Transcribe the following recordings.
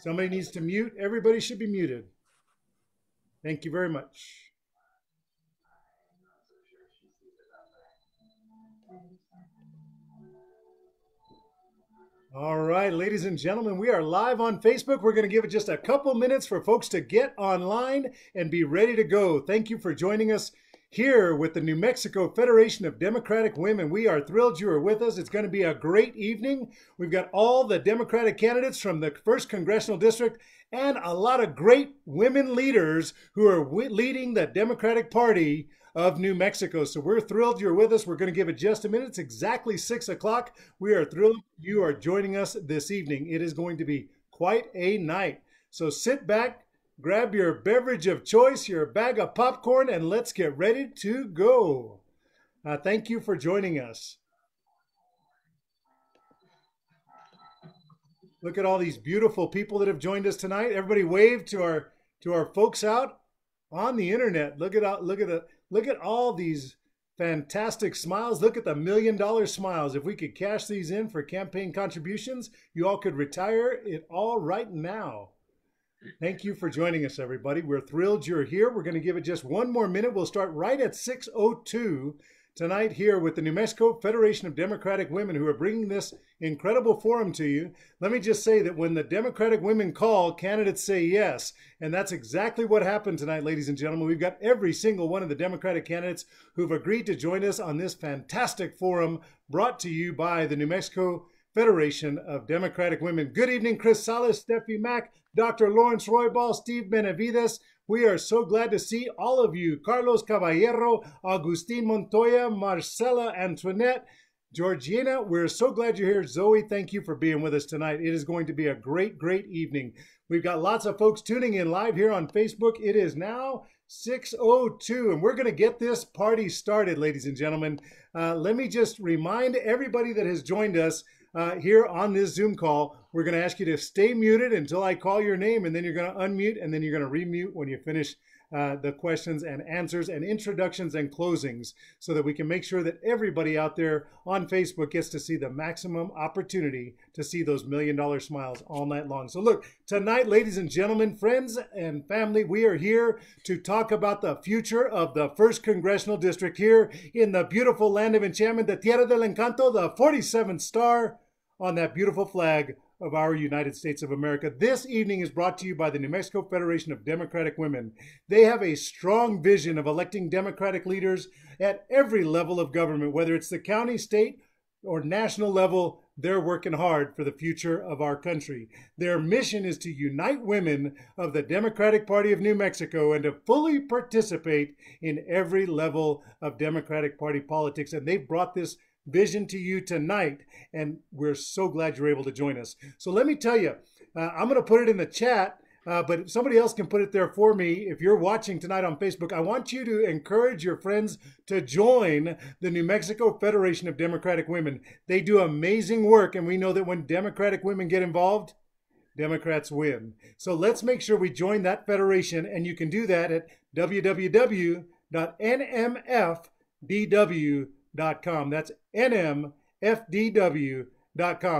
Somebody needs to mute. Everybody should be muted. Thank you very much. All right, ladies and gentlemen, we are live on Facebook. We're going to give it just a couple minutes for folks to get online and be ready to go. Thank you for joining us here with the New Mexico Federation of Democratic Women. We are thrilled you are with us. It's going to be a great evening. We've got all the Democratic candidates from the 1st Congressional District and a lot of great women leaders who are leading the Democratic Party of New Mexico. So we're thrilled you're with us. We're going to give it just a minute. It's exactly six o'clock. We are thrilled you are joining us this evening. It is going to be quite a night. So sit back, Grab your beverage of choice, your bag of popcorn, and let's get ready to go. Uh, thank you for joining us. Look at all these beautiful people that have joined us tonight. Everybody wave to our to our folks out on the internet. Look at look at the look at all these fantastic smiles. Look at the million dollar smiles. If we could cash these in for campaign contributions, you all could retire it all right now. Thank you for joining us, everybody. We're thrilled you're here. We're going to give it just one more minute. We'll start right at 6.02 tonight here with the New Mexico Federation of Democratic Women who are bringing this incredible forum to you. Let me just say that when the Democratic women call, candidates say yes. And that's exactly what happened tonight, ladies and gentlemen. We've got every single one of the Democratic candidates who've agreed to join us on this fantastic forum brought to you by the New Mexico Federation of Democratic Women. Good evening, Chris Salas, Steffi Mack, Dr. Lawrence Roybal, Steve Benavides. We are so glad to see all of you. Carlos Caballero, Agustin Montoya, Marcela Antoinette, Georgina, we're so glad you're here. Zoe, thank you for being with us tonight. It is going to be a great, great evening. We've got lots of folks tuning in live here on Facebook. It is now 6.02, and we're going to get this party started, ladies and gentlemen. Uh, let me just remind everybody that has joined us uh, here on this Zoom call. We're going to ask you to stay muted until I call your name, and then you're going to unmute, and then you're going to remute when you finish uh, the questions and answers and introductions and closings so that we can make sure that everybody out there on Facebook gets to see the maximum opportunity to see those million dollar smiles all night long. So, look, tonight, ladies and gentlemen, friends and family, we are here to talk about the future of the 1st Congressional District here in the beautiful land of enchantment, the Tierra del Encanto, the 47th star on that beautiful flag of our United States of America. This evening is brought to you by the New Mexico Federation of Democratic Women. They have a strong vision of electing Democratic leaders at every level of government, whether it's the county, state, or national level. They're working hard for the future of our country. Their mission is to unite women of the Democratic Party of New Mexico and to fully participate in every level of Democratic Party politics. And they've brought this vision to you tonight. And we're so glad you're able to join us. So let me tell you, uh, I'm going to put it in the chat. Uh, but somebody else can put it there for me. If you're watching tonight on Facebook, I want you to encourage your friends to join the New Mexico Federation of Democratic Women. They do amazing work, and we know that when Democratic women get involved, Democrats win. So let's make sure we join that federation, and you can do that at www.nmfdw.com nmfdw.com. That's nmfdw.com.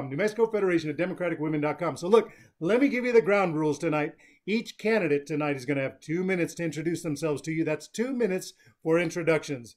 New Mexico Federation of Democratic Women.com. So look, let me give you the ground rules tonight. Each candidate tonight is going to have two minutes to introduce themselves to you. That's two minutes for introductions.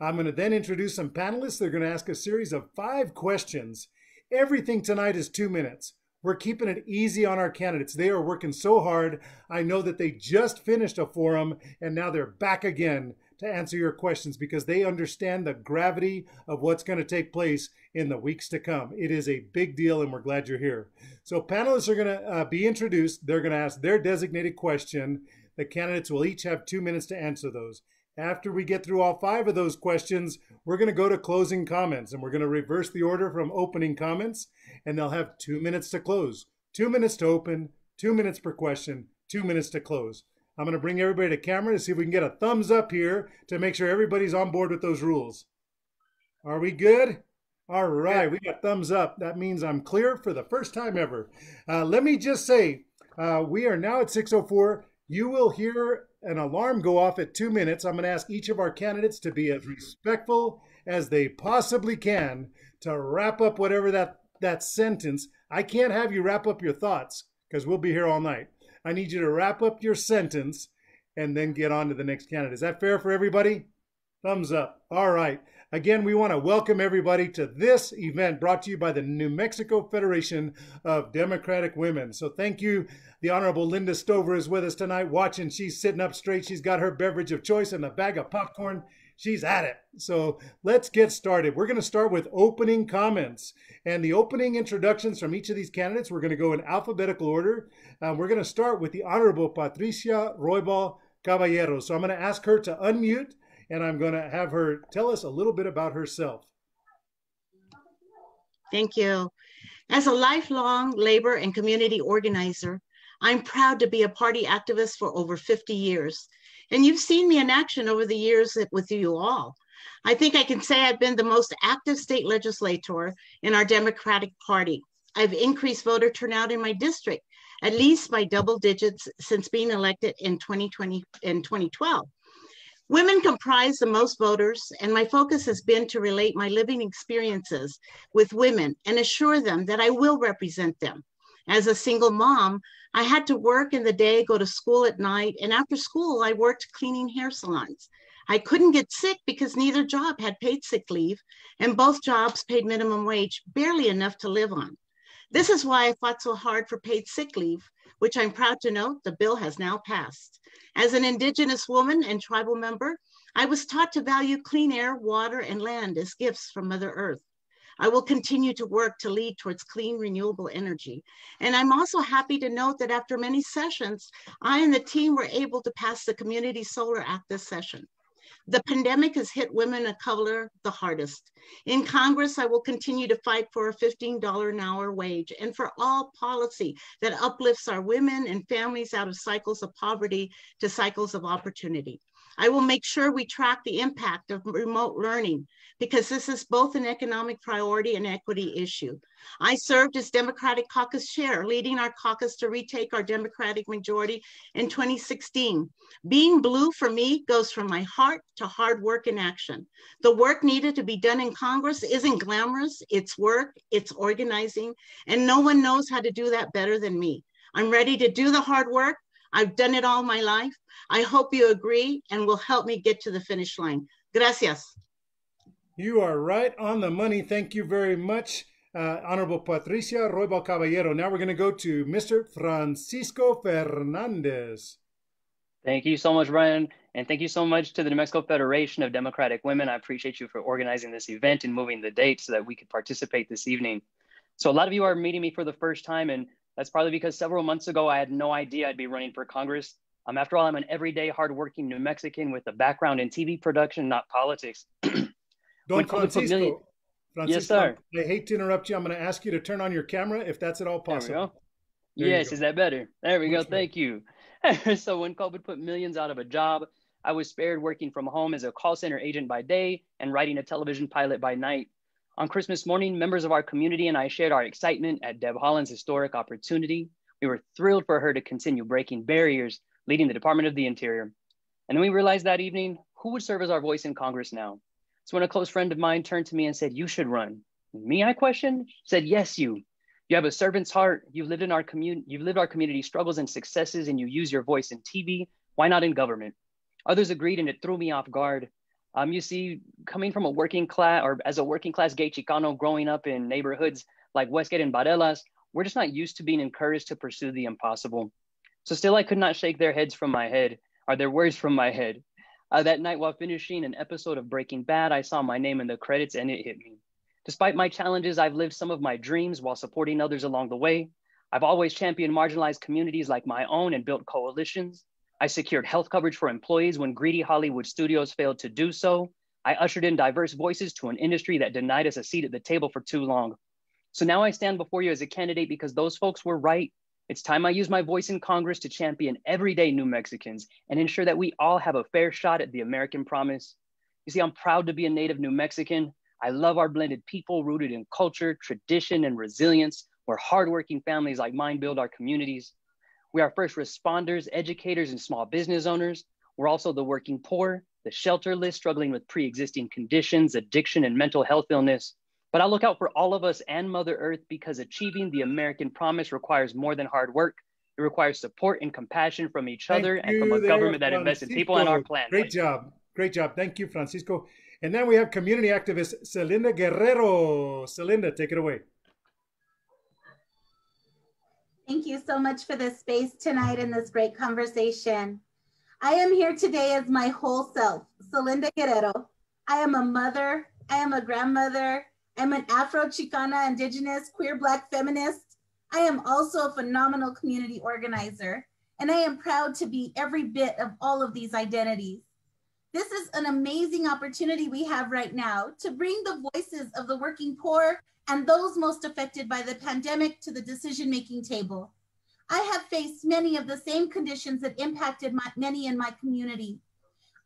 I'm going to then introduce some panelists. They're going to ask a series of five questions. Everything tonight is two minutes. We're keeping it easy on our candidates. They are working so hard. I know that they just finished a forum and now they're back again to answer your questions because they understand the gravity of what's going to take place in the weeks to come. It is a big deal, and we're glad you're here. So, panelists are going to uh, be introduced. They're going to ask their designated question. The candidates will each have two minutes to answer those. After we get through all five of those questions, we're going to go to closing comments and we're going to reverse the order from opening comments, and they'll have two minutes to close. Two minutes to open, two minutes per question, two minutes to close. I'm going to bring everybody to camera to see if we can get a thumbs up here to make sure everybody's on board with those rules. Are we good? All right, we got thumbs up. That means I'm clear for the first time ever. Uh, let me just say, uh, we are now at 6.04. You will hear an alarm go off at two minutes. I'm going to ask each of our candidates to be as respectful as they possibly can to wrap up whatever that, that sentence. I can't have you wrap up your thoughts because we'll be here all night. I need you to wrap up your sentence and then get on to the next candidate. Is that fair for everybody? Thumbs up. All right. Again, we want to welcome everybody to this event brought to you by the New Mexico Federation of Democratic Women. So thank you. The Honorable Linda Stover is with us tonight watching. She's sitting up straight. She's got her beverage of choice and a bag of popcorn. She's at it. So let's get started. We're going to start with opening comments. And the opening introductions from each of these candidates, we're going to go in alphabetical order. Uh, we're going to start with the Honorable Patricia Roybal Caballero. So I'm going to ask her to unmute and I'm going to have her tell us a little bit about herself. Thank you. As a lifelong labor and community organizer, I'm proud to be a party activist for over 50 years. And you've seen me in action over the years with you all. I think I can say I've been the most active state legislator in our Democratic Party. I've increased voter turnout in my district, at least by double digits since being elected in 2020 in 2012. Women comprise the most voters, and my focus has been to relate my living experiences with women and assure them that I will represent them. As a single mom, I had to work in the day, go to school at night, and after school, I worked cleaning hair salons. I couldn't get sick because neither job had paid sick leave, and both jobs paid minimum wage, barely enough to live on. This is why I fought so hard for paid sick leave, which I'm proud to note the bill has now passed. As an Indigenous woman and tribal member, I was taught to value clean air, water, and land as gifts from Mother Earth. I will continue to work to lead towards clean, renewable energy. And I'm also happy to note that after many sessions, I and the team were able to pass the Community Solar Act this session. The pandemic has hit women of color the hardest. In Congress, I will continue to fight for a $15 an hour wage and for all policy that uplifts our women and families out of cycles of poverty to cycles of opportunity. I will make sure we track the impact of remote learning because this is both an economic priority and equity issue. I served as Democratic Caucus Chair, leading our caucus to retake our Democratic majority in 2016. Being blue for me goes from my heart to hard work and action. The work needed to be done in Congress isn't glamorous, it's work, it's organizing, and no one knows how to do that better than me. I'm ready to do the hard work I've done it all my life. I hope you agree and will help me get to the finish line. Gracias. You are right on the money. Thank you very much, uh, Honorable Patricia Roybal Caballero. Now we're going to go to Mr. Francisco Fernandez. Thank you so much, Brian. And thank you so much to the New Mexico Federation of Democratic Women. I appreciate you for organizing this event and moving the date so that we could participate this evening. So a lot of you are meeting me for the first time, and that's probably because several months ago, I had no idea I'd be running for Congress. Um, after all, I'm an everyday hardworking New Mexican with a background in TV production, not politics. Don Francisco, million... Francisco, yes, sir. I hate to interrupt you. I'm going to ask you to turn on your camera if that's at all possible. yes, is that better? There we Much go. Thank you. so when COVID put millions out of a job, I was spared working from home as a call center agent by day and writing a television pilot by night. On Christmas morning, members of our community and I shared our excitement at Deb Haaland's historic opportunity. We were thrilled for her to continue breaking barriers, leading the Department of the Interior. And then we realized that evening, who would serve as our voice in Congress now? So when a close friend of mine turned to me and said, you should run. Me, I questioned, said, yes, you. You have a servant's heart. You've lived in our community, you've lived our community struggles and successes, and you use your voice in TV. Why not in government? Others agreed, and it threw me off guard. Um, you see, coming from a working class or as a working class gay Chicano growing up in neighborhoods like Westgate and Barelas, we're just not used to being encouraged to pursue the impossible. So still, I could not shake their heads from my head, or their words from my head. Uh, that night, while finishing an episode of Breaking Bad, I saw my name in the credits and it hit me. Despite my challenges, I've lived some of my dreams while supporting others along the way. I've always championed marginalized communities like my own and built coalitions. I secured health coverage for employees when greedy Hollywood studios failed to do so. I ushered in diverse voices to an industry that denied us a seat at the table for too long. So now I stand before you as a candidate because those folks were right. It's time I use my voice in Congress to champion everyday New Mexicans and ensure that we all have a fair shot at the American promise. You see, I'm proud to be a native New Mexican. I love our blended people rooted in culture, tradition, and resilience, where hardworking families like mine build our communities. We are first responders, educators, and small business owners. We're also the working poor, the shelterless, struggling with pre existing conditions, addiction, and mental health illness. But I look out for all of us and Mother Earth because achieving the American promise requires more than hard work. It requires support and compassion from each Thank other and from a government that invests in people and our planet. Great job. Great job. Thank you, Francisco. And now we have community activist Selinda Guerrero. Selinda, take it away. Thank you so much for this space tonight and this great conversation. I am here today as my whole self, Selinda Guerrero. I am a mother, I am a grandmother, I'm an Afro Chicana, Indigenous, queer Black feminist. I am also a phenomenal community organizer, and I am proud to be every bit of all of these identities. This is an amazing opportunity we have right now to bring the voices of the working poor and those most affected by the pandemic to the decision making table. I have faced many of the same conditions that impacted my, many in my community.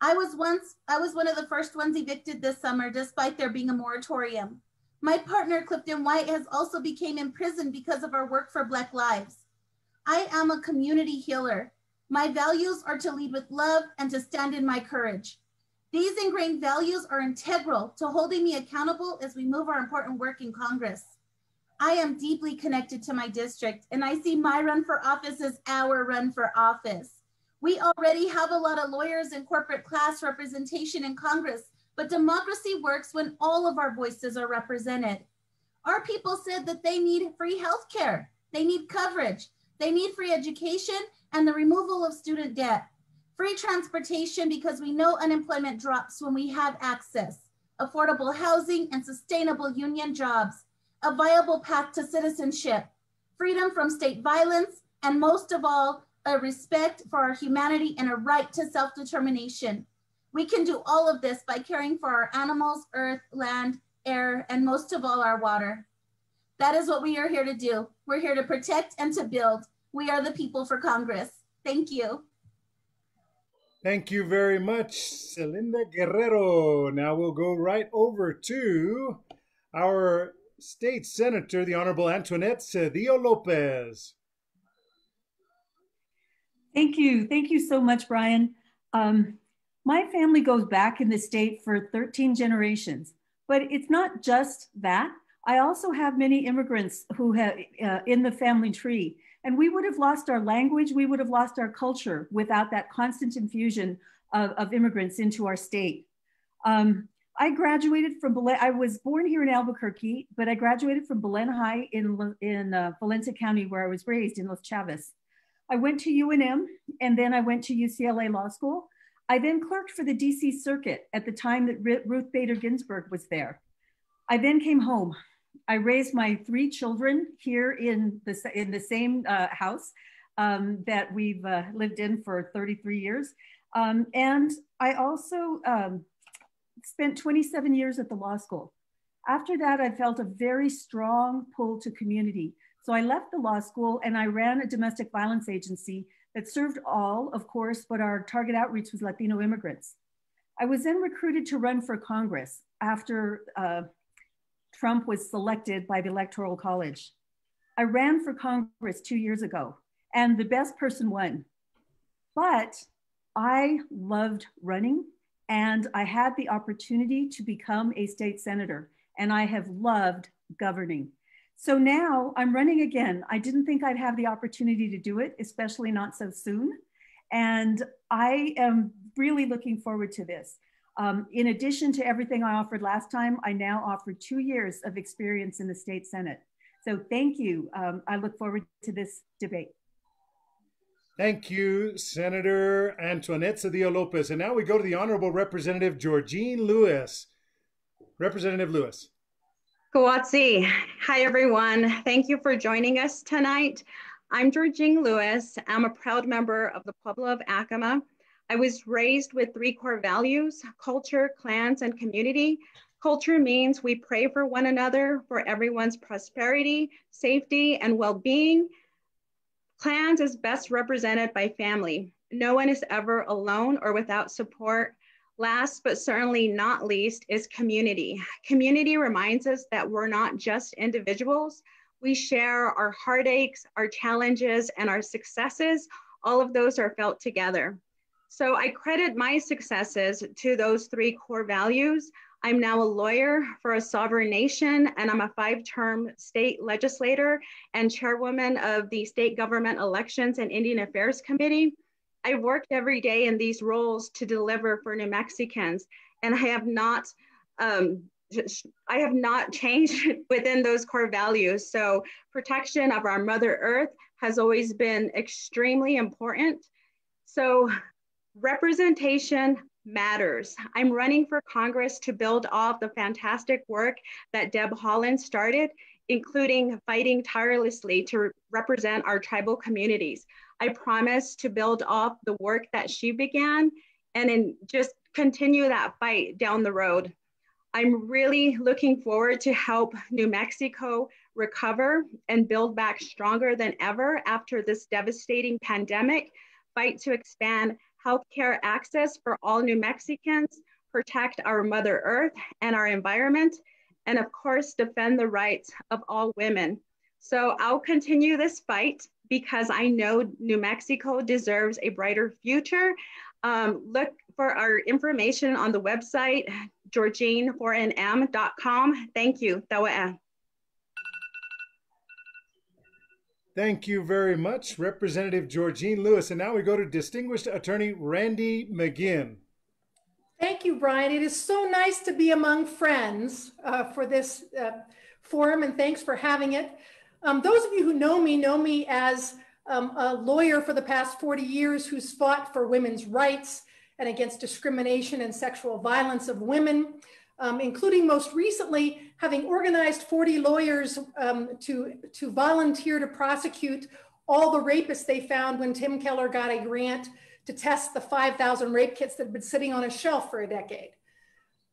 I was once, I was one of the first ones evicted this summer, despite there being a moratorium. My partner, Clifton White, has also became imprisoned because of our work for Black Lives. I am a community healer. My values are to lead with love and to stand in my courage. These ingrained values are integral to holding me accountable as we move our important work in Congress. I am deeply connected to my district, and I see my run for office as our run for office. We already have a lot of lawyers and corporate class representation in Congress, but democracy works when all of our voices are represented. Our people said that they need free health care, they need coverage, they need free education, and the removal of student debt. Free transportation because we know unemployment drops when we have access, affordable housing, and sustainable union jobs, a viable path to citizenship, freedom from state violence, and most of all, a respect for our humanity and a right to self determination. We can do all of this by caring for our animals, earth, land, air, and most of all, our water. That is what we are here to do. We're here to protect and to build. We are the people for Congress. Thank you. Thank you very much, Selinda Guerrero. Now we'll go right over to our state senator, the Honorable Antoinette Sedillo Lopez. Thank you. Thank you so much, Brian. Um, my family goes back in the state for 13 generations, but it's not just that. I also have many immigrants who have uh, in the family tree, and we would have lost our language, we would have lost our culture without that constant infusion of, of immigrants into our state. Um, I graduated from I was born here in Albuquerque, but I graduated from Belen High in, in uh, Valencia County, where I was raised in Los Chavez. I went to UNM and then I went to UCLA Law School. I then clerked for the DC Circuit at the time that Ruth Bader Ginsburg was there. I then came home. I raised my three children here in the, in the same uh, house um, that we've uh, lived in for 33 years. Um, and I also um, spent 27 years at the law school. After that, I felt a very strong pull to community. So I left the law school and I ran a domestic violence agency that served all, of course, but our target outreach was Latino immigrants. I was then recruited to run for Congress after uh, Trump was selected by the Electoral College. I ran for Congress two years ago and the best person won. But I loved running and I had the opportunity to become a state senator and I have loved governing. So now I'm running again. I didn't think I'd have the opportunity to do it, especially not so soon. And I am really looking forward to this. Um, in addition to everything I offered last time, I now offer two years of experience in the state Senate. So thank you. Um, I look forward to this debate. Thank you, Senator Antoinette Sedillo Lopez. And now we go to the Honorable Representative Georgene Louis. Representative Louis. Kawatsi. Hi, everyone. Thank you for joining us tonight. I'm Georgene Louis. I'm a proud member of the Pueblo of Acoma. I was raised with three core values, culture, clans, and community. Culture means we pray for one another for everyone's prosperity, safety, and well-being. Clans is best represented by family. No one is ever alone or without support. Last but certainly not least is community. Community reminds us that we're not just individuals. We share our heartaches, our challenges, and our successes. All of those are felt together. So I credit my successes to those three core values. I'm now a lawyer for a sovereign nation, and I'm a five term state legislator and chairwoman of the State Government Elections and Indian Affairs Committee. I've worked every day in these roles to deliver for New Mexicans, and I have not. Um, I have not changed within those core values. So, protection of our Mother Earth has always been extremely important. So, representation matters. I'm running for Congress to build off the fantastic work that Deb Haaland started, including fighting tirelessly to represent our tribal communities. I promise to build off the work that she began and then just continue that fight down the road. I'm really looking forward to help New Mexico recover and build back stronger than ever after this devastating pandemic, fight to expand healthcare access for all New Mexicans, protect our Mother Earth and our environment, and of course, defend the rights of all women. So I'll continue this fight because I know New Mexico deserves a brighter future. Um, look for our information on the website, georgine4nm.com. Thank you. Tawa. Thank you very much, Representative Georgene Louis. And now we go to Distinguished Attorney Randi McGinn. Thank you, Brian. It is so nice to be among friends uh, for this uh, forum, and thanks for having it. Um, those of you who know me know me as um, a lawyer for the past 40 years who's fought for women's rights and against discrimination and sexual violence of women, um, including most recently having organized 40 lawyers um, to, to volunteer to prosecute all the rapists they found when Tim Keller got a grant to test the 5,000 rape kits that had been sitting on a shelf for a decade.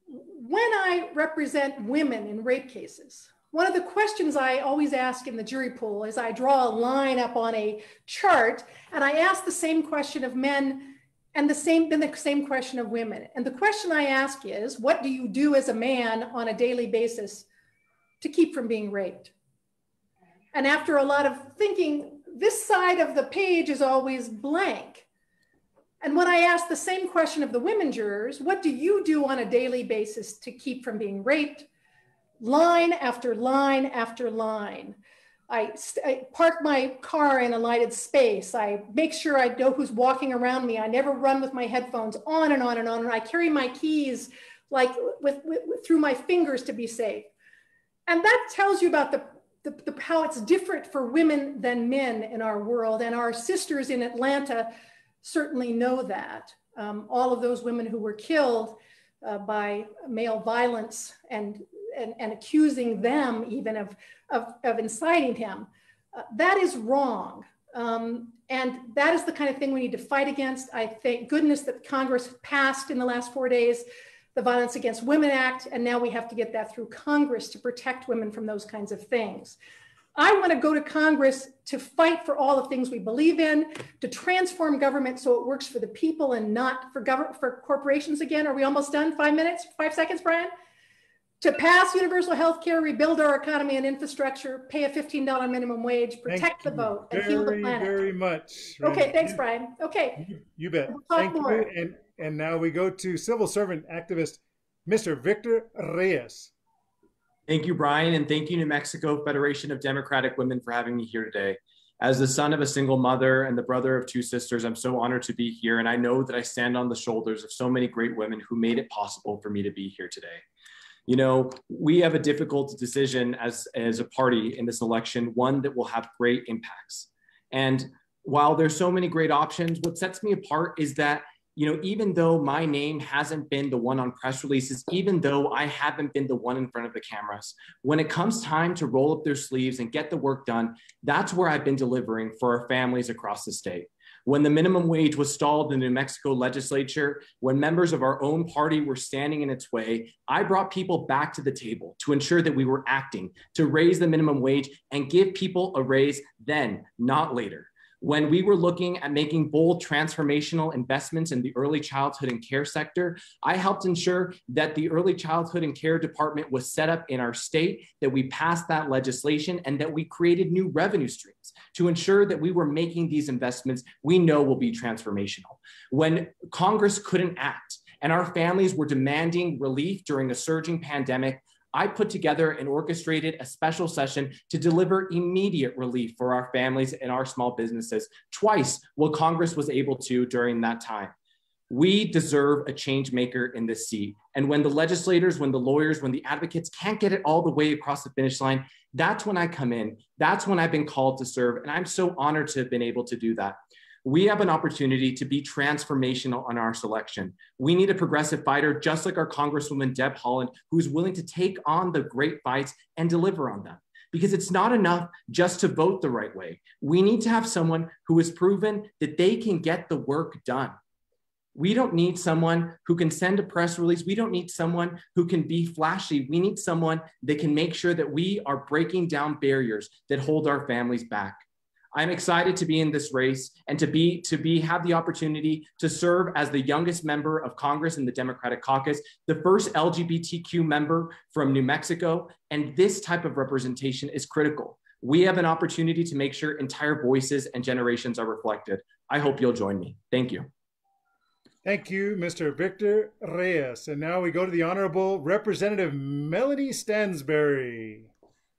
When I represent women in rape cases, one of the questions I always ask in the jury pool is I draw a line up on a chart and I ask the same question of men and the same, then the same question of women. And the question I ask is, what do you do as a man on a daily basis to keep from being raped? And after a lot of thinking, this side of the page is always blank. And when I ask the same question of the women jurors, what do you do on a daily basis to keep from being raped? Line after line after line. I, I, park my car in a lighted space. I make sure I know who's walking around me. I never run with my headphones on and on and on. And I carry my keys like with, with, with through my fingers to be safe. And that tells you about the, the, the, how it's different for women than men in our world. And our sisters in Atlanta certainly know that. Um, all of those women who were killed uh, by male violence and, and, and accusing them even of of, of inciting him. Uh, that is wrong. Um, and that is the kind of thing we need to fight against. I thank goodness that Congress passed in the last four days the Violence Against Women Act, and now we have to get that through Congress to protect women from those kinds of things. I want to go to Congress to fight for all the things we believe in, to transform government so it works for the people and not for government for corporations again. Are we almost done? Five minutes, five seconds, Brian? To pass universal health care, rebuild our economy and infrastructure, pay a $15 minimum wage, protect the vote, and heal the planet. Very much. Okay, thanks, Brian. Okay. You, you bet. We'll Thank more. you. And, and now we go to civil servant activist, Mr. Victor Reyes. Thank you, Brian, and thank you, New Mexico Federation of Democratic Women, for having me here today. As the son of a single mother and the brother of two sisters, I'm so honored to be here, and I know that I stand on the shoulders of so many great women who made it possible for me to be here today you know, we have a difficult decision as, as a party in this election, one that will have great impacts. And while there's so many great options, what sets me apart is that, you know, even though my name hasn't been the one on press releases, even though I haven't been the one in front of the cameras, when it comes time to roll up their sleeves and get the work done, that's where I've been delivering for our families across the state. When the minimum wage was stalled in the New Mexico legislature, when members of our own party were standing in its way, I brought people back to the table to ensure that we were acting to raise the minimum wage and give people a raise then, not later when we were looking at making bold transformational investments in the early childhood and care sector, I helped ensure that the early childhood and care department was set up in our state, that we passed that legislation, and that we created new revenue streams to ensure that we were making these investments we know will be transformational. When Congress couldn't act, and our families were demanding relief during a surging pandemic, I put together and orchestrated a special session to deliver immediate relief for our families and our small businesses, twice what Congress was able to during that time. We deserve a change maker in this seat. And when the legislators, when the lawyers, when the advocates can't get it all the way across the finish line, that's when I come in. That's when I've been called to serve. And I'm so honored to have been able to do that. We have an opportunity to be transformational on our selection. We need a progressive fighter, just like our Congresswoman Deb Haaland, who's willing to take on the great fights and deliver on them because it's not enough just to vote the right way. We need to have someone who has proven that they can get the work done. We don't need someone who can send a press release. We don't need someone who can be flashy. We need someone that can make sure that we are breaking down barriers that hold our families back. I'm excited to be in this race and to be to be have the opportunity to serve as the youngest member of Congress in the Democratic caucus, the first LGBTQ member from New Mexico, and this type of representation is critical. We have an opportunity to make sure entire voices and generations are reflected. I hope you'll join me. Thank you. Thank you, Mr. Victor Reyes. And now we go to the Honorable Representative Melanie Stansbury.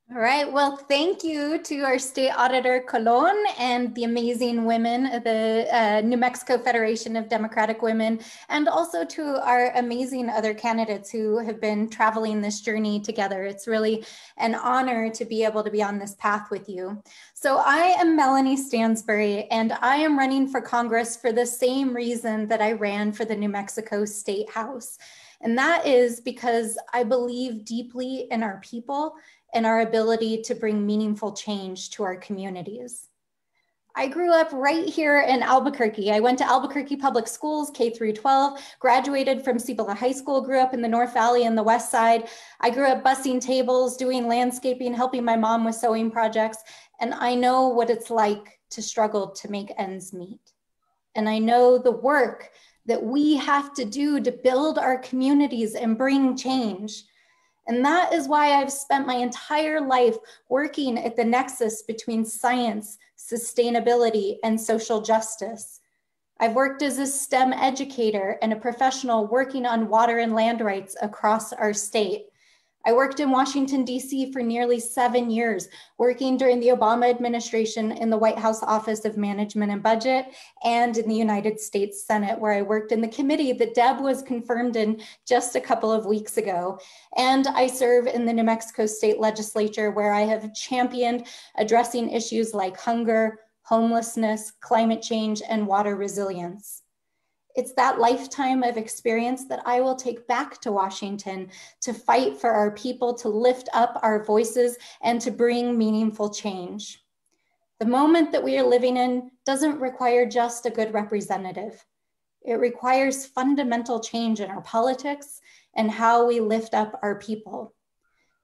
All right. Well, thank you to our State Auditor Colon and the amazing women of the uh, New Mexico Federation of Democratic Women, and also to our amazing other candidates who have been traveling this journey together. It's really an honor to be able to be on this path with you. So, I am Melanie Stansbury, and I am running for Congress for the same reason that I ran for the New Mexico State House. And that is because I believe deeply in our people and our ability to bring meaningful change to our communities. I grew up right here in Albuquerque. I went to Albuquerque Public Schools, K through 12, graduated from Cibola High School, grew up in the North Valley and the West Side. I grew up bussing tables, doing landscaping, helping my mom with sewing projects. And I know what it's like to struggle to make ends meet. And I know the work that we have to do to build our communities and bring change. And that is why I've spent my entire life working at the nexus between science, sustainability, and social justice. I've worked as a STEM educator and a professional working on water and land rights across our state. I worked in Washington, D.C. for nearly seven years, working during the Obama administration in the White House Office of Management and Budget and in the United States Senate, where I worked in the committee that Deb was confirmed in just a couple of weeks ago. And I serve in the New Mexico State Legislature, where I have championed addressing issues like hunger, homelessness, climate change, and water resilience. It's that lifetime of experience that I will take back to Washington to fight for our people, to lift up our voices, and to bring meaningful change. The moment that we are living in doesn't require just a good representative. It requires fundamental change in our politics and how we lift up our people.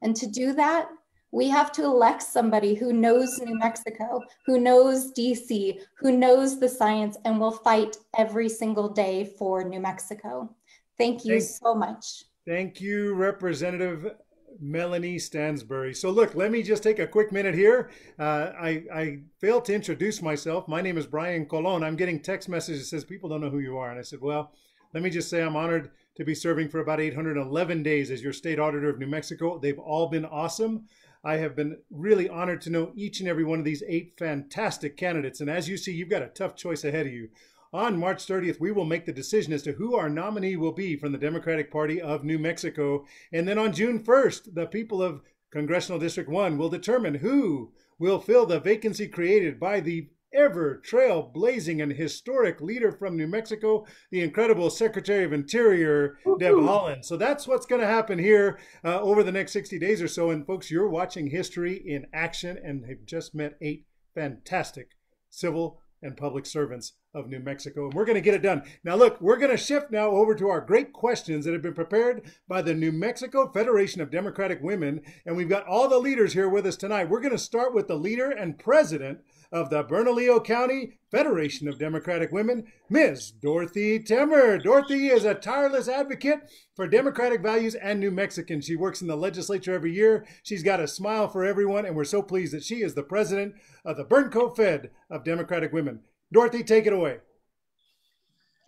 And to do that, we have to elect somebody who knows New Mexico, who knows DC, who knows the science, and will fight every single day for New Mexico. Thank you thank, so much. Thank you, Representative Melanie Stansbury. So, look, let me just take a quick minute here. Uh, I, I failed to introduce myself. My name is Brian Colon. I'm getting text messages that says people don't know who you are. And I said, well, let me just say I'm honored to be serving for about 811 days as your state auditor of New Mexico. They've all been awesome. I have been really honored to know each and every one of these eight fantastic candidates. And as you see, you've got a tough choice ahead of you. On March 30th, we will make the decision as to who our nominee will be from the Democratic Party of New Mexico. And then on June 1st, the people of Congressional District 1 will determine who will fill the vacancy created by the ever trailblazing and historic leader from New Mexico, the incredible Secretary of Interior, Deb Haaland. So that's what's going to happen here uh, over the next 60 days or so. And folks, you're watching history in action and have just met eight fantastic civil and public servants of New Mexico. And we're going to get it done. Now, look, we're going to shift now over to our great questions that have been prepared by the New Mexico Federation of Democratic Women. And we've got all the leaders here with us tonight. We're going to start with the leader and president of the Bernalillo County Federation of Democratic Women, Ms. Dorothy Temmer. Dorothy is a tireless advocate for democratic values and New Mexicans. She works in the legislature every year. She's got a smile for everyone, and we're so pleased that she is the president of the Bernco Fed of Democratic Women. Dorothy, take it away.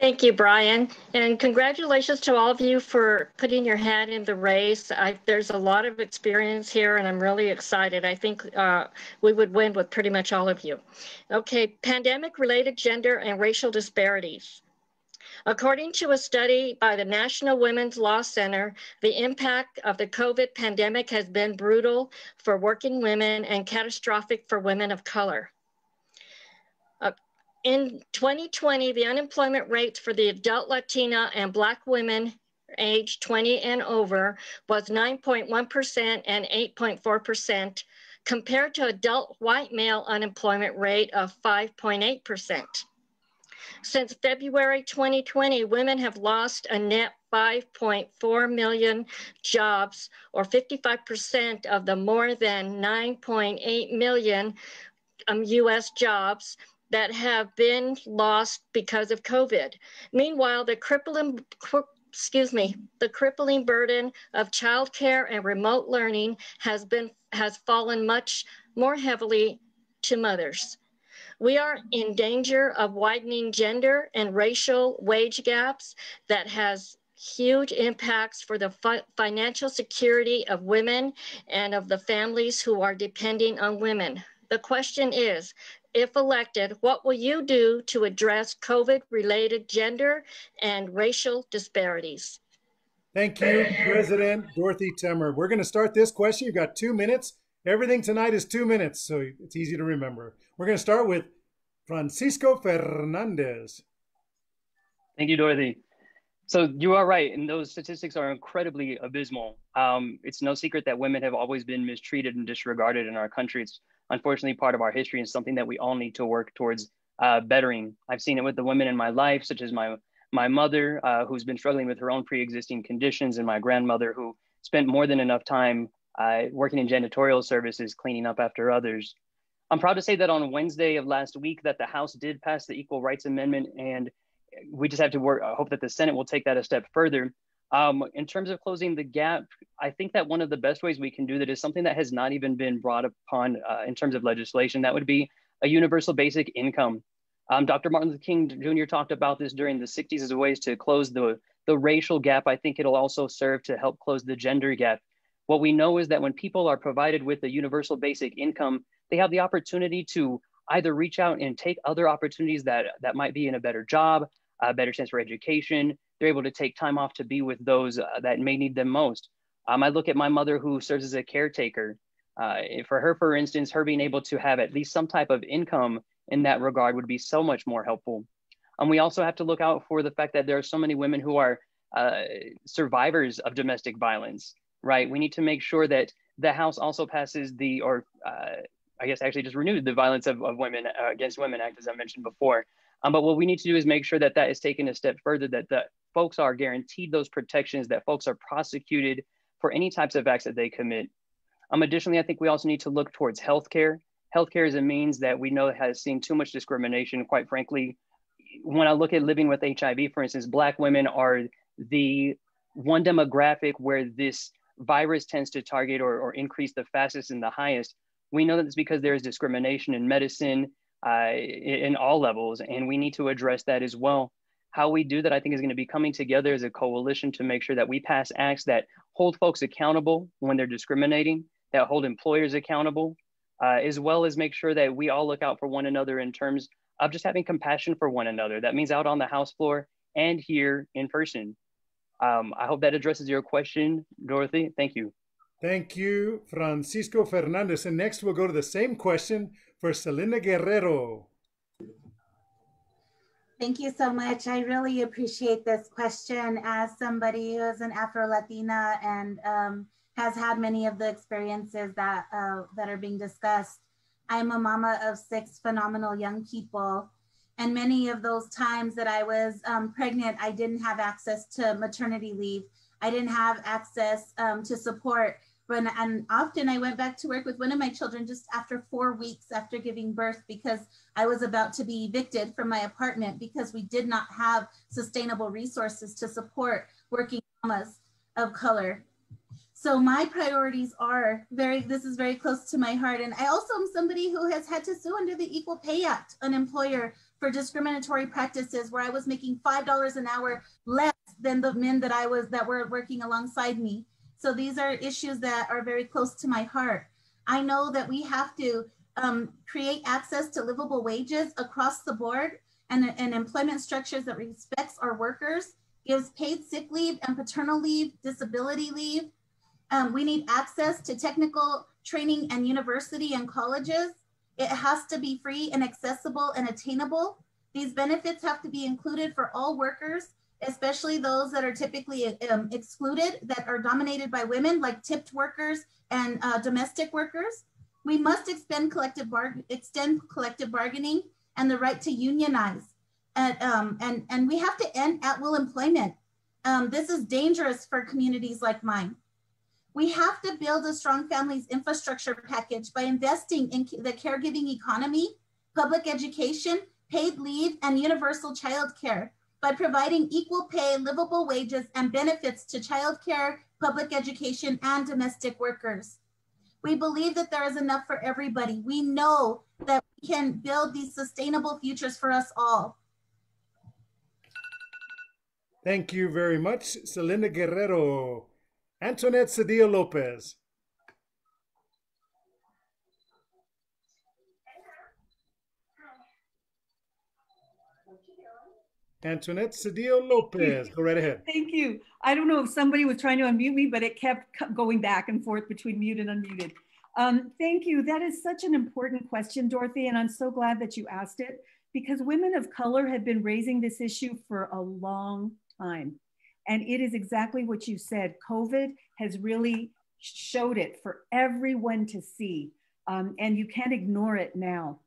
Thank you, Brian. And congratulations to all of you for putting your hat in the race. I, there's a lot of experience here, and I'm really excited. I think uh, we would win with pretty much all of you. Okay, pandemic related gender and racial disparities. According to a study by the National Women's Law Center, the impact of the COVID pandemic has been brutal for working women and catastrophic for women of color. In 2020, the unemployment rates for the adult Latina and Black women aged 20 and over was 9.1% and 8.4% compared to adult white male unemployment rate of 5.8%. Since February 2020, women have lost a net 5.4 million jobs, or 55% of the more than 9.8 million um, US jobs that have been lost because of COVID. Meanwhile, the crippling excuse me, the crippling burden of childcare and remote learning has been has fallen much more heavily to mothers. We are in danger of widening gender and racial wage gaps that has huge impacts for the fi financial security of women and of the families who are depending on women. The question is, if elected, what will you do to address COVID-related gender and racial disparities? Thank you, President Dorothy Temmer. We're going to start this question. You've got two minutes. Everything tonight is two minutes, so it's easy to remember. We're going to start with Francisco Fernandez. Thank you, Dorothy. So you are right, and those statistics are incredibly abysmal. Um, it's no secret that women have always been mistreated and disregarded in our country. It's unfortunately part of our history and something that we all need to work towards uh, bettering. I've seen it with the women in my life, such as my my mother, uh, who's been struggling with her own pre-existing conditions, and my grandmother, who spent more than enough time uh, working in janitorial services, cleaning up after others. I'm proud to say that on Wednesday of last week that the House did pass the Equal Rights Amendment, and we just have to work. I hope that the Senate will take that a step further. Um, in terms of closing the gap, I think that one of the best ways we can do that is something that has not even been brought upon uh, in terms of legislation. That would be a universal basic income. Um, Dr. Martin Luther King Jr. talked about this during the 60s as a ways to close the, the racial gap. I think it'll also serve to help close the gender gap. What we know is that when people are provided with a universal basic income, they have the opportunity to either reach out and take other opportunities that, that might be in a better job, a better chance for education. They're able to take time off to be with those uh, that may need them most. Um, I look at my mother who serves as a caretaker. Uh, for her, for instance, her being able to have at least some type of income in that regard would be so much more helpful. And um, we also have to look out for the fact that there are so many women who are uh, survivors of domestic violence, right? We need to make sure that the House also passes the, or uh, I guess actually just renewed the Violence of, of Women uh, Against Women Act, as I mentioned before. Um, but what we need to do is make sure that that is taken a step further, that the folks are guaranteed those protections, that folks are prosecuted for any types of acts that they commit. Um, additionally, I think we also need to look towards healthcare. Healthcare is a means that we know has seen too much discrimination. Quite frankly, when I look at living with HIV, for instance, Black women are the one demographic where this virus tends to target or, or increase the fastest and the highest. We know that it's because there is discrimination in medicine uh, in all levels, and we need to address that as well. How we do that, I think, is going to be coming together as a coalition to make sure that we pass acts that hold folks accountable when they're discriminating, that hold employers accountable, uh, as well as make sure that we all look out for one another in terms of just having compassion for one another. That means out on the House floor and here in person. Um, I hope that addresses your question, Dorothy. Thank you. Thank you, Francisco Fernandez. And next we'll go to the same question for Selinda Guerrero. Thank you so much. I really appreciate this question as somebody who is an Afro-Latina and um, has had many of the experiences that, uh, that are being discussed. I'm a mama of six phenomenal young people. And many of those times that I was um, pregnant, I didn't have access to maternity leave. I didn't have access um, to support when, and often I went back to work with one of my children just after four weeks after giving birth because I was about to be evicted from my apartment because we did not have sustainable resources to support working mamas of color. So my priorities are very, this is very close to my heart. And I also am somebody who has had to sue under the Equal Pay Act, an employer for discriminatory practices where I was making $5 an hour less than the men that I was, that were working alongside me. So these are issues that are very close to my heart. I know that we have to um, create access to livable wages across the board and, and employment structures that respects our workers, gives paid sick leave and paternal leave, disability leave. Um, we need access to technical training and university and colleges. It has to be free and accessible and attainable. These benefits have to be included for all workers, especially those that are typically um, excluded, that are dominated by women, like tipped workers and uh, domestic workers. We must extend collective, extend collective bargaining and the right to unionize. And, um, and, and we have to end at will employment. Um, this is dangerous for communities like mine. We have to build a strong families infrastructure package by investing in the caregiving economy, public education, paid leave, and universal child care by providing equal pay, livable wages, and benefits to childcare, public education, and domestic workers. We believe that there is enough for everybody. We know that we can build these sustainable futures for us all. Thank you very much, Selinda Guerrero. Antoinette Sedillo Lopez. Antoinette Sedillo Lopez. go right ahead. Thank you. I don't know if somebody was trying to unmute me, but it kept going back and forth between mute and unmuted. Um, thank you. That is such an important question, Dorothy, and I'm so glad that you asked it because women of color have been raising this issue for a long time. And it is exactly what you said. COVID has really showed it for everyone to see. Um, and you can't ignore it now.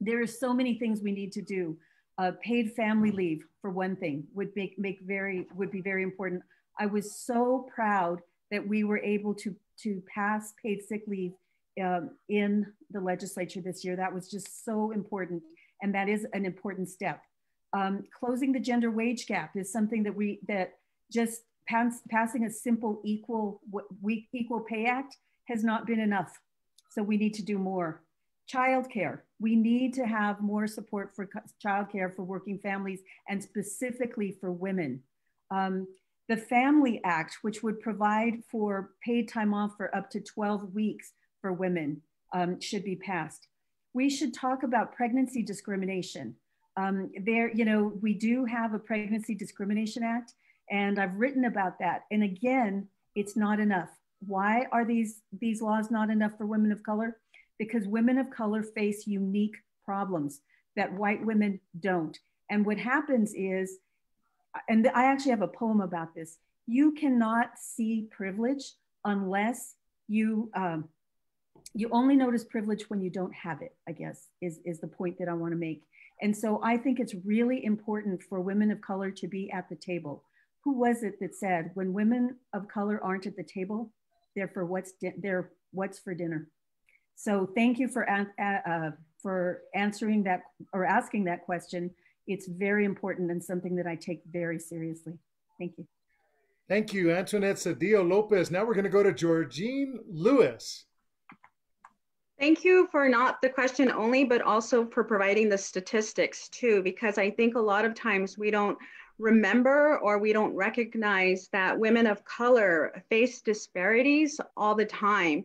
There are so many things we need to do. Uh, paid family leave, for one thing, would make, make very would be very important. I was so proud that we were able to to pass paid sick leave um, in the legislature this year. That was just so important, and that is an important step. Um, closing the gender wage gap is something that we that just pass, passing a simple equal we equal pay act has not been enough. So we need to do more. Childcare. We need to have more support for childcare for working families and specifically for women. Um, the Family Act, which would provide for paid time off for up to 12 weeks for women, um, should be passed. We should talk about pregnancy discrimination. Um, there, you know, we do have a Pregnancy Discrimination Act, and I've written about that. And again, it's not enough. Why are these, these laws not enough for women of color? Because women of color face unique problems that white women don't. And what happens is, and I actually have a poem about this, you cannot see privilege unless you, um, you only notice privilege when you don't have it, I guess, is, is the point that I wanna make. And so I think it's really important for women of color to be at the table who was it that said when women of color aren't at the table they're for what's they're what's for dinner so thank you for uh, for answering that or asking that question. It's very important and something that i take very seriously. Thank you. Thank you antoinette Sedillo lopez. Now we're going to go to Georgene Louis. Thank you for not the question only, but also for providing the statistics too, because I think a lot of times we don't remember or we don't recognize that women of color face disparities all the time.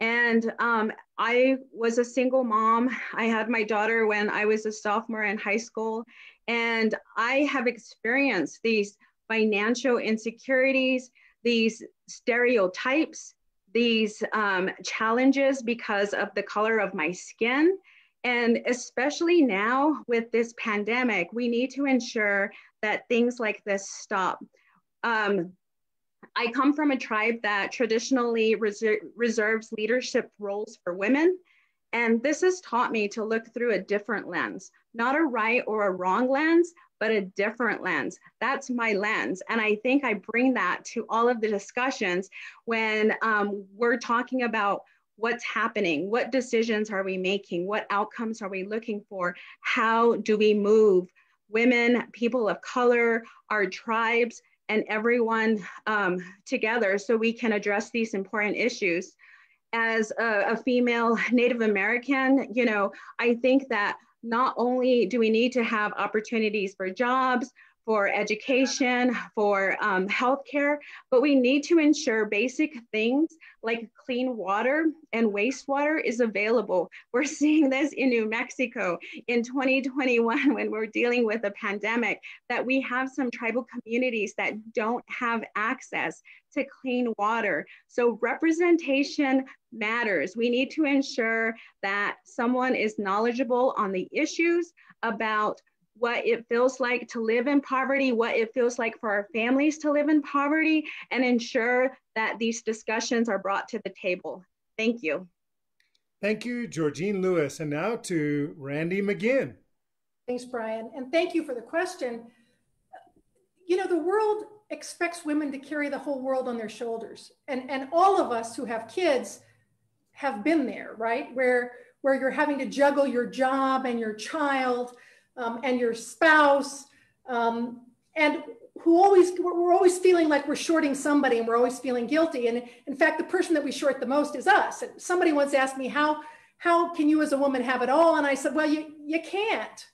And um, I was a single mom. I had my daughter when I was a sophomore in high school. And I have experienced these financial insecurities, these stereotypes, these um, challenges because of the color of my skin. And especially now with this pandemic, we need to ensure that things like this stop. Um, I come from a tribe that traditionally reser- reserves leadership roles for women. And this has taught me to look through a different lens, not a right or a wrong lens, but a different lens. That's my lens. And I think I bring that to all of the discussions when um, we're talking about what's happening, what decisions are we making, what outcomes are we looking for, how do we move women, people of color, our tribes, and everyone um, together so we can address these important issues. As a, a female Native American, you know, I think that not only do we need to have opportunities for jobs, for education, for um, healthcare, but we need to ensure basic things like clean water and wastewater is available. We're seeing this in New Mexico in 2021 when we're dealing with a pandemic, that we have some tribal communities that don't have access to clean water. So representation matters. We need to ensure that someone is knowledgeable on the issues about what it feels like to live in poverty, what it feels like for our families to live in poverty, and ensure that these discussions are brought to the table. Thank you. Thank you, Georgene Louis. And now to Randi McGinn. Thanks, Brian. And thank you for the question. You know, the world expects women to carry the whole world on their shoulders. And, and all of us who have kids have been there, right? Where, where you're having to juggle your job and your child um, and your spouse, um, and who always we're always feeling like we're shorting somebody and we're always feeling guilty. And in fact, the person that we short the most is us. And somebody once asked me how how can you as a woman have it all? And I said, well, you you can't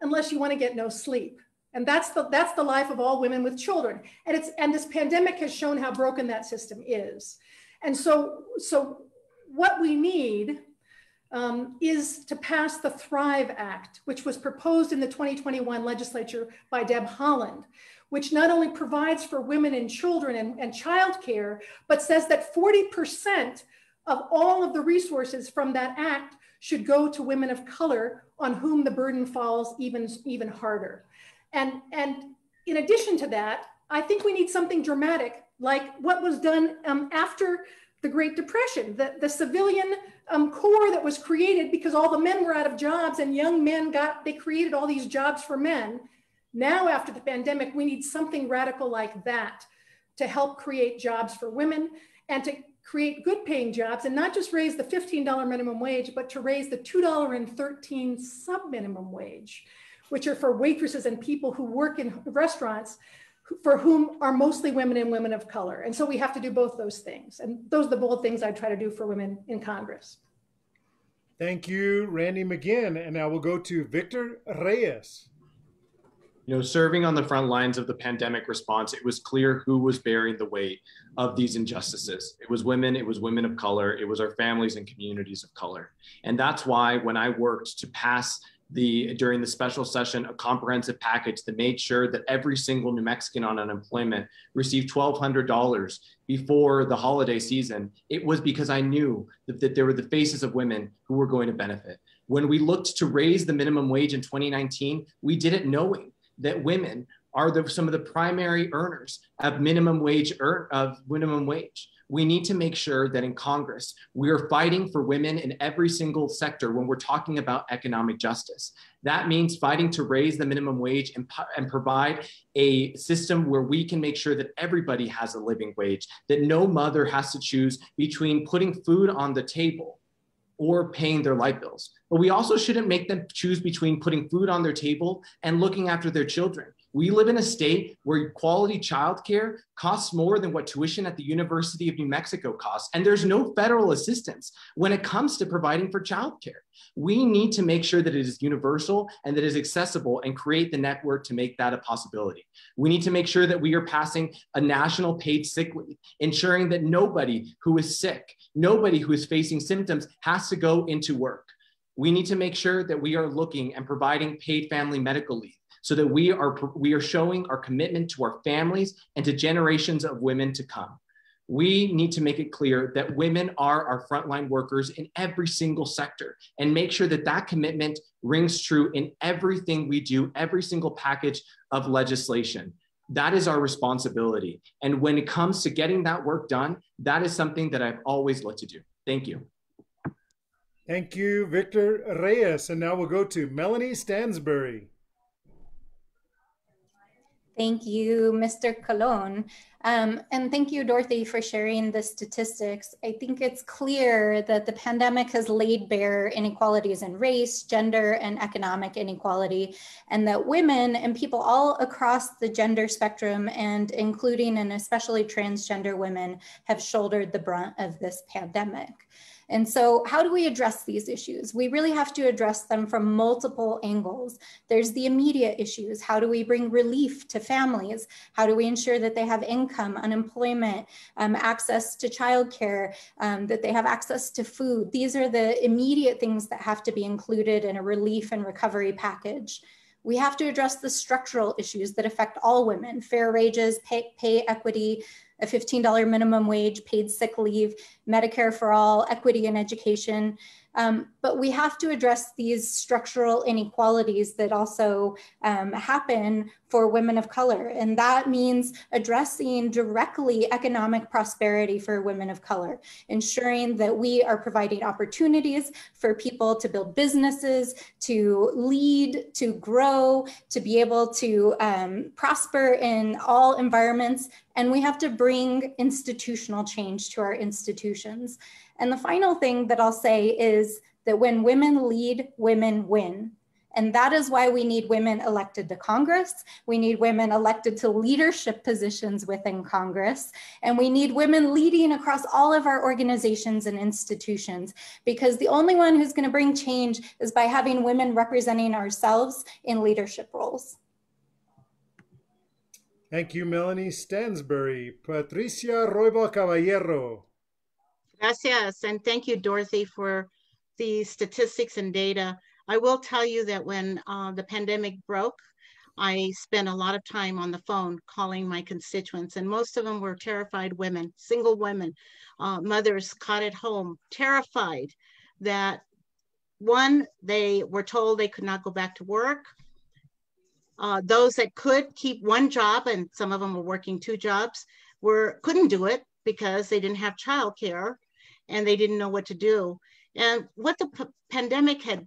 unless you want to get no sleep. And that's the that's the life of all women with children. And it's and this pandemic has shown how broken that system is. And so so what we need um, is to pass the Thrive Act, which was proposed in the 2021 legislature by Deb Haaland, which not only provides for women and children and, and childcare, but says that 40% of all of the resources from that act should go to women of color on whom the burden falls even, even harder. And, and in addition to that, I think we need something dramatic like what was done um, after the Great Depression, the, the civilian um, corps that was created because all the men were out of jobs and young men got, they created all these jobs for men. Now, after the pandemic, we need something radical like that to help create jobs for women and to create good paying jobs and not just raise the $15 minimum wage, but to raise the $2.13 sub minimum wage, which are for waitresses and people who work in restaurants for whom are mostly women and women of color. And so we have to do both those things. And those are the bold things I try to do for women in Congress. Thank you, Randi McGinn. And now we'll go to Victor Reyes. You know, serving on the front lines of the pandemic response, it was clear who was bearing the weight of these injustices. It was women, it was women of color, it was our families and communities of color. And that's why when I worked to pass the during the special session a comprehensive package that made sure that every single New Mexican on unemployment received $1,200 before the holiday season. It was because I knew that, that there were the faces of women who were going to benefit. When we looked to raise the minimum wage in 2019, we did it knowing that women are the, some of the primary earners of minimum wage earn, of minimum wage we need to make sure that in Congress, we are fighting for women in every single sector when we're talking about economic justice. That means fighting to raise the minimum wage and, and provide a system where we can make sure that everybody has a living wage, that no mother has to choose between putting food on the table or paying their light bills. But we also shouldn't make them choose between putting food on their table and looking after their children. We live in a state where quality childcare costs more than what tuition at the University of New Mexico costs, and there's no federal assistance when it comes to providing for childcare. We need to make sure that it is universal and that it is accessible and create the network to make that a possibility. We need to make sure that we are passing a national paid sick leave, ensuring that nobody who is sick, nobody who is facing symptoms has to go into work. We need to make sure that we are looking and providing paid family medical leave so that we are, we are showing our commitment to our families and to generations of women to come. We need to make it clear that women are our frontline workers in every single sector and make sure that that commitment rings true in everything we do, every single package of legislation. That is our responsibility. And when it comes to getting that work done, that is something that I've always looked to do. Thank you. Thank you, Victor Reyes. And now we'll go to Melanie Stansbury. Thank you, Mr. Colon. Um, and thank you, Dorothy, for sharing the statistics. I think it's clear that the pandemic has laid bare inequalities in race, gender, and economic inequality, and that women and people all across the gender spectrum, and including and especially transgender women, have shouldered the brunt of this pandemic. And so, how do we address these issues? We really have to address them from multiple angles. There's the immediate issues. How do we bring relief to families? How do we ensure that they have income, unemployment, um, access to childcare, um, that they have access to food? These are the immediate things that have to be included in a relief and recovery package. We have to address the structural issues that affect all women fair wages, pay, pay equity, a $15 minimum wage, paid sick leave, Medicare for all, equity in education. Um, but we have to address these structural inequalities that also um, happen for women of color. And that means addressing directly economic prosperity for women of color, ensuring that we are providing opportunities for people to build businesses, to lead, to grow, to be able to um, prosper in all environments. And we have to bring institutional change to our institutions. And the final thing that I'll say is that when women lead, women win. And that is why we need women elected to Congress. We need women elected to leadership positions within Congress. And we need women leading across all of our organizations and institutions, because the only one who's going to bring change is by having women representing ourselves in leadership roles. Thank you, Melanie Stansbury. Patricia Roybal Caballero. Gracias. And thank you, Dorothy, for the statistics and data. I will tell you that when uh, the pandemic broke, I spent a lot of time on the phone calling my constituents, and most of them were terrified women, single women, uh, mothers caught at home, terrified that one, they were told they could not go back to work. Uh, those that could keep one job, and some of them were working two jobs, were couldn't do it because they didn't have childcare and they didn't know what to do. And what the p- pandemic had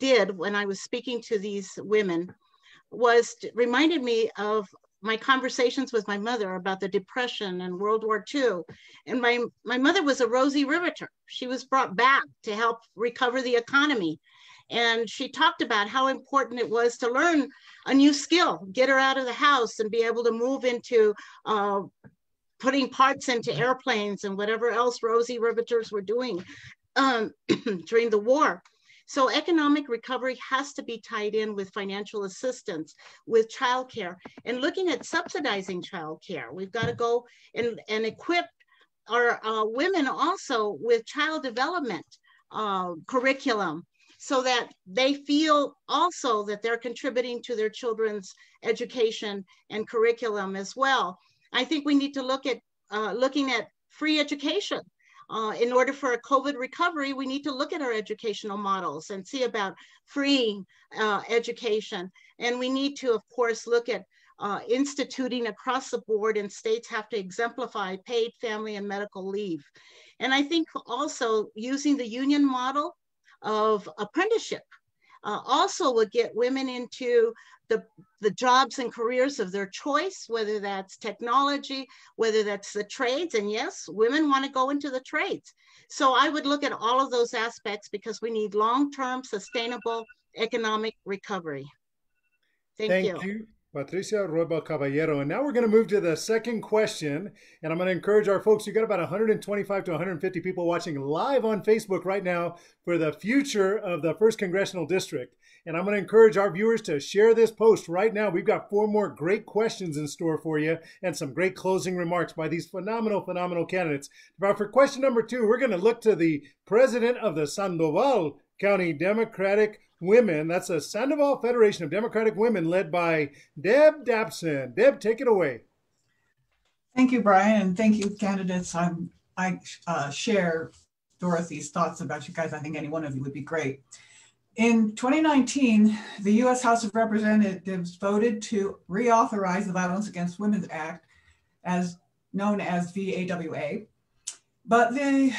did when I was speaking to these women was reminded me of my conversations with my mother about the depression and World War II. And my, my mother was a Rosie Riveter. She was brought back to help recover the economy. And she talked about how important it was to learn a new skill, get her out of the house and be able to move into uh, putting parts into airplanes and whatever else Rosie Riveters were doing um, during the war. So economic recovery has to be tied in with financial assistance, with childcare, and looking at subsidizing childcare. We've got to go and, and equip our uh, women also with child development uh, curriculum so that they feel also that they're contributing to their children's education and curriculum as well. I think we need to look at uh, looking at free education. Uh, in order for a COVID recovery, we need to look at our educational models and see about free uh, education. And we need to, of course, look at uh, instituting across the board and states have to exemplify paid family and medical leave. And I think also using the union model of apprenticeship uh, also would get women into the, the jobs and careers of their choice, whether that's technology, whether that's the trades. And yes, women want to go into the trades. So I would look at all of those aspects because we need long-term sustainable economic recovery. Thank, Thank you. you. Patricia Roybal Caballero. And now we're going to move to the second question. And I'm going to encourage our folks, you got about 125 to 150 people watching live on Facebook right now for the future of the 1st Congressional District. And I'm going to encourage our viewers to share this post right now. We've got four more great questions in store for you and some great closing remarks by these phenomenal, phenomenal candidates. But for question number two, we're going to look to the president of the Sandoval County Democratic Women. That's the Sandoval Federation of Democratic Women led by Deb Dapson. Deb, take it away. Thank you, Brian, and thank you, candidates. I'm, I uh, share Dorothy's thoughts about you guys. I think any one of you would be great. In 2019, the U.S. House of Representatives voted to reauthorize the Violence Against Women Act, as known as VAWA, but the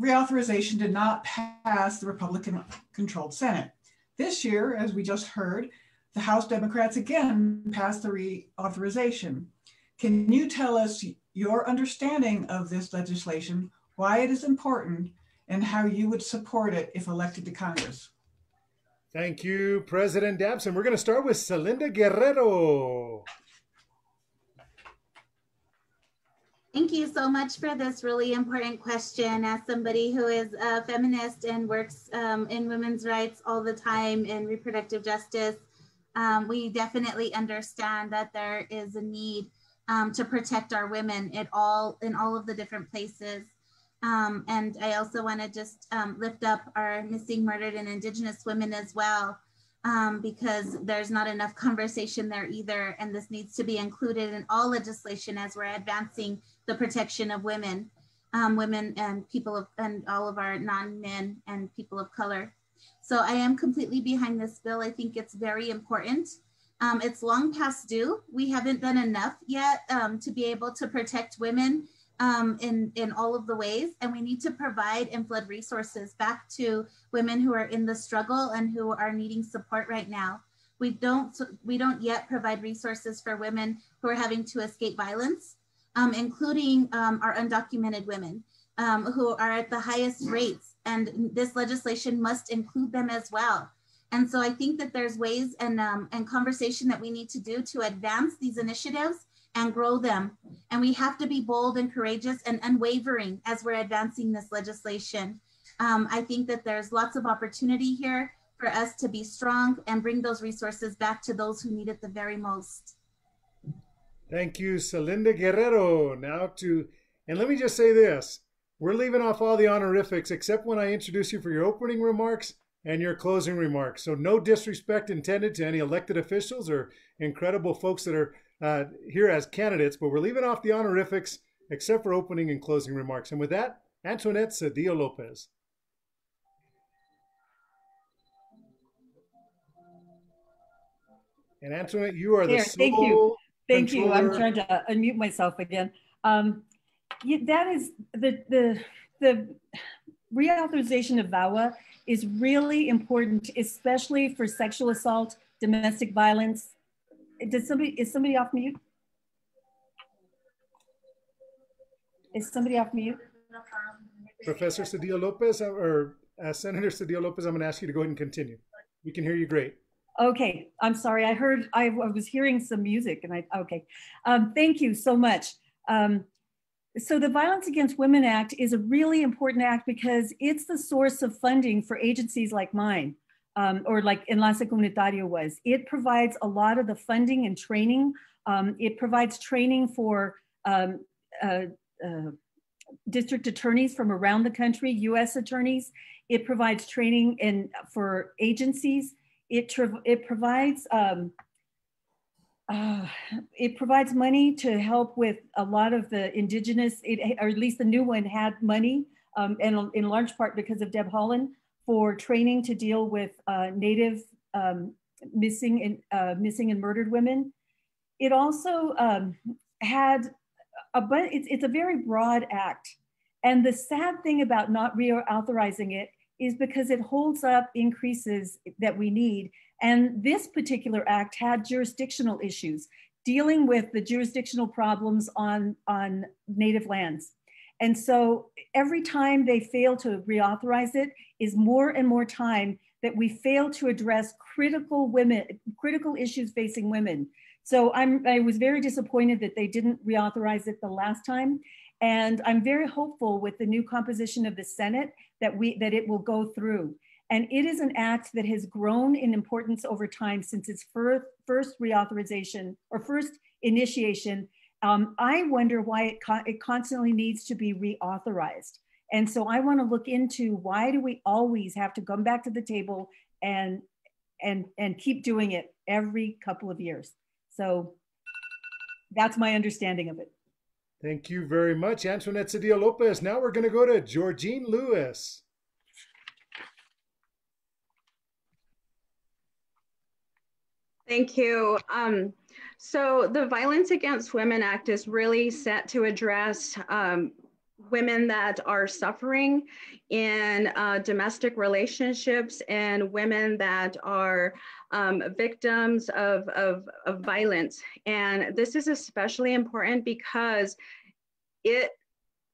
reauthorization did not pass the Republican-controlled Senate. This year, as we just heard, the House Democrats again passed the reauthorization. Can you tell us your understanding of this legislation, why it is important, and how you would support it if elected to Congress? Thank you, President Dabson. We're going to start with Selinda Guerrero. Thank you so much for this really important question. As somebody who is a feminist and works um, in women's rights all the time and reproductive justice, um, we definitely understand that there is a need um, to protect our women at all in all of the different places. Um, and I also want to just um, lift up our missing, murdered, and Indigenous women as well, um, because there's not enough conversation there either. And this needs to be included in all legislation as we're advancing the protection of women, um, women and people of, and all of our non-men and people of color. So I am completely behind this bill. I think it's very important. Um, it's long past due. We haven't done enough yet um, to be able to protect women um, in, in all of the ways. And we need to provide and flood resources back to women who are in the struggle and who are needing support right now. We don't, we don't yet provide resources for women who are having to escape violence, um, including um, our undocumented women um, who are at the highest rates. And this legislation must include them as well. And so I think that there's ways and, um, and conversation that we need to do to advance these initiatives and grow them. And we have to be bold and courageous and unwavering as we're advancing this legislation. Um, I think that there's lots of opportunity here for us to be strong and bring those resources back to those who need it the very most. Thank you, Selinda Guerrero. Now to, and let me just say this we're leaving off all the honorifics except when I introduce you for your opening remarks and your closing remarks. So, no disrespect intended to any elected officials or incredible folks that are uh, here as candidates, but we're leaving off the honorifics except for opening and closing remarks. And with that, Antoinette Sedillo Lopez. And Antoinette, you are the Here, thank you. Thank you. I'm trying to unmute myself again. Um, that is the the the reauthorization of VAWA is really important, especially for sexual assault, domestic violence, did somebody, is somebody off mute? Is somebody off mute? Professor Sedillo Lopez uh, or uh, Senator Sedillo Lopez, I'm going to ask you to go ahead and continue. We can hear you great. Okay, I'm sorry. I heard, I, I was hearing some music and I, okay. Um, thank you so much. Um, so the Violence Against Women Act is a really important act because it's the source of funding for agencies like mine um, or like Enlace Comunitario was. It provides a lot of the funding and training. Um, it provides training for um, uh, uh, district attorneys from around the country, US attorneys. It provides training in, for agencies. It, it provides um, uh, it provides money to help with a lot of the indigenous, it, or at least the new one had money, um, and in large part because of Deb Haaland, for training to deal with uh, Native um, missing and uh, missing and murdered women. It also um, had a but it's, it's a very broad act. And the sad thing about not reauthorizing it is because it holds up increases that we need. And this particular act had jurisdictional issues dealing with the jurisdictional problems on, on native lands. And so every time they fail to reauthorize it is more and more time that we fail to address critical women, critical issues facing women. So I'm, I was very disappointed that they didn't reauthorize it the last time. And I'm very hopeful with the new composition of the Senate that, we, that it will go through. And it is an act that has grown in importance over time since its first, first reauthorization or first initiation um, I wonder why it, co it constantly needs to be reauthorized. And so I want to look into why do we always have to come back to the table and and and keep doing it every couple of years. So that's my understanding of it. Thank you very much, Antoinette Sedillo Lopez. Now we're going to go to Georgene Louis. Thank you. Um, so the Violence Against Women Act is really set to address um, women that are suffering in uh, domestic relationships and women that are um, victims of, of, of violence. And this is especially important because it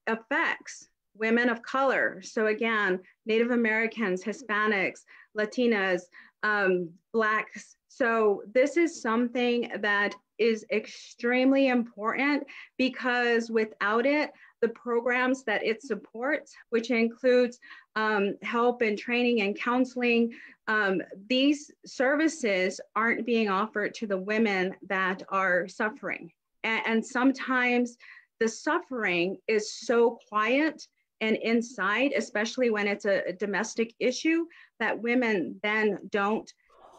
affects women of color. So again, Native Americans, Hispanics, Latinas, um, Blacks. So this is something that is extremely important because without it, the programs that it supports, which includes um, help and training and counseling, um, these services aren't being offered to the women that are suffering. And, and sometimes the suffering is so quiet and inside, especially when it's a, a domestic issue, that women then don't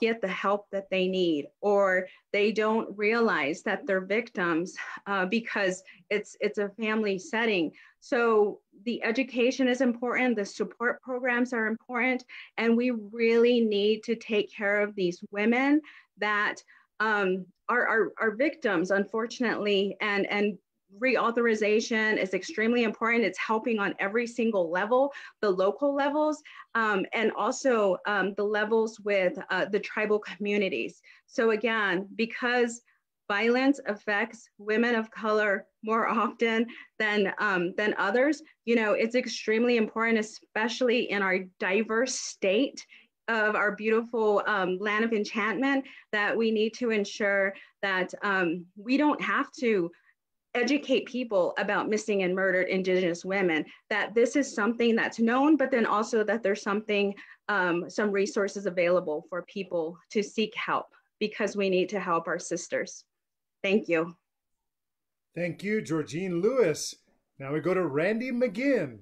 get the help that they need or they don't realize that they're victims uh, because it's it's a family setting. So the education is important the support programs are important and we really need to take care of these women that um, are, are, are victims unfortunately and and reauthorization is extremely important. It's helping on every single level, the local levels, um, and also um, the levels with uh, the tribal communities. So again, because violence affects women of color more often than, um, than others, you know, it's extremely important, especially in our diverse state of our beautiful um, land of enchantment that we need to ensure that um, we don't have to educate people about missing and murdered indigenous women that this is something that's known but then also that there's something um, some resources available for people to seek help because we need to help our sisters. Thank you. Thank you Georgene Louis. Now we go to Randi McGinn.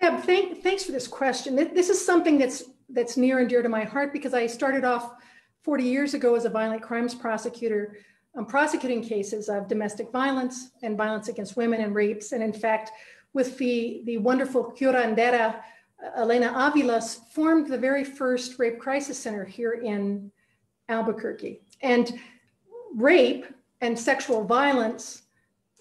Deb thank, thanks for this question. This is something that's that's near and dear to my heart because i started off 40 years ago as a violent crimes prosecutor um, prosecuting cases of domestic violence and violence against women and rapes. And in fact, with the, the wonderful curandera, uh, Elena Avilas, formed the very first rape crisis center here in Albuquerque. And rape and sexual violence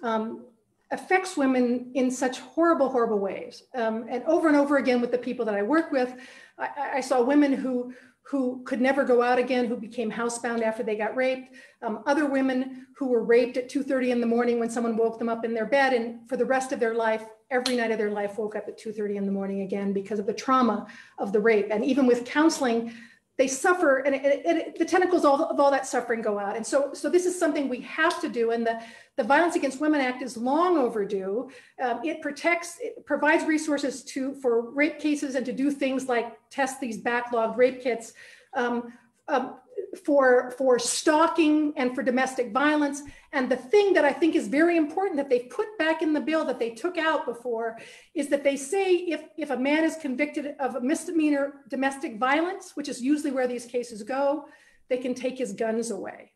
um, affects women in such horrible, horrible ways. Um, and over and over again with the people that I work with, I, I saw women who who could never go out again, who became housebound after they got raped, um, other women who were raped at 2.30 in the morning when someone woke them up in their bed and for the rest of their life, every night of their life woke up at 2.30 in the morning again because of the trauma of the rape. And even with counseling, they suffer and it, it, it, the tentacles of all, of all that suffering go out. And so, so this is something we have to do. And the, the Violence Against Women Act is long overdue. Um, it protects, it provides resources to for rape cases and to do things like test these backlogged rape kits um, um, for, for stalking and for domestic violence. And the thing that I think is very important that they put back in the bill that they took out before is that they say if, if a man is convicted of a misdemeanor domestic violence, which is usually where these cases go, they can take his guns away.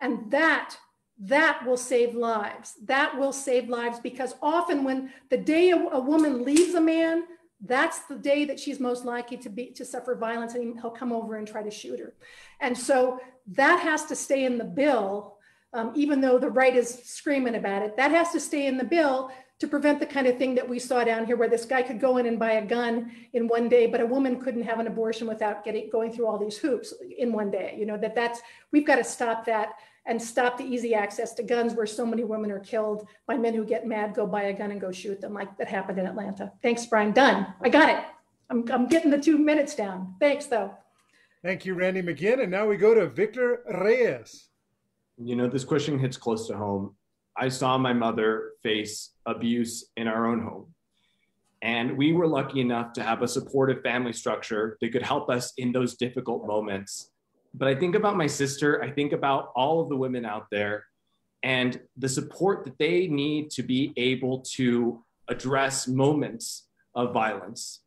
And that that will save lives. That will save lives because often when the day a, a woman leaves a man, that's the day that she's most likely to be to suffer violence and he'll come over and try to shoot her. And so that has to stay in the bill um, even though the right is screaming about it that has to stay in the bill to prevent the kind of thing that we saw down here where this guy could go in and buy a gun in one day but a woman couldn't have an abortion without getting going through all these hoops in one day you know that that's we've got to stop that and stop the easy access to guns where so many women are killed by men who get mad, go buy a gun and go shoot them like that happened in Atlanta. Thanks, Brian. Done. I got it. I'm, I'm getting the two minutes down. Thanks, though. Thank you, Randi McGinn. And now we go to Victor Reyes. You know, this question hits close to home. I saw my mother face abuse in our own home. And we were lucky enough to have a supportive family structure that could help us in those difficult moments but I think about my sister, I think about all of the women out there and the support that they need to be able to address moments of violence.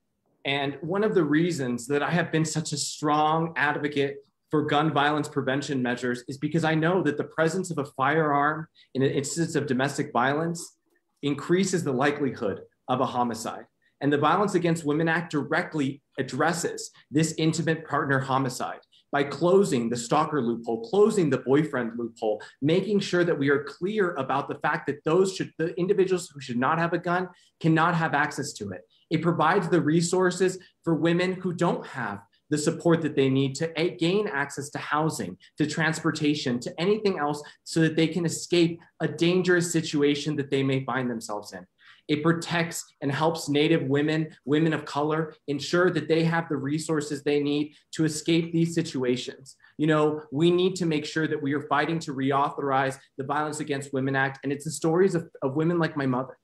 And one of the reasons that I have been such a strong advocate for gun violence prevention measures is because I know that the presence of a firearm in an instance of domestic violence increases the likelihood of a homicide. And the Violence Against Women Act directly addresses this intimate partner homicide by closing the stalker loophole, closing the boyfriend loophole, making sure that we are clear about the fact that those should, the individuals who should not have a gun cannot have access to it. It provides the resources for women who don't have the support that they need to gain access to housing, to transportation, to anything else so that they can escape a dangerous situation that they may find themselves in. It protects and helps Native women, women of color, ensure that they have the resources they need to escape these situations. You know, we need to make sure that we are fighting to reauthorize the Violence Against Women Act. And it's the stories of, of women like my mother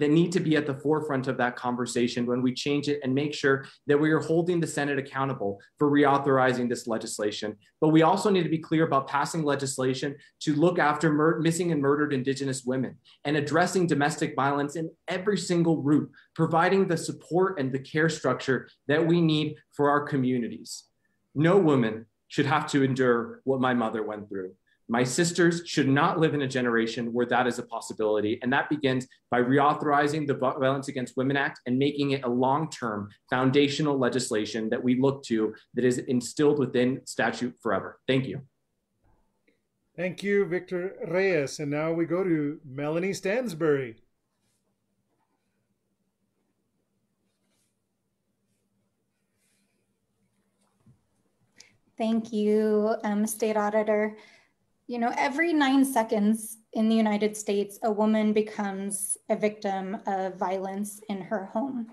that need to be at the forefront of that conversation when we change it and make sure that we are holding the Senate accountable for reauthorizing this legislation. But we also need to be clear about passing legislation to look after missing and murdered Indigenous women and addressing domestic violence in every single route, providing the support and the care structure that we need for our communities. No woman should have to endure what my mother went through. My sisters should not live in a generation where that is a possibility. And that begins by reauthorizing the Violence Against Women Act and making it a long term foundational legislation that we look to that is instilled within statute forever. Thank you. Thank you, Victor Reyes. And now we go to Melanie Stansbury. Thank you, um, State Auditor. You know, every nine seconds in the United States, a woman becomes a victim of violence in her home.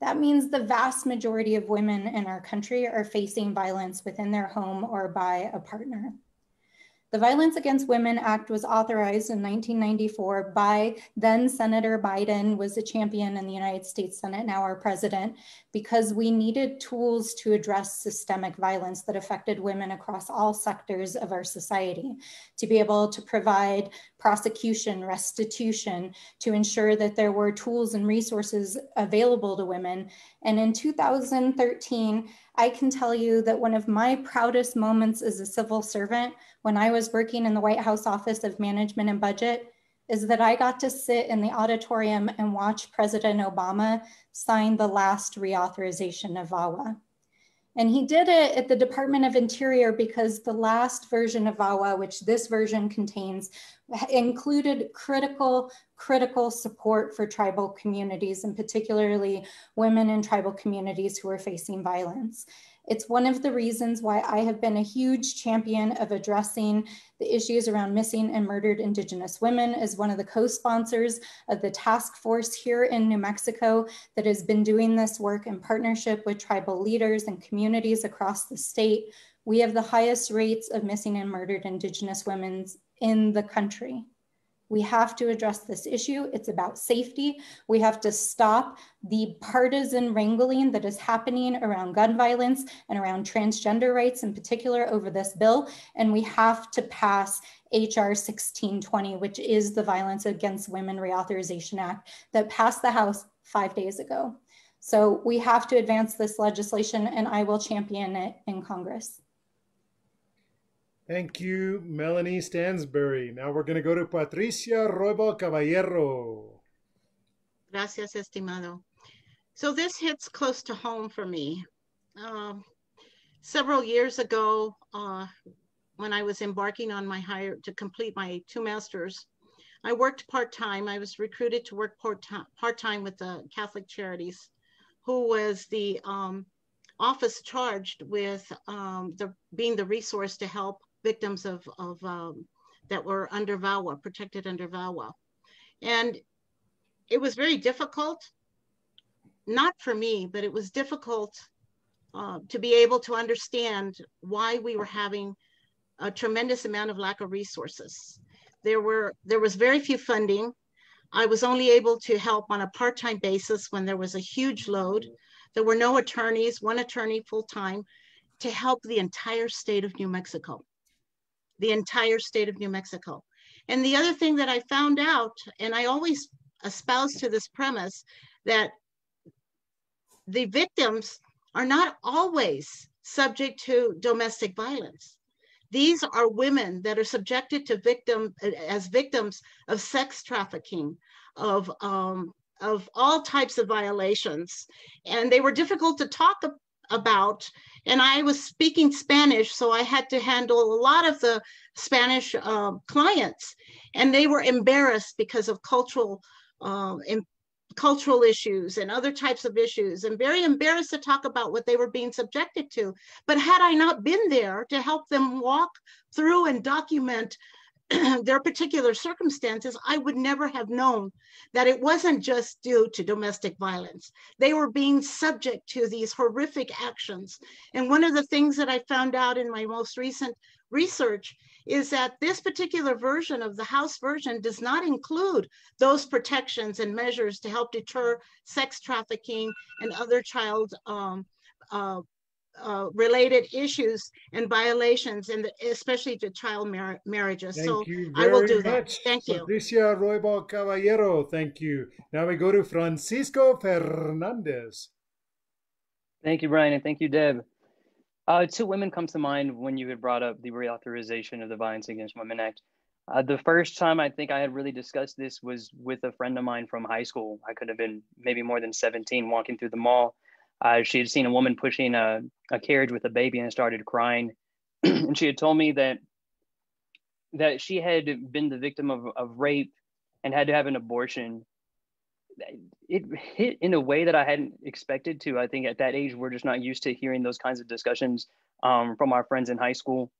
That means the vast majority of women in our country are facing violence within their home or by a partner. The Violence Against Women Act was authorized in 1994 by then Senator Biden was a champion in the United States Senate, now our president, because we needed tools to address systemic violence that affected women across all sectors of our society, to be able to provide prosecution, restitution, to ensure that there were tools and resources available to women. And in 2013, I can tell you that one of my proudest moments as a civil servant when I was working in the White House Office of Management and Budget is that I got to sit in the auditorium and watch President Obama sign the last reauthorization of VAWA. And he did it at the Department of Interior because the last version of VAWA, which this version contains, included critical, critical support for tribal communities and particularly women in tribal communities who are facing violence. It's one of the reasons why I have been a huge champion of addressing the issues around missing and murdered Indigenous women as one of the co-sponsors of the task force here in New Mexico that has been doing this work in partnership with tribal leaders and communities across the state. We have the highest rates of missing and murdered Indigenous women in the country. We have to address this issue. It's about safety. We have to stop the partisan wrangling that is happening around gun violence and around transgender rights in particular over this bill. And we have to pass HR 1620, which is the Violence Against Women Reauthorization Act that passed the House five days ago. So we have to advance this legislation and I will champion it in Congress. Thank you, Melanie Stansbury. Now we're going to go to Patricia Roybal Caballero. Gracias, estimado. So this hits close to home for me. Uh, several years ago, uh, when I was embarking on my hire to complete my two masters, I worked part-time. I was recruited to work part-time with the Catholic Charities, who was the um, office charged with um, the, being the resource to help victims of, of um, that were under VAWA, protected under VAWA. And it was very difficult, not for me, but it was difficult uh, to be able to understand why we were having a tremendous amount of lack of resources. There were there was very few funding. I was only able to help on a part-time basis when there was a huge load. There were no attorneys, one attorney full-time to help the entire state of New Mexico the entire state of New Mexico. And the other thing that I found out, and I always espouse to this premise, that the victims are not always subject to domestic violence. These are women that are subjected to victim as victims of sex trafficking, of um, of all types of violations, and they were difficult to talk about. And I was speaking Spanish, so I had to handle a lot of the Spanish uh, clients, and they were embarrassed because of cultural uh, cultural issues and other types of issues and very embarrassed to talk about what they were being subjected to. But had I not been there to help them walk through and document their particular circumstances, I would never have known that it wasn't just due to domestic violence. They were being subject to these horrific actions. And one of the things that I found out in my most recent research is that this particular version of the House version does not include those protections and measures to help deter sex trafficking and other child um, uh, uh, related issues and violations, and especially to child mar marriages. Thank so you I will do much. that. Thank you. Patricia Roybal Caballero, thank you. Now we go to Francisco Fernandez. Thank you, Brian, and thank you, Deb. Uh, two women come to mind when you had brought up the reauthorization of the Violence Against Women Act. Uh, the first time I think I had really discussed this was with a friend of mine from high school. I could have been maybe more than 17 walking through the mall. Uh, she had seen a woman pushing a, a carriage with a baby and started crying. and she had told me that that she had been the victim of, of rape and had to have an abortion it hit in a way that I hadn't expected to. I think at that age, we're just not used to hearing those kinds of discussions um, from our friends in high school.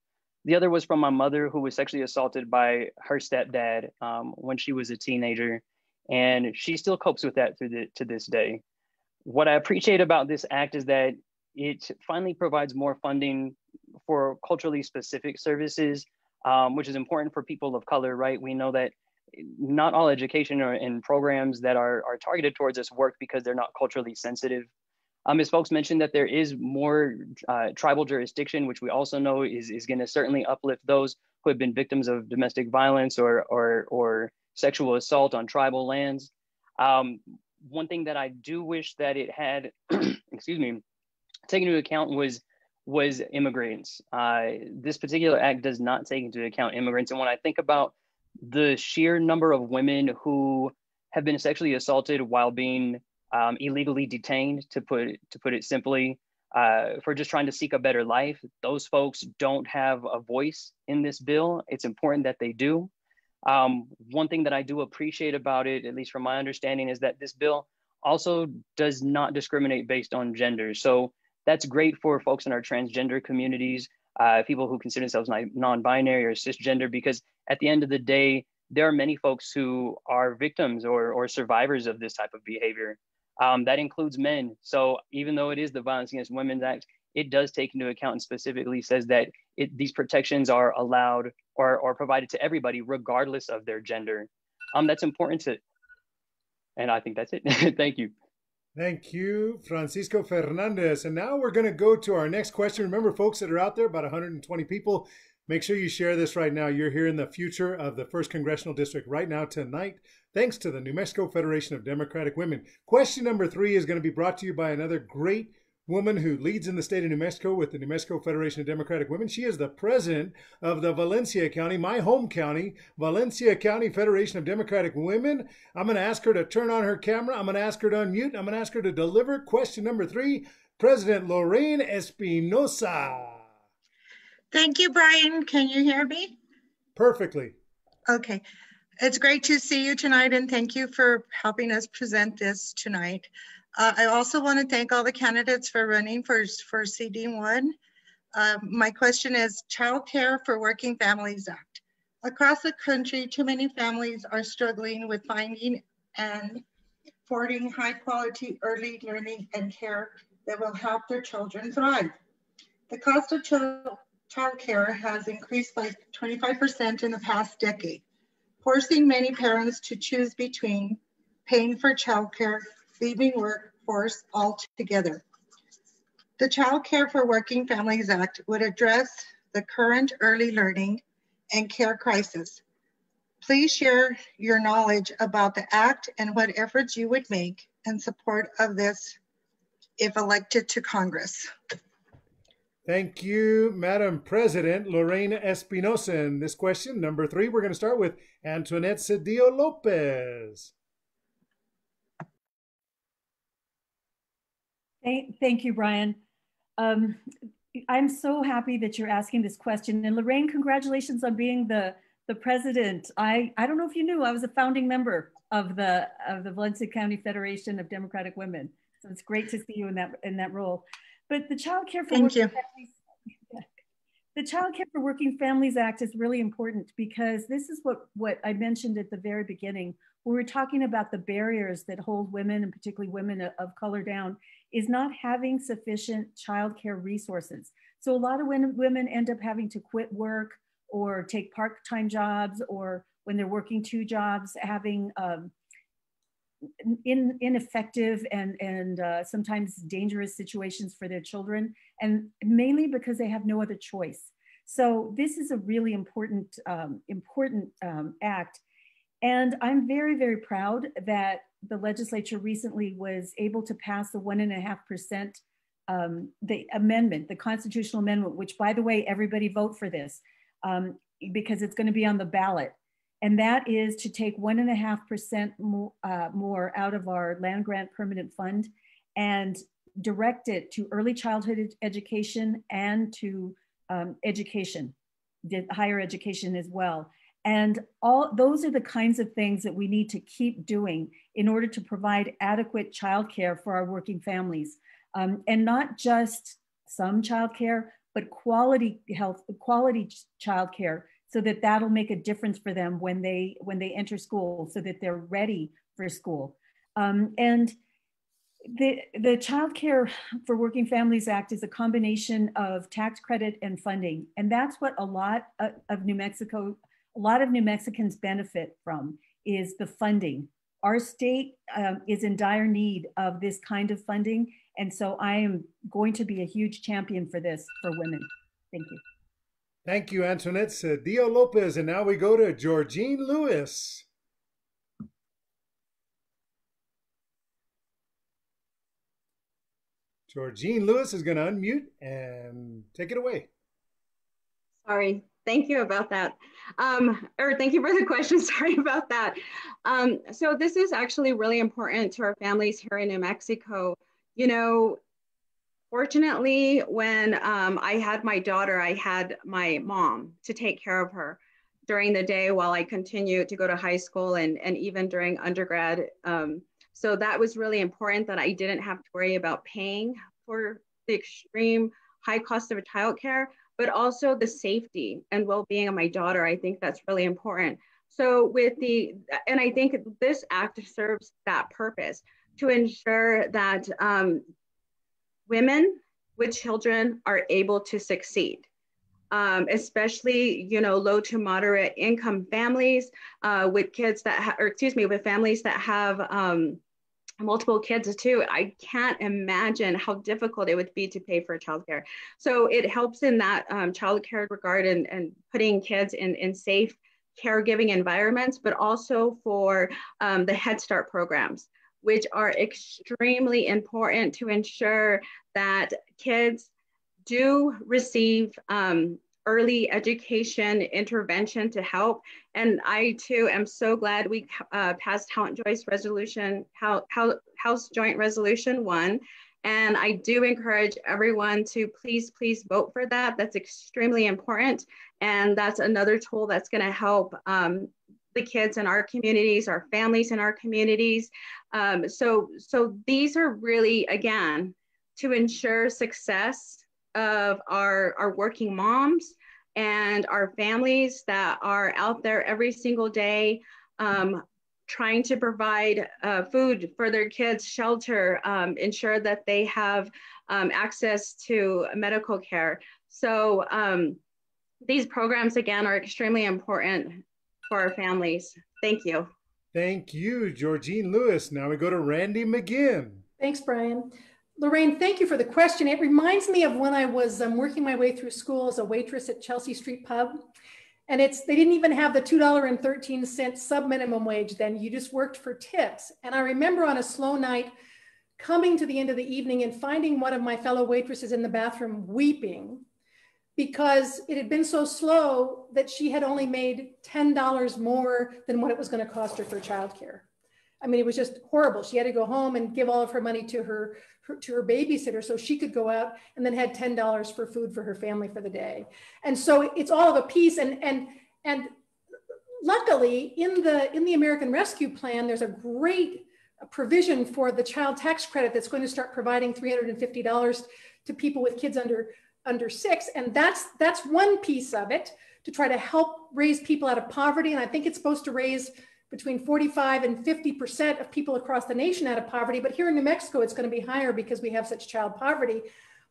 The other was from my mother, who was sexually assaulted by her stepdad um, when she was a teenager, and she still copes with that through the, to this day. What I appreciate about this act is that it finally provides more funding for culturally specific services, um, which is important for people of color, right? We know that not all education or and programs that are, are targeted towards this work because they're not culturally sensitive. Um, as folks mentioned that there is more uh, tribal jurisdiction, which we also know is, is gonna certainly uplift those who have been victims of domestic violence or, or, or sexual assault on tribal lands. Um, one thing that I do wish that it had, excuse me, taken into account was was immigrants. Uh, this particular act does not take into account immigrants. And when I think about the sheer number of women who have been sexually assaulted while being um, illegally detained, to put to put it simply, uh, for just trying to seek a better life. Those folks don't have a voice in this bill. It's important that they do. Um, one thing that I do appreciate about it, at least from my understanding, is that this bill also does not discriminate based on gender. So that's great for folks in our transgender communities uh, people who consider themselves non-binary or cisgender, because at the end of the day, there are many folks who are victims or, or survivors of this type of behavior. Um, that includes men. So even though it is the Violence Against Women Act, it does take into account and specifically says that it, these protections are allowed or, or provided to everybody regardless of their gender. Um, that's important to, and I think that's it. Thank you. Thank you, Francisco Fernandez. And now we're going to go to our next question. Remember, folks that are out there, about 120 people, make sure you share this right now. You're here in the future of the 1st Congressional District right now, tonight, thanks to the New Mexico Federation of Democratic Women. Question number three is going to be brought to you by another great woman who leads in the state of New Mexico with the New Mexico Federation of Democratic Women. She is the president of the Valencia County, my home county, Valencia County Federation of Democratic Women. I'm going to ask her to turn on her camera. I'm going to ask her to unmute. I'm going to ask her to deliver question number three. President Lorraine Espinosa. Thank you, Brian. Can you hear me? Perfectly. Okay. It's great to see you tonight and thank you for helping us present this tonight. Uh, I also want to thank all the candidates for running for, for CD1. Uh, my question is Child Care for Working Families Act. Across the country, too many families are struggling with finding and affording high quality early learning and care that will help their children thrive. The cost of child care has increased by 25% in the past decade, forcing many parents to choose between paying for child care leaving workforce altogether. The Child Care for Working Families Act would address the current early learning and care crisis. Please share your knowledge about the act and what efforts you would make in support of this if elected to Congress. Thank you, Madam President Lorraine Espinosa. And this question, number three, we're going to start with Antoinette Sedillo Lopez. Thank, thank you, Brian. Um, I'm so happy that you're asking this question. And Lorraine, congratulations on being the, the president. I, I don't know if you knew, I was a founding member of the, of the Valencia County Federation of Democratic Women. So it's great to see you in that, in that role. But the Child Care for Thank Working you. Families, the Child Care for Working Families Act is really important because this is what, what I mentioned at the very beginning. We're talking about the barriers that hold women and particularly women of color down is not having sufficient childcare resources. So a lot of women, end up having to quit work or take part-time jobs or when they're working two jobs, having um, in, ineffective and, and uh, sometimes dangerous situations for their children, and mainly because they have no other choice. So this is a really important, um, important um, act. And I'm very, very proud that the legislature recently was able to pass the one and a half percent, um, the amendment, the constitutional amendment, which by the way, everybody vote for this um, because it's gonna be on the ballot. And that is to take one and a half percent more, uh, out of our land grant permanent fund and direct it to early childhood ed- education and to um, education, higher education as well. And all those are the kinds of things that we need to keep doing in order to provide adequate childcare for our working families. Um, and not just some childcare, but quality health, quality ch- childcare so that that'll make a difference for them when they when they enter school so that they're ready for school. Um, and the, the Child Care for Working Families Act is a combination of tax credit and funding. And that's what a lot of, of New Mexico, a lot of New Mexicans benefit from is the funding. Our state um, is in dire need of this kind of funding. And so I am going to be a huge champion for this for women. Thank you. Thank you, Antoinette Sedillo Lopez. And now we go to Georgene Louis. Georgene Louis is going to unmute and take it away. Sorry, thank you about that. Um, or thank you for the question. Sorry about that. Um, so this is actually really important to our families here in New Mexico. You know, fortunately, when um, I had my daughter, I had my mom to take care of her during the day while I continued to go to high school and, and even during undergrad. Um, so that was really important that I didn't have to worry about paying for the extreme high cost of childcare, but also the safety and well-being of my daughter. I think that's really important. So with the, and I think this act serves that purpose to ensure that um, women with children are able to succeed. Um, especially, you know, low to moderate income families uh, with kids that, ha- or excuse me, with families that have um, multiple kids too. I can't imagine how difficult it would be to pay for childcare. So it helps in that um, childcare regard and, and putting kids in, in safe caregiving environments, but also for um, the Head Start programs which are extremely important to ensure that kids do receive um, early education intervention to help. And I too am so glad we uh, passed House Joint Resolution, House Joint Resolution 1. And I do encourage everyone to please, please vote for that. That's extremely important. And that's another tool that's going to help um, the kids in our communities, our families in our communities. Um, so, so these are really, again, to ensure success of our, our working moms and our families that are out there every single day um, trying to provide uh, food for their kids, shelter, um, ensure that they have um, access to medical care. So um, these programs, again, are extremely important for our families. Thank you. Thank you, Georgene Louis. Now we go to Randi McGinn. Thanks, Brian. Lorraine, thank you for the question. It reminds me of when I was um, working my way through school as a waitress at Chelsea Street Pub. And it's they didn't even have the $2.13 sub minimum wage then. You just worked for tips. And I remember on a slow night coming to the end of the evening and finding one of my fellow waitresses in the bathroom weeping because it had been so slow that she had only made $10 more than what it was going to cost her for childcare. I mean, it was just horrible. She had to go home and give all of her money to her, her to her babysitter so she could go out and then had $10 for food for her family for the day. And so it's all of a piece. And, and, and luckily in the, in the American Rescue Plan, there's a great provision for the child tax credit that's going to start providing $350 to people with kids under, under six. And that's, that's one piece of it to try to help raise people out of poverty. And I think it's supposed to raise between 45 and 50% of people across the nation out of poverty. But here in New Mexico, it's going to be higher because we have such child poverty.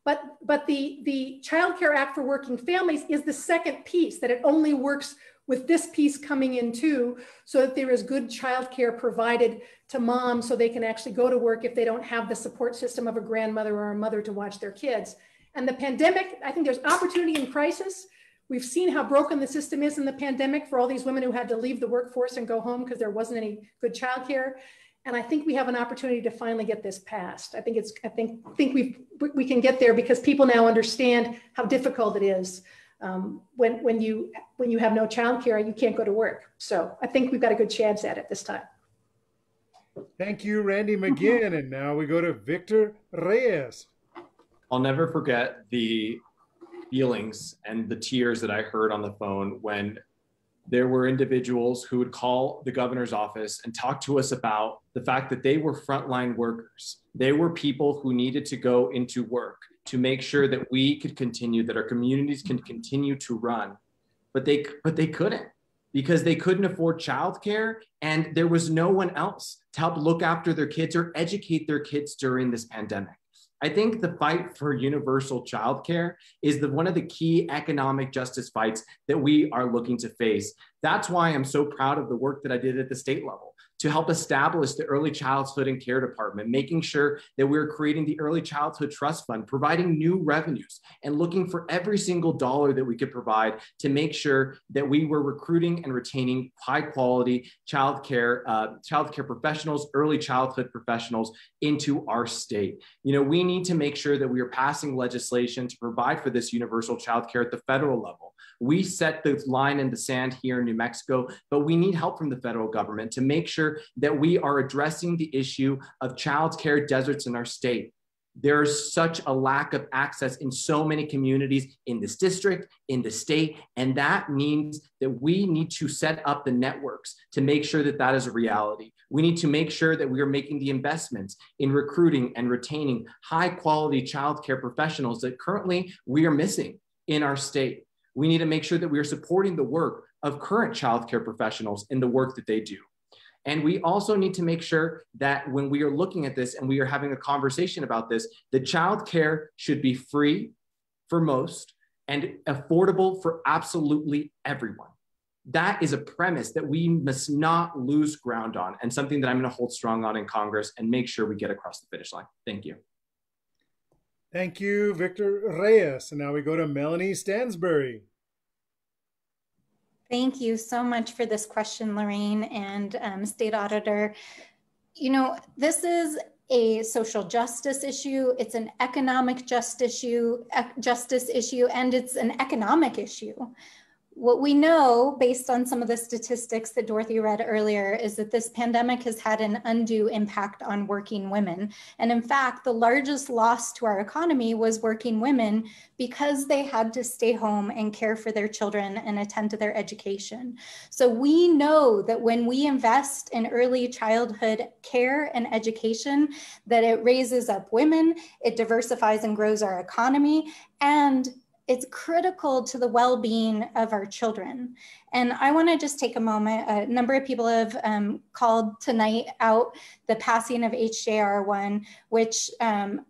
But, but the, the Child Care Act for Working Families is the second piece that it only works with this piece coming in too, so that there is good child care provided to moms so they can actually go to work if they don't have the support system of a grandmother or a mother to watch their kids. And the pandemic, I think there's opportunity in crisis. We've seen how broken the system is in the pandemic for all these women who had to leave the workforce and go home because there wasn't any good childcare. And I think we have an opportunity to finally get this passed. I think it's, I think, I think we we can get there because people now understand how difficult it is um, when, when you, when you have no childcare, you can't go to work. So I think we've got a good chance at it this time. Thank you, Randi McGinn. And now we go to Victor Reyes. I'll never forget the feelings and the tears that I heard on the phone when there were individuals who would call the governor's office and talk to us about the fact that they were frontline workers. They were people who needed to go into work to make sure that we could continue, that our communities can continue to run. But they but they couldn't because they couldn't afford childcare and there was no one else to help look after their kids or educate their kids during this pandemic. I think the fight for universal childcare is the one of the key economic justice fights that we are looking to face. That's why I'm so proud of the work that I did at the state level to help establish the early childhood and care department, making sure that we're creating the early childhood trust fund, providing new revenues and looking for every single dollar that we could provide to make sure that we were recruiting and retaining high quality childcare, uh, childcare professionals, early childhood professionals into our state. You know, we need to make sure that we are passing legislation to provide for this universal childcare at the federal level. We set the line in the sand here in New Mexico, but we need help from the federal government to make sure that we are addressing the issue of child care deserts in our state. There's such a lack of access in so many communities in this district, in the state, and that means that we need to set up the networks to make sure that that is a reality. We need to make sure that we are making the investments in recruiting and retaining high quality childcare professionals that currently we are missing in our state. We need to make sure that we are supporting the work of current childcare professionals in the work that they do. And we also need to make sure that when we are looking at this and we are having a conversation about this, the childcare should be free for most and affordable for absolutely everyone. That is a premise that we must not lose ground on and something that I'm going to hold strong on in Congress and make sure we get across the finish line. Thank you. Thank you, Victor Reyes. And now we go to Melanie Stansbury. Thank you so much for this question, Lorraine and um, State Auditor. You know, this is a social justice issue, it's an economic justice issue, justice issue, and it's an economic issue. What we know, based on some of the statistics that Dorothy read earlier, is that this pandemic has had an undue impact on working women. And in fact, the largest loss to our economy was working women because they had to stay home and care for their children and attend to their education. So we know that when we invest in early childhood care and education, that it raises up women, it diversifies and grows our economy, and it's critical to the well-being of our children. And I wanna just take a moment, a number of people have um, called tonight out the passing of HJR1, which um,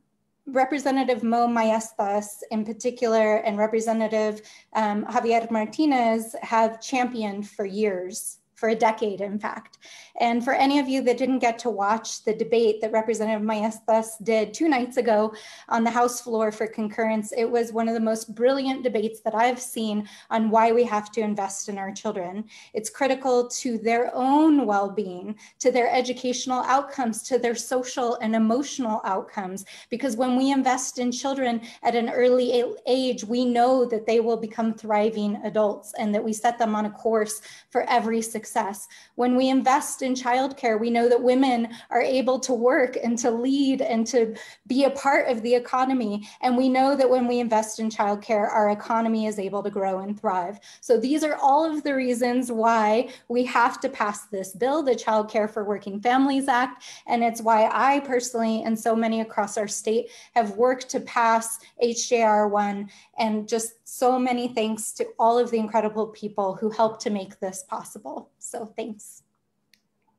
Representative Moe Maestas in particular and Representative um, Javier Martinez have championed for years for a decade, in fact. And for any of you that didn't get to watch the debate that Representative Maestas did two nights ago on the House floor for concurrence, it was one of the most brilliant debates that I've seen on why we have to invest in our children. It's critical to their own well being, to their educational outcomes, to their social and emotional outcomes. Because when we invest in children at an early age, we know that they will become thriving adults and that we set them on a course for every success success. When we invest in childcare, we know that women are able to work and to lead and to be a part of the economy. And we know that when we invest in childcare, our economy is able to grow and thrive. So these are all of the reasons why we have to pass this bill, the Child Care for Working Families Act. And it's why I personally and so many across our state have worked to pass HJR 1 and just so many thanks to all of the incredible people who helped to make this possible. So thanks.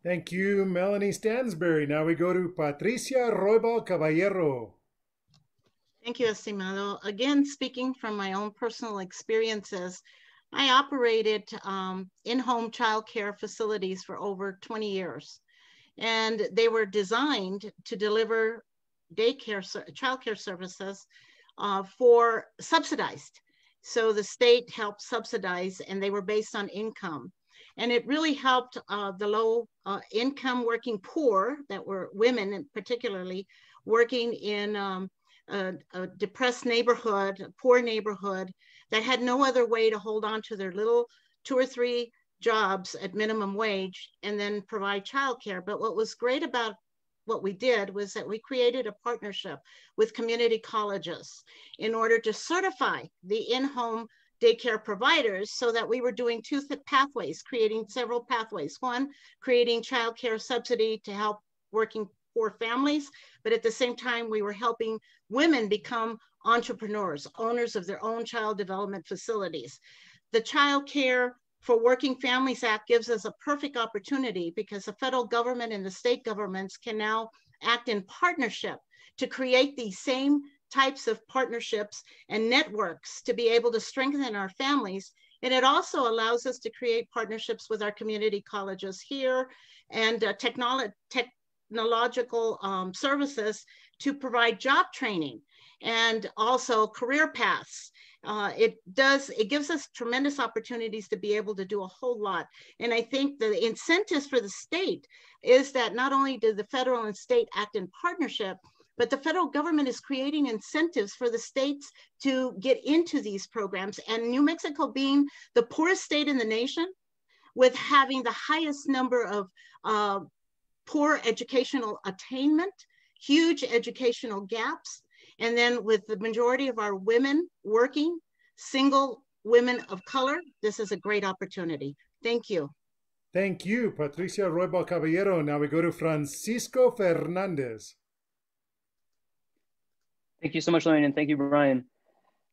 Thank you, Melanie Stansbury. Now we go to Patricia Roybal Caballero. Thank you, Estimado. Again, speaking from my own personal experiences, I operated um, in-home childcare facilities for over 20 years, and they were designed to deliver daycare, childcare services uh, for subsidized. So the state helped subsidize, and they were based on income. And it really helped uh, the low uh, income working poor, that were women particularly, working in um, a, a, depressed neighborhood, a poor neighborhood, that had no other way to hold on to their little two or three jobs at minimum wage and then provide childcare. But what was great about what we did was that we created a partnership with community colleges in order to certify the in-home daycare providers so that we were doing two pathways, creating several pathways. One, creating childcare subsidy to help working poor families, but at the same time, we were helping women become entrepreneurs, owners of their own child development facilities. The Child Care for Working Families Act gives us a perfect opportunity because the federal government and the state governments can now act in partnership to create these same types of partnerships and networks to be able to strengthen our families. And it also allows us to create partnerships with our community colleges here and uh, technolo technological um, services to provide job training and also career paths. Uh, it does it gives us tremendous opportunities to be able to do a whole lot. And i think the incentives for the state is that not only do the federal and state act in partnership but the federal government is creating incentives for the states to get into these programs. And new mexico being the poorest state in the nation with having the highest number of uh, poor educational attainment huge educational gaps and then with the majority of our women working, single women of color, this is a great opportunity. Thank you. Thank you, Patricia Roybal Caballero. Now we go to Francisco Fernandez. Thank you so much, Lorraine, and thank you, Brian.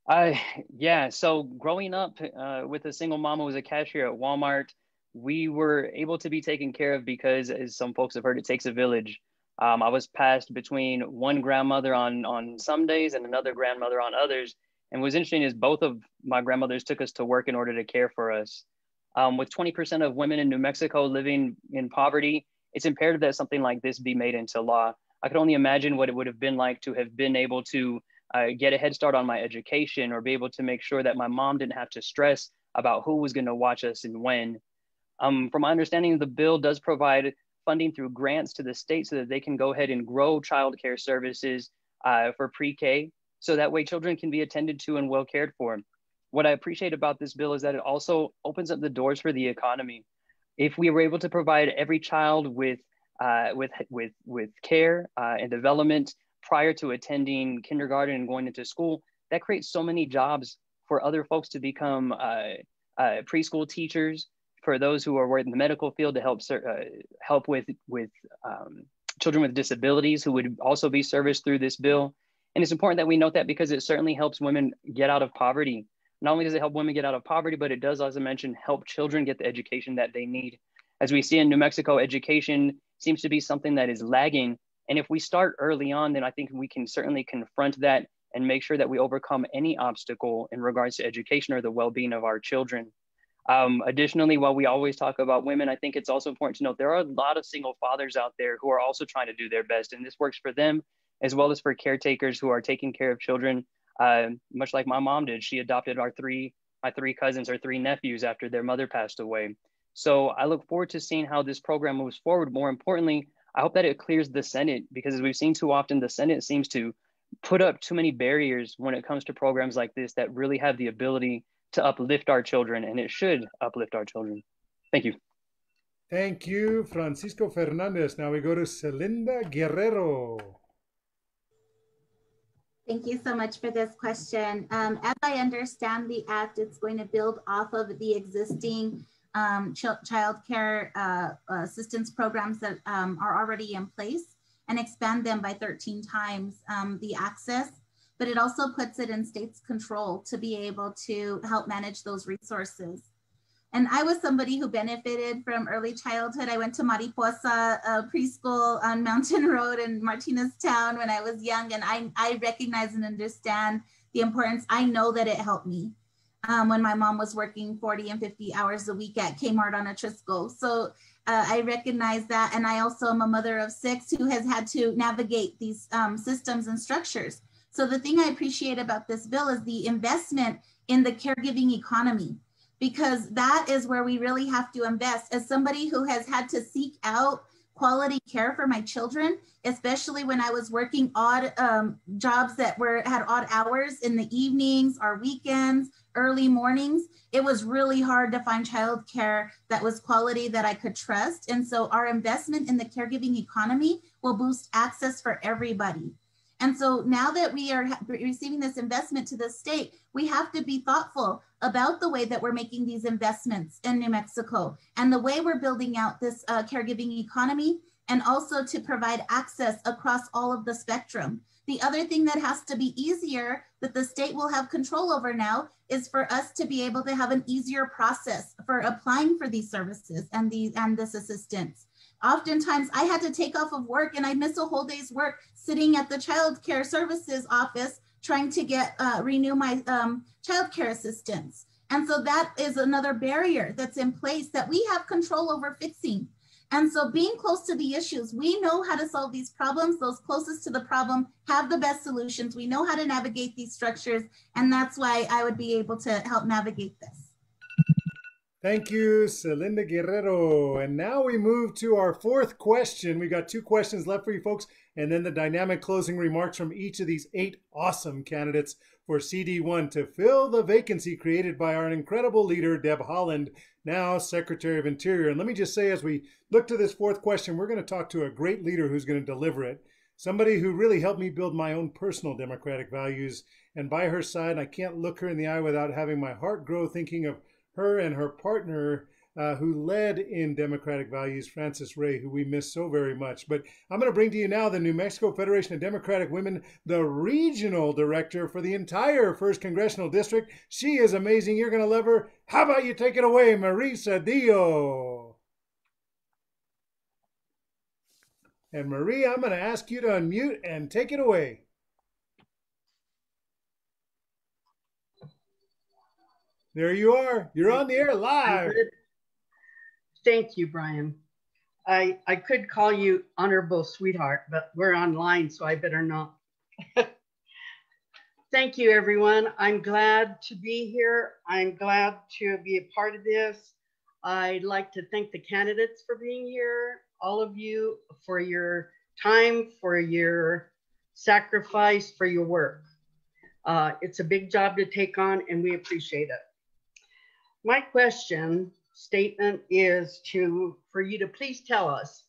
I yeah, so growing up uh, with a single mom who was a cashier at Walmart, we were able to be taken care of because, as some folks have heard, it takes a village. Um, I was passed between one grandmother on on some days and another grandmother on others. And what's interesting is both of my grandmothers took us to work in order to care for us. Um, with 20% of women in New Mexico living in poverty, it's imperative that something like this be made into law. I could only imagine what it would have been like to have been able to uh, get a head start on my education or be able to make sure that my mom didn't have to stress about who was going to watch us and when. Um, from my understanding, the bill does provide funding through grants to the state so that they can go ahead and grow childcare services uh, for pre-K, so that way children can be attended to and well cared for. What I appreciate about this bill is that it also opens up the doors for the economy. If we were able to provide every child with uh, with with with care uh, and development prior to attending kindergarten and going into school, that creates so many jobs for other folks to become uh, uh preschool teachers, for those who are in the medical field to help uh, help with with um, children with disabilities who would also be serviced through this bill. And it's important that we note that because it certainly helps women get out of poverty. Not only does it help women get out of poverty, but it does, as I mentioned, help children get the education that they need. As we see in New Mexico, education seems to be something that is lagging. And if we start early on, then I think we can certainly confront that and make sure that we overcome any obstacle in regards to education or the well being of our children. Um, additionally, while we always talk about women, I think it's also important to note there are a lot of single fathers out there who are also trying to do their best, and this works for them as well as for caretakers who are taking care of children. Uh, much like my mom did, she adopted our three my three cousins or three nephews after their mother passed away. So I look forward to seeing how this program moves forward. More importantly, I hope that it clears the Senate because as we've seen too often, the Senate seems to put up too many barriers when it comes to programs like this that really have the ability to uplift our children, and it should uplift our children. Thank you. Thank you, Francisco Fernandez. Now we go to Selinda Guerrero. Thank you so much for this question. Um, as I understand the act, it's going to build off of the existing um, ch child care uh, assistance programs that um, are already in place and expand them by 13 times um, the access. But it also puts it in states' control to be able to help manage those resources. And I was somebody who benefited from early childhood. I went to Mariposa uh, preschool on Mountain Road in Martinez Town when I was young, and I, I recognize and understand the importance. I know that it helped me um, when my mom was working 40 and 50 hours a week at Kmart on Atrisco. So uh, I recognize that. And I also am a mother of six who has had to navigate these um, systems and structures. So the thing I appreciate about this bill is the investment in the caregiving economy because that is where we really have to invest. As somebody who has had to seek out quality care for my children, especially when I was working odd um, jobs that were had odd hours in the evenings or weekends, early mornings, it was really hard to find childcare that was quality that I could trust. And so our investment in the caregiving economy will boost access for everybody. And so now that we are receiving this investment to the state, we have to be thoughtful about the way that we're making these investments in New Mexico and the way we're building out this uh, caregiving economy and also to provide access across all of the spectrum. The other thing that has to be easier that the state will have control over now is for us to be able to have an easier process for applying for these services and these and this assistance. Oftentimes I had to take off of work and I miss a whole day's work sitting at the child care services office trying to get uh, renew my um, child care assistance. And so that is another barrier that's in place that we have control over fixing. And so being close to the issues, we know how to solve these problems. Those closest to the problem have the best solutions. We know how to navigate these structures. And that's why I would be able to help navigate this. Thank you, Selinda Guerrero. And now we move to our fourth question. We've got two questions left for you folks, and then the dynamic closing remarks from each of these eight awesome candidates for CD1 to fill the vacancy created by our incredible leader, Deb Haaland, now Secretary of Interior. And let me just say, as we look to this fourth question, we're going to talk to a great leader who's going to deliver it. Somebody who really helped me build my own personal democratic values. And by her side, I can't look her in the eye without having my heart grow thinking of her and her partner uh, who led in democratic values, Frances Ray, who we miss so very much. But I'm going to bring to you now the New Mexico Federation of Democratic Women, the regional director for the entire First Congressional District. She is amazing. You're going to love her. How about you take it away, Marisa Dio? And Marie, I'm going to ask you to unmute and take it away. There you are. You're on the air live. Thank you, Brian. I, I could call you honorable sweetheart, but we're online, so I better not. Thank you, everyone. I'm glad to be here. I'm glad to be a part of this. I'd like to thank the candidates for being here, all of you for your time, for your sacrifice, for your work. Uh, it's a big job to take on, and we appreciate it my question statement is to for you to please tell us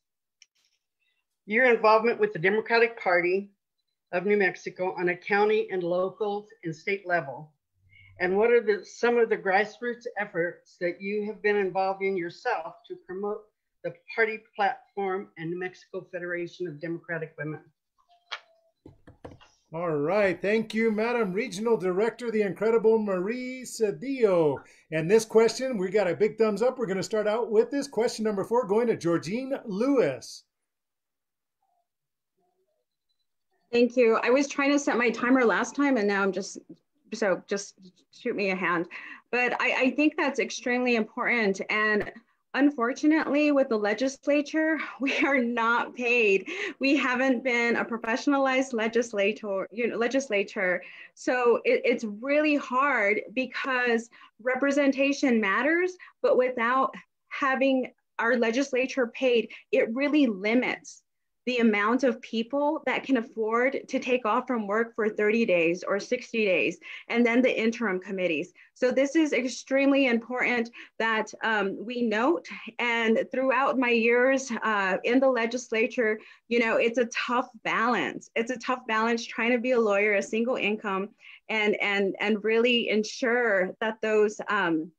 your involvement with the Democratic Party of New Mexico on a county and local and state level. And what are the some of the grassroots efforts that you have been involved in yourself to promote the party platform and New Mexico Federation of Democratic Women? All right. Thank you, Madam Regional Director, the incredible Marie Cedillo. And this question, we got a big thumbs up. We're going to start out with this question number four, going to Georgene Louis. Thank you. I was trying to set my timer last time and now I'm just, so just shoot me a hand. But I, I think that's extremely important. And Unfortunately, with the legislature, we are not paid. We haven't been a professionalized legislator, you know, legislature. So it, it's really hard because representation matters, but without having our legislature paid, it really limits the amount of people that can afford to take off from work for 30 days or 60 days, and then the interim committees. So this is extremely important that um, we note. And throughout my years uh, in the legislature, you know, it's a tough balance. It's a tough balance trying to be a lawyer, a single income, and and and really ensure that those um,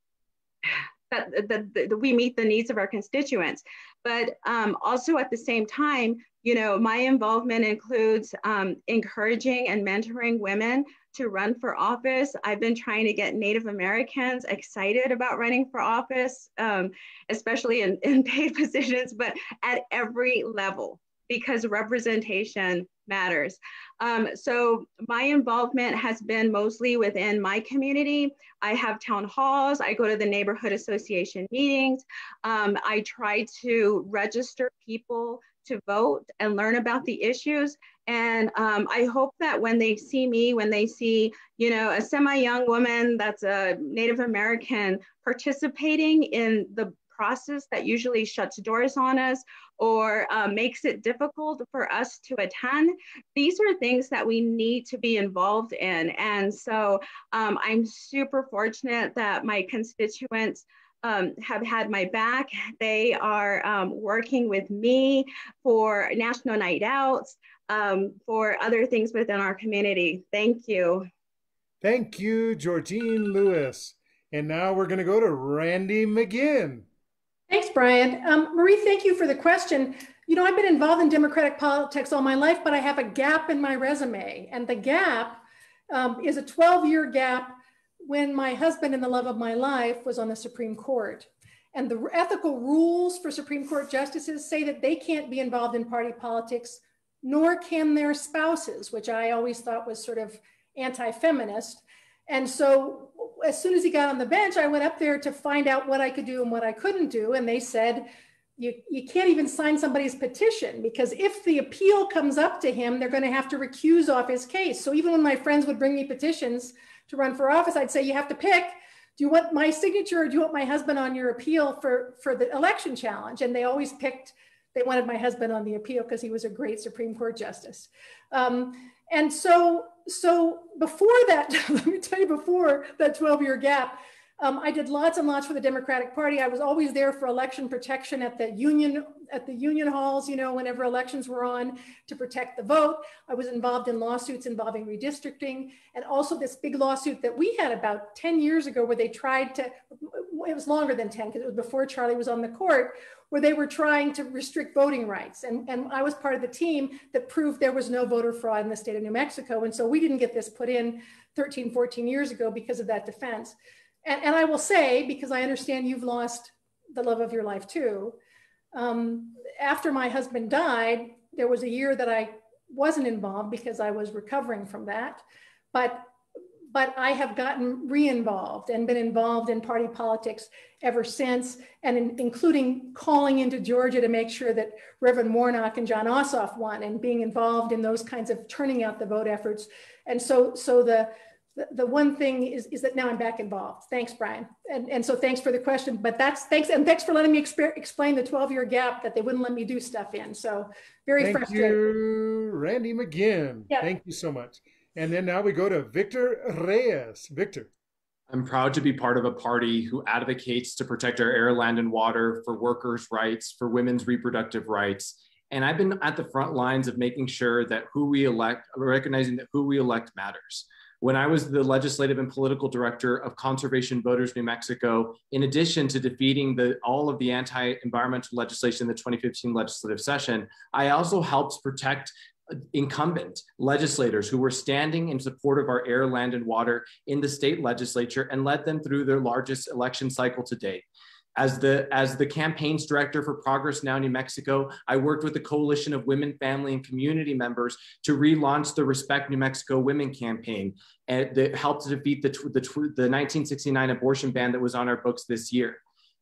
that, that, that, we meet the needs of our constituents. But um, also at the same time, you know, my involvement includes um, encouraging and mentoring women to run for office. I've been trying to get Native Americans excited about running for office, um, especially in, in paid positions, but at every level because representation matters. Um, so my involvement has been mostly within my community. I have town halls, I go to the neighborhood association meetings. Um, I try to register people to vote and learn about the issues. And um, I hope that when they see me, when they see, you know, a semi-young woman that's a Native American participating in the process that usually shuts doors on us or uh, makes it difficult for us to attend. These are things that we need to be involved in. And so um, I'm super fortunate that my constituents um, have had my back. They are um, working with me for National Night Outs, um, for other things within our community. Thank you. Thank you, Georgene Louis. And now we're going to go to Randi McGinn. Thanks, Brian. Um, Marie, thank you for the question. You know, I've been involved in Democratic politics all my life, but I have a gap in my resume. And the gap um, is a 12 year gap when my husband and the love of my life was on the Supreme Court. And the ethical rules for Supreme Court justices say that they can't be involved in party politics, nor can their spouses, which I always thought was sort of anti feminist. And so as soon as he got on the bench, I went up there to find out what I could do and what I couldn't do. And they said, you, you can't even sign somebody's petition because if the appeal comes up to him, they're going to have to recuse off his case. So even when my friends would bring me petitions to run for office, I'd say, you have to pick. Do you want my signature or do you want my husband on your appeal for, for the election challenge? And they always picked, they wanted my husband on the appeal because he was a great Supreme Court justice. Um, and so so before that, let me tell you, before that 12 year gap, um, I did lots and lots for the Democratic Party. I was always there for election protection at the union at the union halls, you know, whenever elections were on to protect the vote. I was involved in lawsuits involving redistricting and also this big lawsuit that we had about 10 years ago where they tried to, it was longer than 10 because it was before Charlie was on the court, where they were trying to restrict voting rights. And, and I was part of the team that proved there was no voter fraud in the state of New Mexico. And so we didn't get this put in 13, 14 years ago because of that defense. And, and I will say, because I understand you've lost the love of your life too, um, after my husband died, there was a year that I wasn't involved because I was recovering from that. But but I have gotten re-involved and been involved in party politics ever since, and in, including calling into Georgia to make sure that Reverend Warnock and Jon Ossoff won, and being involved in those kinds of turning out the vote efforts. And so, so the the, the one thing is, is that now I'm back involved. Thanks, Brian. And, and so thanks for the question, but that's thanks. And thanks for letting me exp- explain the 12 year gap that they wouldn't let me do stuff in. So very Thank frustrating. you, Randi McGinn. Yeah. Thank you so much. And then now we go to Victor Reyes. Victor. I'm proud to be part of a party who advocates to protect our air, land, and water for workers' rights, for women's reproductive rights. And I've been at the front lines of making sure that who we elect, recognizing that who we elect matters. When I was the legislative and political director of Conservation Voters New Mexico, in addition to defeating the, all of the anti environmental legislation in the 2015 legislative session, I also helped protect uh, incumbent legislators who were standing in support of our air, land, and water in the state legislature and led them through their largest election cycle to date. As the, as the campaigns director for Progress Now New Mexico, I worked with a coalition of women, family, and community members to relaunch the Respect New Mexico Women campaign and that helped to defeat the, the, the 1969 abortion ban that was on our books this year.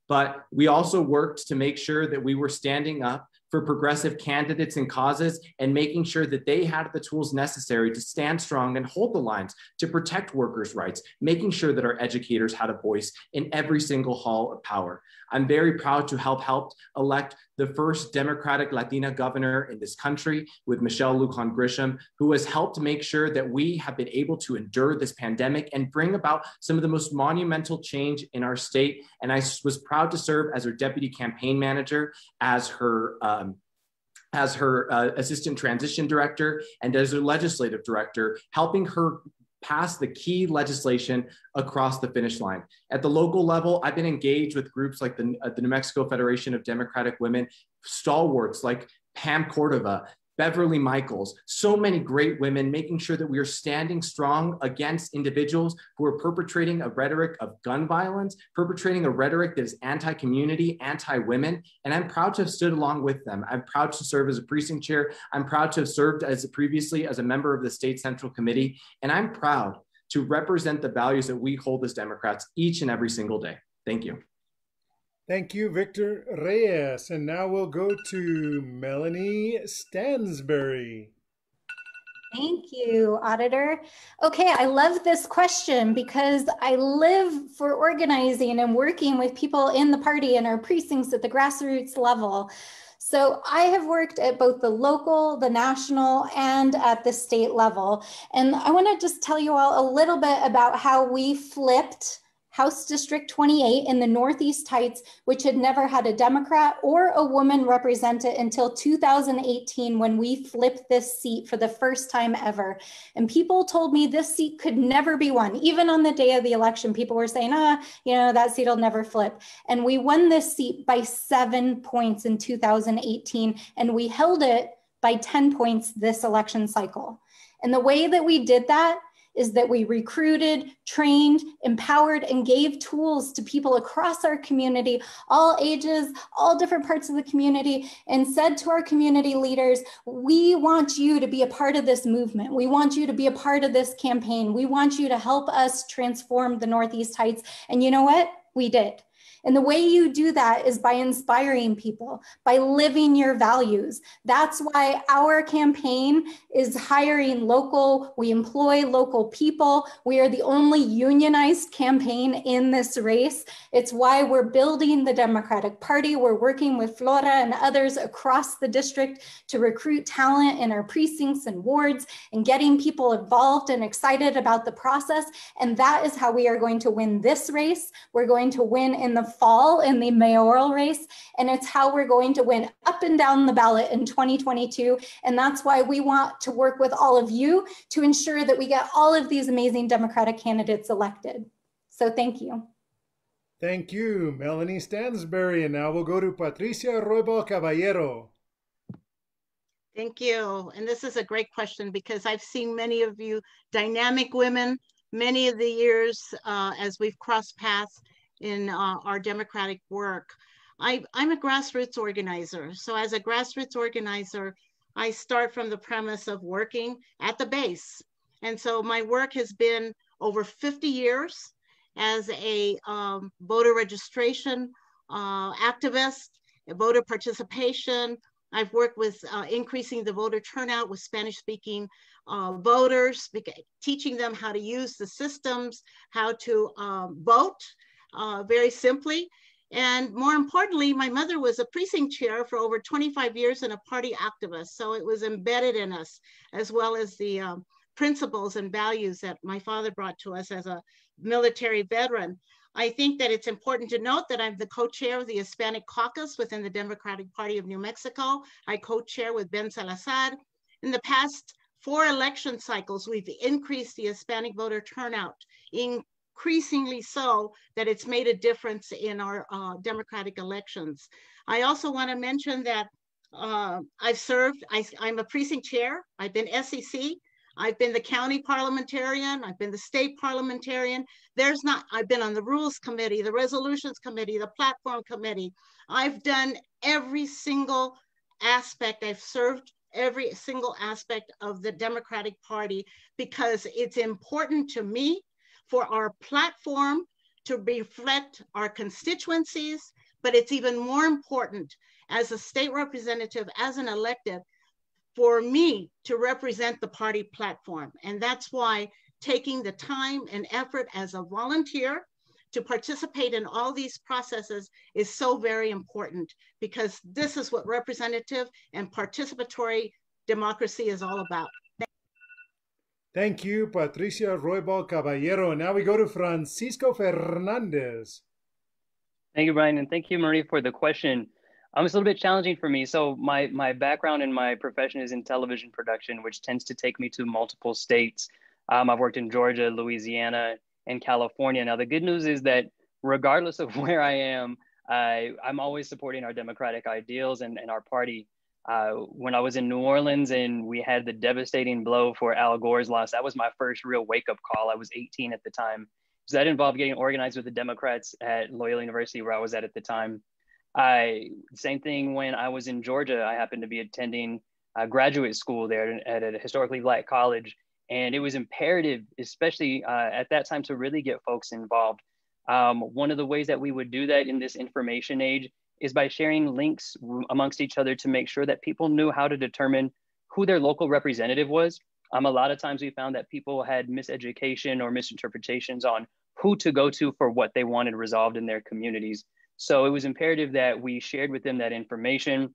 But we also worked to make sure that we were standing up for progressive candidates and causes and making sure that they had the tools necessary to stand strong and hold the lines to protect workers' rights, making sure that our educators had a voice in every single hall of power. I'm very proud to help help elect the first Democratic Latina governor in this country with Michelle Lujan Grisham, who has helped make sure that we have been able to endure this pandemic and bring about some of the most monumental change in our state. And I was proud to serve as her deputy campaign manager, as her um, as her uh, assistant transition director and as her legislative director, helping her pass the key legislation across the finish line. At the local level, I've been engaged with groups like the, uh, the New Mexico Federation of Democratic Women, stalwarts like Pam Cordova, Beverly Michaels, so many great women, making sure that we are standing strong against individuals who are perpetrating a rhetoric of gun violence, perpetrating a rhetoric that is anti community, anti women. And I'm proud to have stood along with them. I'm proud to serve as a precinct chair. I'm proud to have served as previously as a member of the state central committee. And I'm proud to represent the values that we hold as Democrats each and every single day. Thank you. Thank you, Victor Reyes. And now we'll go to Melanie Stansbury. Thank you, Auditor. Okay, I love this question because I live for organizing and working with people in the party in our precincts at the grassroots level. So I have worked at both the local, the national, and at the state level. And I want to just tell you all a little bit about how we flipped House District 28 in the Northeast Heights, which had never had a Democrat or a woman represented until 2018 when we flipped this seat for the first time ever. And people told me this seat could never be won. Even on the day of the election, people were saying, ah, you know, that seat will never flip. And we won this seat by seven points in 2018, and we held it by 10 points this election cycle. And the way that we did that is that we recruited, trained, empowered, and gave tools to people across our community, all ages, all different parts of the community, and said to our community leaders, we want you to be a part of this movement. We want you to be a part of this campaign. We want you to help us transform the Northeast Heights. And you know what? We did. And the way you do that is by inspiring people, by living your values. That's why our campaign is hiring local, we employ local people. We are the only unionized campaign in this race. It's why we're building the Democratic Party. We're working with Flora and others across the district to recruit talent in our precincts and wards and getting people involved and excited about the process. And that is how we are going to win this race. We're going to win in the fall in the mayoral race. And it's how we're going to win up and down the ballot in 2022. And that's why we want to work with all of you to ensure that we get all of these amazing Democratic candidates elected. So thank you. Thank you, Melanie Stansbury. And now we'll go to Patricia Roybal Caballero. Thank you. And this is a great question because I've seen many of you dynamic women many of the years uh, as we've crossed paths in uh, our democratic work. I, I'm a grassroots organizer. So as a grassroots organizer, I start from the premise of working at the base. And so my work has been over 50 years as a um, voter registration uh, activist, voter participation. I've worked with uh, increasing the voter turnout with Spanish speaking uh, voters, teaching them how to use the systems, how to um, vote, uh, very simply. And more importantly, my mother was a precinct chair for over 25 years and a party activist. So it was embedded in us, as well as the um, principles and values that my father brought to us as a military veteran. I think that it's important to note that I'm the co-chair of the Hispanic Caucus within the Democratic Party of New Mexico. I co-chair with Ben Salazar. In the past four election cycles, we've increased the Hispanic voter turnout, in, increasingly so that it's made a difference in our uh, democratic elections. I also want to mention that uh, I've served, I, I'm a precinct chair, I've been SEC, I've been the county parliamentarian, I've been the state parliamentarian. There's not, I've been on the rules committee, the resolutions committee, the platform committee. I've done every single aspect, I've served every single aspect of the Democratic Party because it's important to me for our platform to reflect our constituencies, but it's even more important as a state representative, as an elected, for me to represent the party platform. And that's why taking the time and effort as a volunteer to participate in all these processes is so very important because this is what representative and participatory democracy is all about. Thank you, Patricia Roybal Caballero. Now we go to Francisco Fernandez. Thank you, Brian, and thank you, Marie, for the question. Um, it's a little bit challenging for me. So my my background and my profession is in television production, which tends to take me to multiple states. Um, I've worked in Georgia, Louisiana, and California. Now the good news is that regardless of where I am, I, I'm always supporting our democratic ideals and, and our party. Uh, when I was in New Orleans and we had the devastating blow for Al Gore's loss, that was my first real wake up call. I was 18 at the time. So that involved getting organized with the Democrats at Loyola University, where I was at at the time. I same thing when I was in Georgia. I happened to be attending a graduate school there at a historically black college, and it was imperative, especially uh, at that time, to really get folks involved. Um, one of the ways that we would do that in this information age is by sharing links amongst each other to make sure that people knew how to determine who their local representative was. Um, a lot of times we found that people had miseducation or misinterpretations on who to go to for what they wanted resolved in their communities. So it was imperative that we shared with them that information,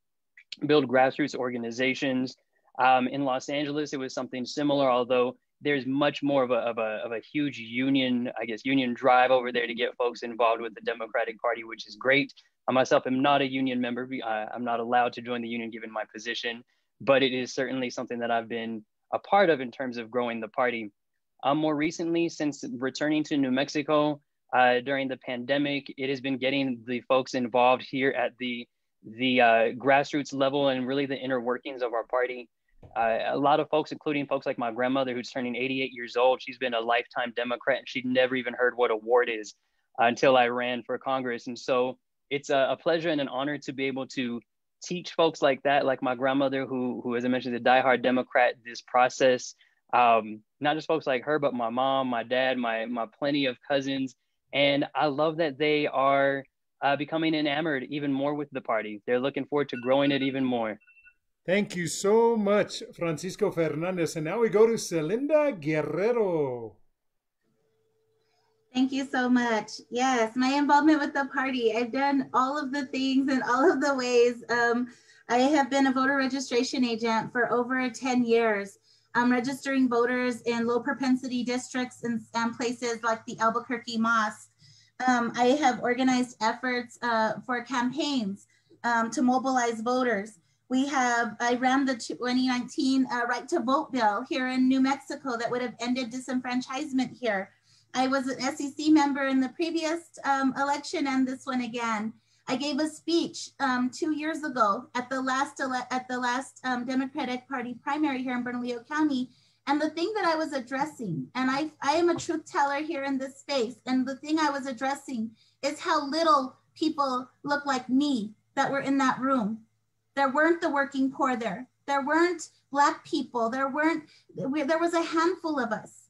build grassroots organizations. Um, in Los Angeles, it was something similar, although there's much more of a, of, a, of a huge union, I guess, union drive over there to get folks involved with the Democratic Party, which is great. I myself am not a union member. I'm not allowed to join the union given my position, but it is certainly something that I've been a part of in terms of growing the party. Um, more recently, since returning to New Mexico, uh, during the pandemic. It has been getting the folks involved here at the the uh, grassroots level and really the inner workings of our party. Uh, a lot of folks, including folks like my grandmother, who's turning 88 years old, she's been a lifetime Democrat and she'd never even heard what a ward is uh, until I ran for Congress. And so it's a, a, pleasure and an honor to be able to teach folks like that, like my grandmother, who, who as I mentioned, is a diehard Democrat, this process. Um, not just folks like her, but my mom, my dad, my, my plenty of cousins, and I love that they are uh, becoming enamored even more with the party. They're looking forward to growing it even more. Thank you so much, Francisco Fernandez. And now we go to Selinda Guerrero. Thank you so much. Yes, my involvement with the party. I've done all of the things and all of the ways. Um, I have been a voter registration agent for over 10 years um, registering voters in low propensity districts and, and places like the Albuquerque Mosque. Um, I have organized efforts uh, for campaigns um, to mobilize voters. We have, I ran the 2019 uh, right to vote bill here in New Mexico that would have ended disenfranchisement here. I was an SEC member in the previous um, election and this one again. I gave a speech um, two years ago at the last at the last um, Democratic Party primary here in Bernalillo County. And the thing that I was addressing, and I, I am a truth teller here in this space, and the thing I was addressing is how little people look like me that were in that room. There weren't the working poor there. There weren't black people. There weren't, there was a handful of us.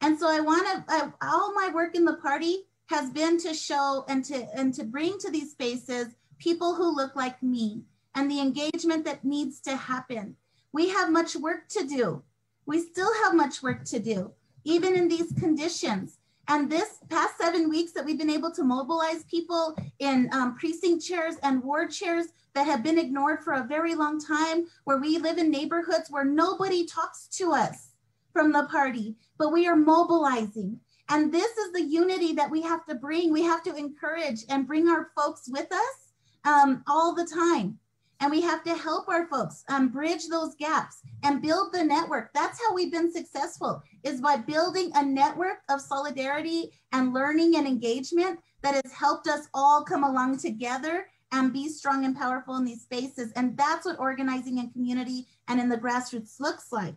And so I want to, all my work in the party has been to show and to and to bring to these spaces people who look like me and the engagement that needs to happen. We have much work to do. We still have much work to do, even in these conditions. And this past seven weeks that we've been able to mobilize people in um, precinct chairs and ward chairs that have been ignored for a very long time, where we live in neighborhoods where nobody talks to us from the party, but we are mobilizing. And this is the unity that we have to bring. We have to encourage and bring our folks with us um, all the time. And we have to help our folks um, bridge those gaps and build the network. That's how we've been successful is by building a network of solidarity and learning and engagement that has helped us all come along together and be strong and powerful in these spaces. And that's what organizing in community and in the grassroots looks like.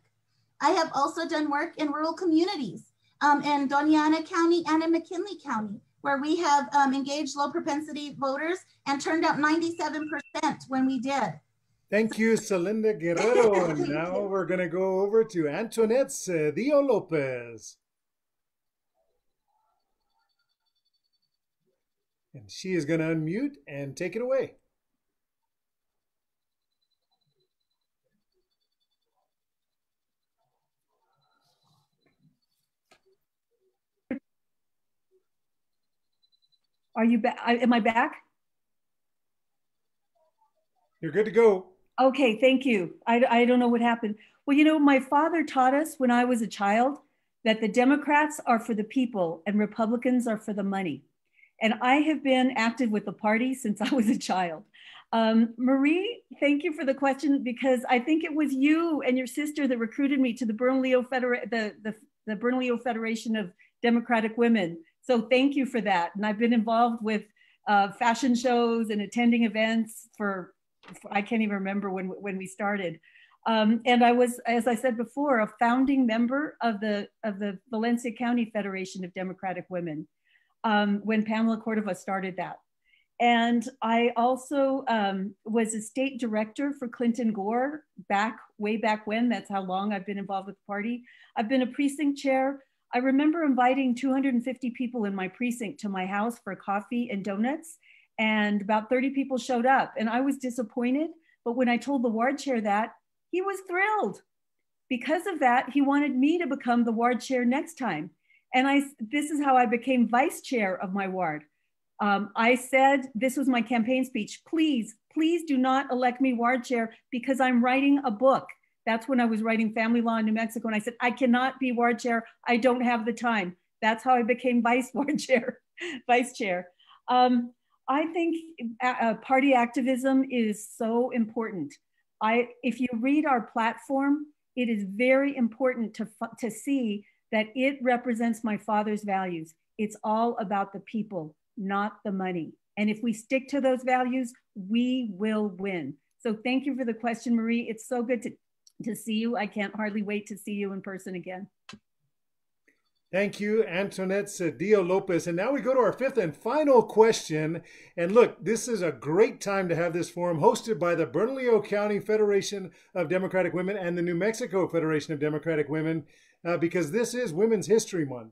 I have also done work in rural communities um, in Doña Ana County and in McKinley County, where we have um, engaged low propensity voters and turned out 97% when we did. Thank you, Selinda Guerrero. and now we're going to go over to Antoinette Sedillo Lopez. And she is going to unmute and take it away. Are you back? Am I back? You're good to go. Okay, thank you. I, I don't know what happened. Well, you know, my father taught us when I was a child that the Democrats are for the people and Republicans are for the money. And I have been active with the party since I was a child. Um, Marie, thank you for the question because I think it was you and your sister that recruited me to the Bernalillo, Federa- the, the, the Bernalillo Federation of Democratic Women. So thank you for that. And I've been involved with uh, fashion shows and attending events for, for, I can't even remember when, when we started. Um, and I was, as I said before, a founding member of the, of the Valencia County Federation of Democratic Women um, when Pamela Cordova started that. And I also um, was a state director for Clinton Gore back, way back when. That's how long I've been involved with the party. I've been a precinct chair. I remember inviting 250 people in my precinct to my house for coffee and donuts, and about 30 people showed up. And I was disappointed. But when I told the ward chair that, he was thrilled. Because of that, he wanted me to become the ward chair next time. And I, this is how I became vice chair of my ward. Um, I said, this was my campaign speech, please, please do not elect me ward chair because I'm writing a book. That's when I was writing family law in New Mexico. And I said, I cannot be ward chair. I don't have the time. That's how I became vice ward chair, vice chair. Um, I think uh, party activism is so important. I, if you read our platform, it is very important to, to see that it represents my father's values. It's all about the people not the money. And if we stick to those values, we will win. So thank you for the question, Marie. It's so good to, to see you. I can't hardly wait to see you in person again. Thank you, Antoinette Sedillo Lopez. And now we go to our fifth and final question. And look, this is a great time to have this forum hosted by the Bernalillo County Federation of Democratic Women and the New Mexico Federation of Democratic Women, uh, because this is Women's History Month.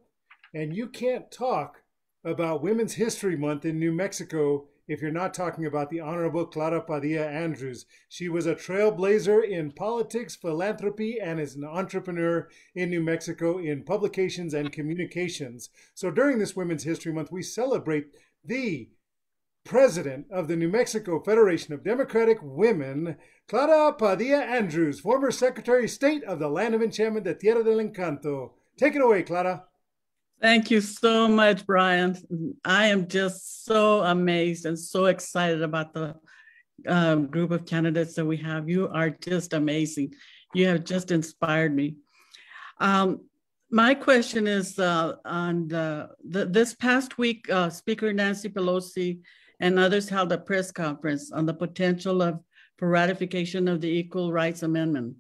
And you can't talk about Women's History Month in New Mexico if you're not talking about the Honorable Clara Padilla Andrews. She was a trailblazer in politics, philanthropy, and is an entrepreneur in New Mexico in publications and communications. So during this Women's History Month, we celebrate the president of the New Mexico Federation of Democratic Women, Clara Padilla Andrews, former Secretary of State of the Land of Enchantment, the Tierra del Encanto. Take it away, Clara. Thank you so much, Brian. I am just so amazed and so excited about the uh, group of candidates that we have. You are just amazing. You have just inspired me. Um, my question is uh, on the, the, this past week, uh, Speaker Nancy Pelosi and others held a press conference on the potential of for ratification of the Equal Rights Amendment.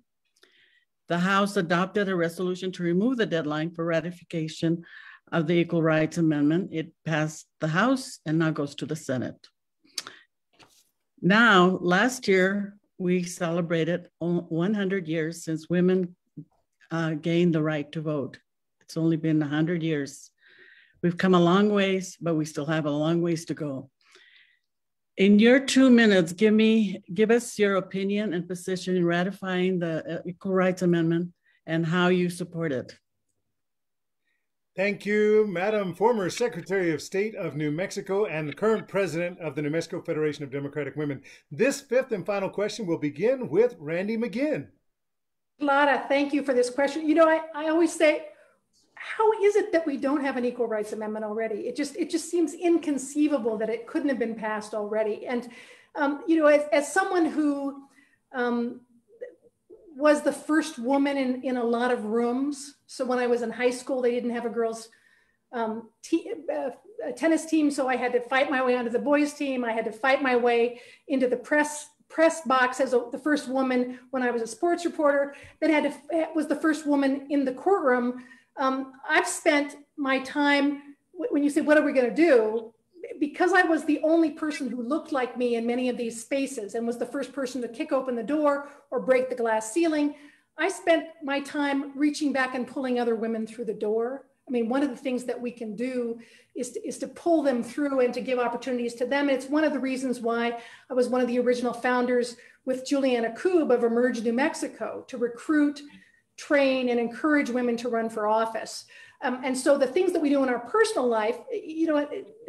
The House adopted a resolution to remove the deadline for ratification of the Equal Rights Amendment. It passed the House and now goes to the Senate. Now, last year, we celebrated 100 years since women uh, gained the right to vote. It's only been 100 years. We've come a long ways, but we still have a long ways to go. In your two minutes, give me, give us your opinion and position in ratifying the uh, Equal Rights Amendment and how you support it. Thank you, Madam former Secretary of State of New Mexico and current president of the New Mexico Federation of Democratic Women. This fifth and final question will begin with Randi McGinn. Clara, thank you for this question. You know, I, I always say, how is it that we don't have an equal rights amendment already? It just it just seems inconceivable that it couldn't have been passed already. And um, you know, as, as someone who um, was the first woman in, in a lot of rooms. So when I was in high school, they didn't have a girls' um, uh, tennis team. So I had to fight my way onto the boys' team. I had to fight my way into the press press box as a, the first woman when I was a sports reporter. Then had to was the first woman in the courtroom. Um, I've spent my time when you say what are we going to do because I was the only person who looked like me in many of these spaces and was the first person to kick open the door or break the glass ceiling, I spent my time reaching back and pulling other women through the door. I mean, one of the things that we can do is to, is to pull them through and to give opportunities to them. And it's one of the reasons why I was one of the original founders with Juliana Koob of Emerge New Mexico to recruit, train, and encourage women to run for office. Um, and so the things that we do in our personal life, you know,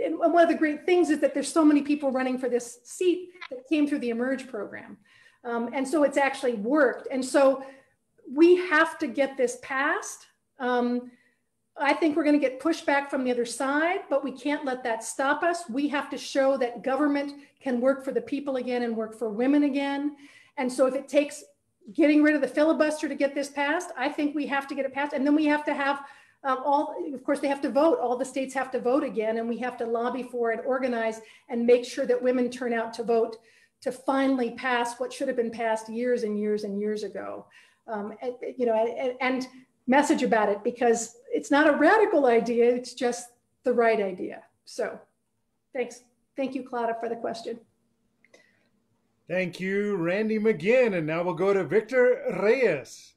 and one of the great things is that there's so many people running for this seat that came through the Emerge program. Um, and so it's actually worked. And so we have to get this passed. Um, I think we're going to get pushback from the other side, but we can't let that stop us. We have to show that government can work for the people again and work for women again. And so if it takes getting rid of the filibuster to get this passed, I think we have to get it passed. And then we have to have um, all, of course, they have to vote. All the states have to vote again, and we have to lobby for it, organize, and make sure that women turn out to vote to finally pass what should have been passed years and years and years ago. Um, and, you know, and, and message about it because it's not a radical idea, it's just the right idea. So thanks. Thank you, Clara, for the question. Thank you, Randi McGinn. And now we'll go to Victor Reyes.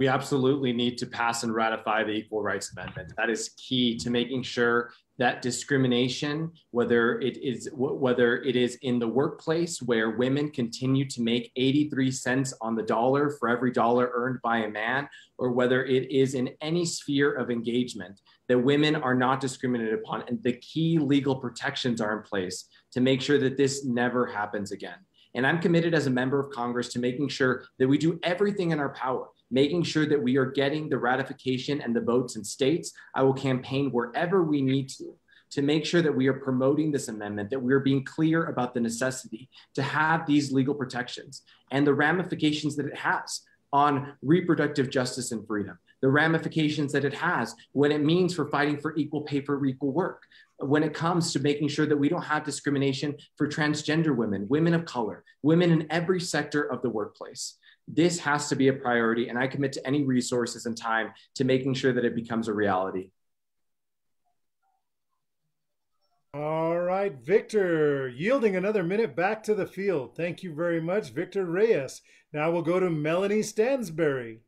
We absolutely need to pass and ratify the Equal Rights Amendment. That is key to making sure that discrimination, whether it is whether it is in the workplace where women continue to make 83 cents on the dollar for every dollar earned by a man, or whether it is in any sphere of engagement, that women are not discriminated upon, and the key legal protections are in place to make sure that this never happens again. And I'm committed as a member of Congress to making sure that we do everything in our power making sure that we are getting the ratification and the votes in states. I will campaign wherever we need to to make sure that we are promoting this amendment, that we are being clear about the necessity to have these legal protections and the ramifications that it has on reproductive justice and freedom, the ramifications that it has when it means for fighting for equal pay for equal work, when it comes to making sure that we don't have discrimination for transgender women, women of color, women in every sector of the workplace. This has to be a priority, and I commit to any resources and time to making sure that it becomes a reality. All right, Victor, yielding another minute back to the field. Thank you very much, Victor Reyes. Now we'll go to Melanie Stansbury.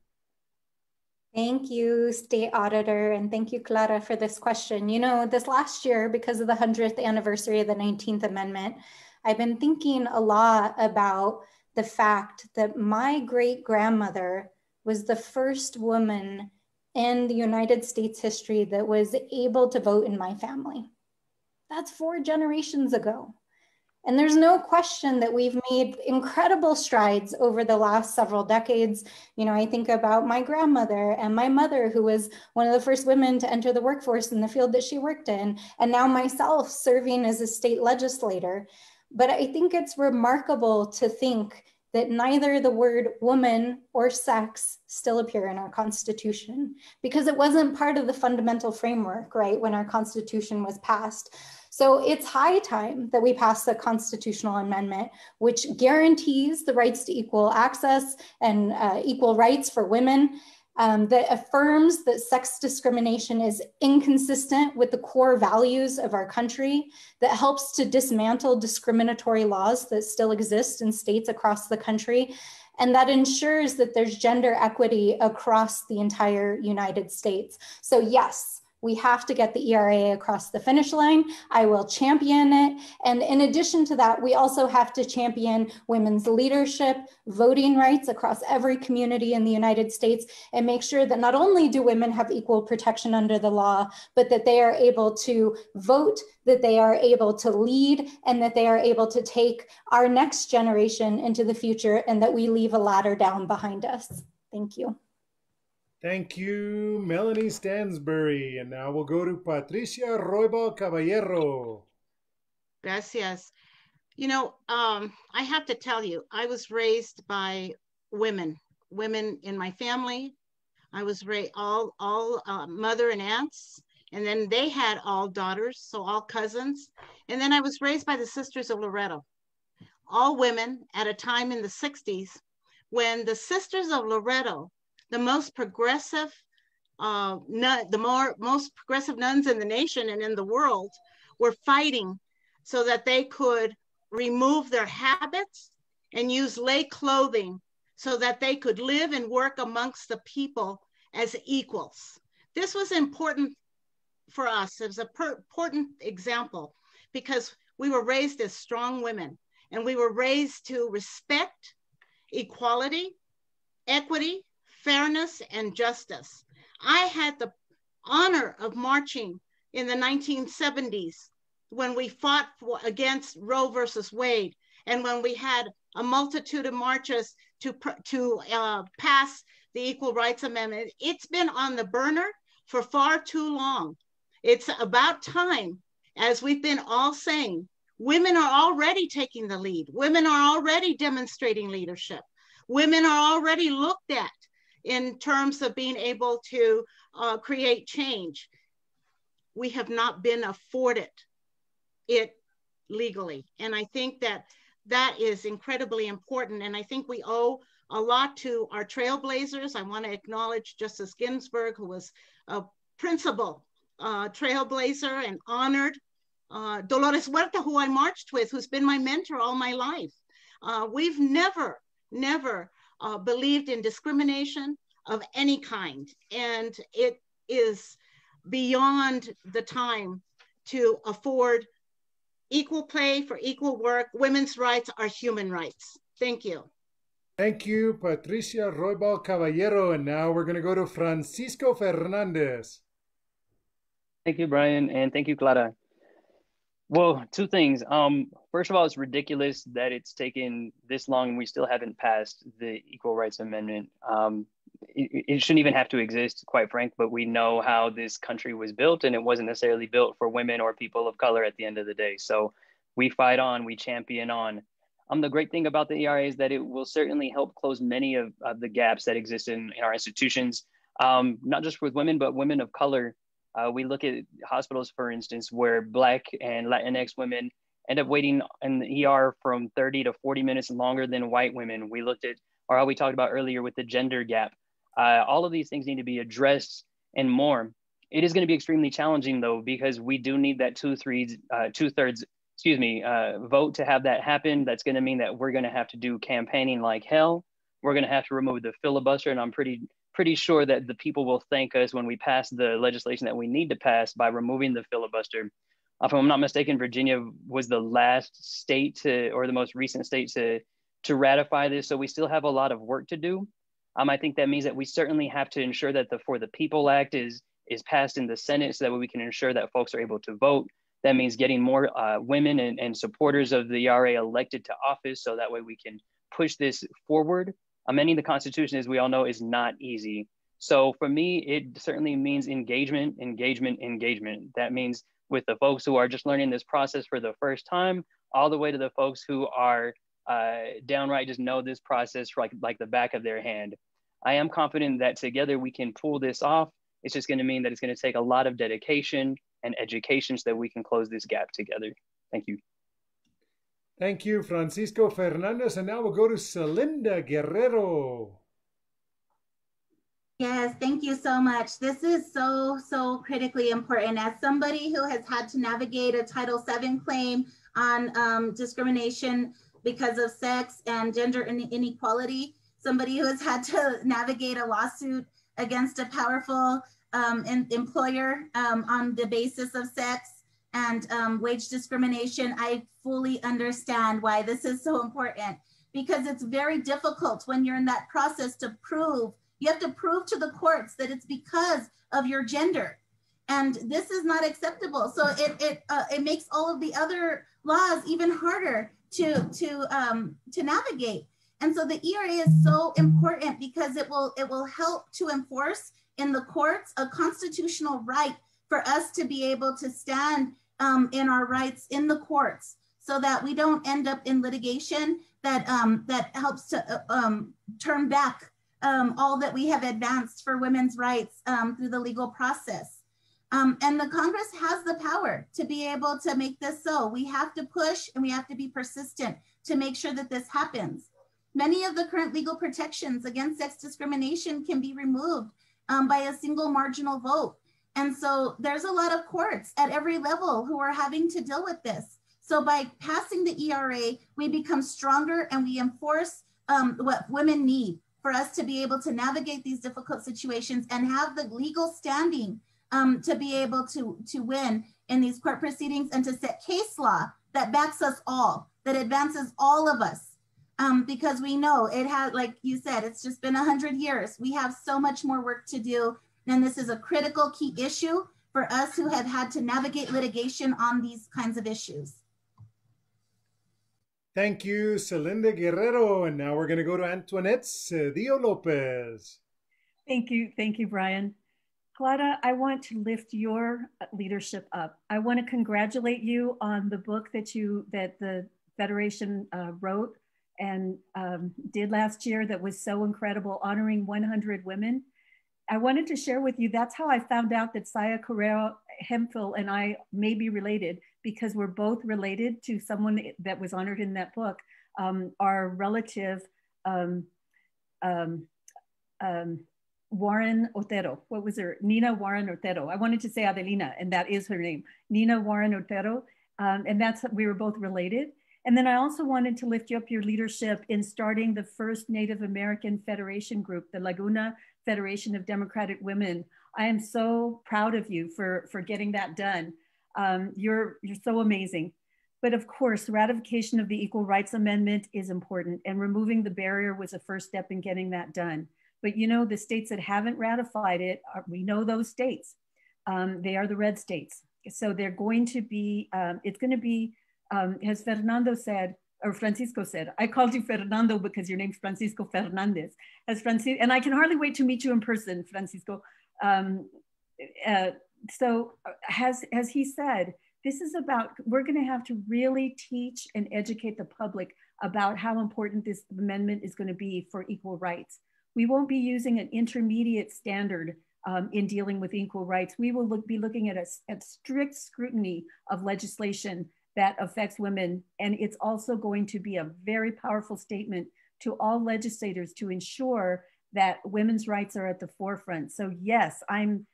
Thank you, State Auditor, and thank you, Clara, for this question. You know, this last year, because of the 100th anniversary of the 19th Amendment, I've been thinking a lot about the fact that my great grandmother was the first woman in the United States history that was able to vote in my family. That's four generations ago. And there's no question that we've made incredible strides over the last several decades. You know, I think about my grandmother and my mother, who was one of the first women to enter the workforce in the field that she worked in, and now myself serving as a state legislator. But I think it's remarkable to think that neither the word woman or sex still appear in our Constitution because it wasn't part of the fundamental framework, right, when our Constitution was passed. So it's high time that we pass the constitutional amendment, which guarantees the rights to equal access and uh, equal rights for women um, that affirms that sex discrimination is inconsistent with the core values of our country, that helps to dismantle discriminatory laws that still exist in states across the country, and that ensures that there's gender equity across the entire United States. So, yes, we have to get the ERA across the finish line. I will champion it. And in addition to that, we also have to champion women's leadership, voting rights across every community in the United States, and make sure that not only do women have equal protection under the law, but that they are able to vote, that they are able to lead, and that they are able to take our next generation into the future, and that we leave a ladder down behind us. Thank you. Thank you, Melanie Stansbury. And now we'll go to Patricia Roybal Caballero. Gracias. You know, um, I have to tell you, I was raised by women, women in my family. I was raised all, all uh, mother and aunts, and then they had all daughters, so all cousins. And then I was raised by the Sisters of Loretto, all women at a time in the 60s when the Sisters of Loretto the most progressive, uh, nun, the more most progressive nuns in the nation and in the world were fighting so that they could remove their habits and use lay clothing so that they could live and work amongst the people as equals. This was important for us. It was an important example because we were raised as strong women and we were raised to respect equality, equity, fairness and justice. I had the honor of marching in the 1970s when we fought for, against Roe versus Wade and when we had a multitude of marches to, to uh, pass the Equal Rights Amendment. It's been on the burner for far too long. It's about time, as we've been all saying, women are already taking the lead. Women are already demonstrating leadership. Women are already looked at in terms of being able to uh, create change. We have not been afforded it legally. And I think that that is incredibly important. And I think we owe a lot to our trailblazers. I want to acknowledge Justice Ginsburg, who was a principal uh, trailblazer and honored. Uh, Dolores Huerta, who I marched with, who's been my mentor all my life. Uh, we've never, never uh, believed in discrimination of any kind. And it is beyond the time to afford equal pay for equal work. Women's rights are human rights. Thank you. Thank you, Patricia Roybal Caballero. And now we're going to go to Francisco Fernandez. Thank you, Brian, and thank you, Clara. Well, two things. Um, first of all, it's ridiculous that it's taken this long and we still haven't passed the Equal Rights Amendment. Um, it, it, shouldn't even have to exist, quite frank, but we know how this country was built and it wasn't necessarily built for women or people of color at the end of the day. So we fight on, we champion on. Um, the great thing about the ERA is that it will certainly help close many of, of the gaps that exist in, in our institutions, um, not just with women, but women of color uh, we look at hospitals, for instance, where Black and Latinx women end up waiting in the ER from 30 to 40 minutes longer than white women. We looked at, or how we talked about earlier with the gender gap. Uh, all of these things need to be addressed and more. It is going to be extremely challenging though, because we do need that two, uh, two thirds, excuse me, uh, vote to have that happen. That's going to mean that we're going to have to do campaigning like hell. We're going to have to remove the filibuster, and I'm pretty pretty sure that the people will thank us when we pass the legislation that we need to pass by removing the filibuster. If I'm not mistaken, Virginia was the last state to, or the most recent state to, to ratify this. So we still have a lot of work to do. Um, I think that means that we certainly have to ensure that the For the People Act is, is passed in the Senate so that we can ensure that folks are able to vote. That means getting more uh, women and, and supporters of the ERA elected to office so that way we can push this forward amending the Constitution, as we all know, is not easy. So for me, it certainly means engagement, engagement, engagement. That means with the folks who are just learning this process for the first time, all the way to the folks who are uh, downright just know this process like, like the back of their hand. I am confident that together we can pull this off. It's just going to mean that it's going to take a lot of dedication and education so that we can close this gap together. Thank you. Thank you, Francisco Fernandez. And now we'll go to Selinda Guerrero. Yes, thank you so much. This is so, so critically important. As somebody who has had to navigate a Title VII claim on um, discrimination because of sex and gender inequality, somebody who has had to navigate a lawsuit against a powerful um, employer um, on the basis of sex, and um, wage discrimination, I fully understand why this is so important because it's very difficult when you're in that process to prove, you have to prove to the courts that it's because of your gender. And this is not acceptable. So it, it, uh, it makes all of the other laws even harder to, to, um, to navigate. And so the ERA is so important because it will, it will help to enforce in the courts a constitutional right for us to be able to stand um, in our rights in the courts so that we don't end up in litigation that, um, that helps to uh, um, turn back um, all that we have advanced for women's rights um, through the legal process. Um, and the Congress has the power to be able to make this so. We have to push and we have to be persistent to make sure that this happens. Many of the current legal protections against sex discrimination can be removed by a single marginal vote. And so there's a lot of courts at every level who are having to deal with this. So by passing the ERA, we become stronger and we enforce um, what women need for us to be able to navigate these difficult situations and have the legal standing um, to be able to, to win in these court proceedings and to set case law that backs us all, that advances all of us. Um, because we know it had, like you said, it's just been 100 years. We have so much more work to do And this is a critical key issue for us who have had to navigate litigation on these kinds of issues. Thank you, Selinda Guerrero. And now we're going to go to Antoinette Sedillo Lopez. Thank you. Thank you, Brian. Clara, I want to lift your leadership up. I want to congratulate you on the book that you that the Federation uh, wrote and um, did last year that was so incredible, honoring 100 women. I wanted to share with you, that's how I found out that Siah Correa Hemphill and I may be related because we're both related to someone that was honored in that book. Um, our relative, um, um, um Warren Otero. What was her? Nina Warren Otero. I wanted to say Adelina, and that is her name. Nina Warren Otero. Um, and that's, we were both related. And then I also wanted to lift you up your leadership in starting the first Native American Federation group, the Laguna Federation of Democratic Women. I am so proud of you for, for getting that done. Um, you're, you're so amazing. But of course, ratification of the Equal Rights Amendment is important, and removing the barrier was a first step in getting that done. But you know, the states that haven't ratified it, are, we know those states. Um, they are the red states. So they're going to be, um, it's going to be um, as Fernando said, or Francisco said, I called you Fernando because your name's Francisco Fernandez. As Francisco, and I can hardly wait to meet you in person, Francisco. Um, uh, so as, as he said, this is about, we're gonna have to really teach and educate the public about how important this amendment is gonna be for equal rights. We won't be using an intermediate standard um, in dealing with equal rights. We will look, be looking at a at strict scrutiny of legislation that affects women. And it's also going to be a very powerful statement to all legislators to ensure that women's rights are at the forefront. So yes, I'm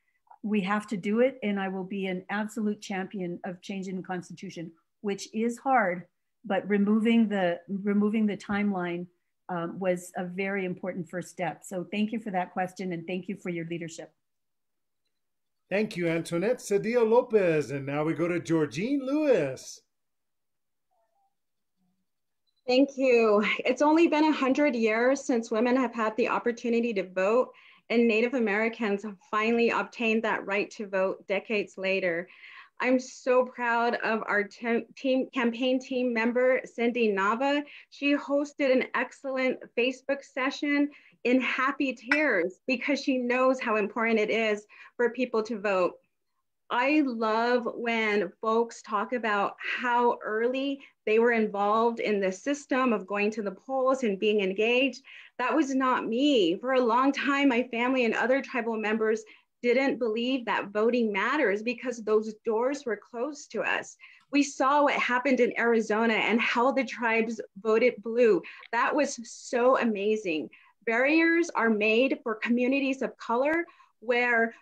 we have to do it and I will be an absolute champion of changing the constitution, which is hard, but removing the removing the timeline um, was a very important first step. So thank you for that question and thank you for your leadership. Thank you, Antoinette Sedillo Lopez. And now we go to Georgene Louis. Thank you. It's only been 100 years since women have had the opportunity to vote, and Native Americans have finally obtained that right to vote decades later. I'm so proud of our team campaign team member, Cindy Nava. She hosted an excellent Facebook session in happy tears because she knows how important it is for people to vote. I love when folks talk about how early they were involved in the system of going to the polls and being engaged. That was not me. For a long time, my family and other tribal members didn't believe that voting matters because those doors were closed to us. We saw what happened in Arizona and how the tribes voted blue. That was so amazing. Barriers are made for communities of color where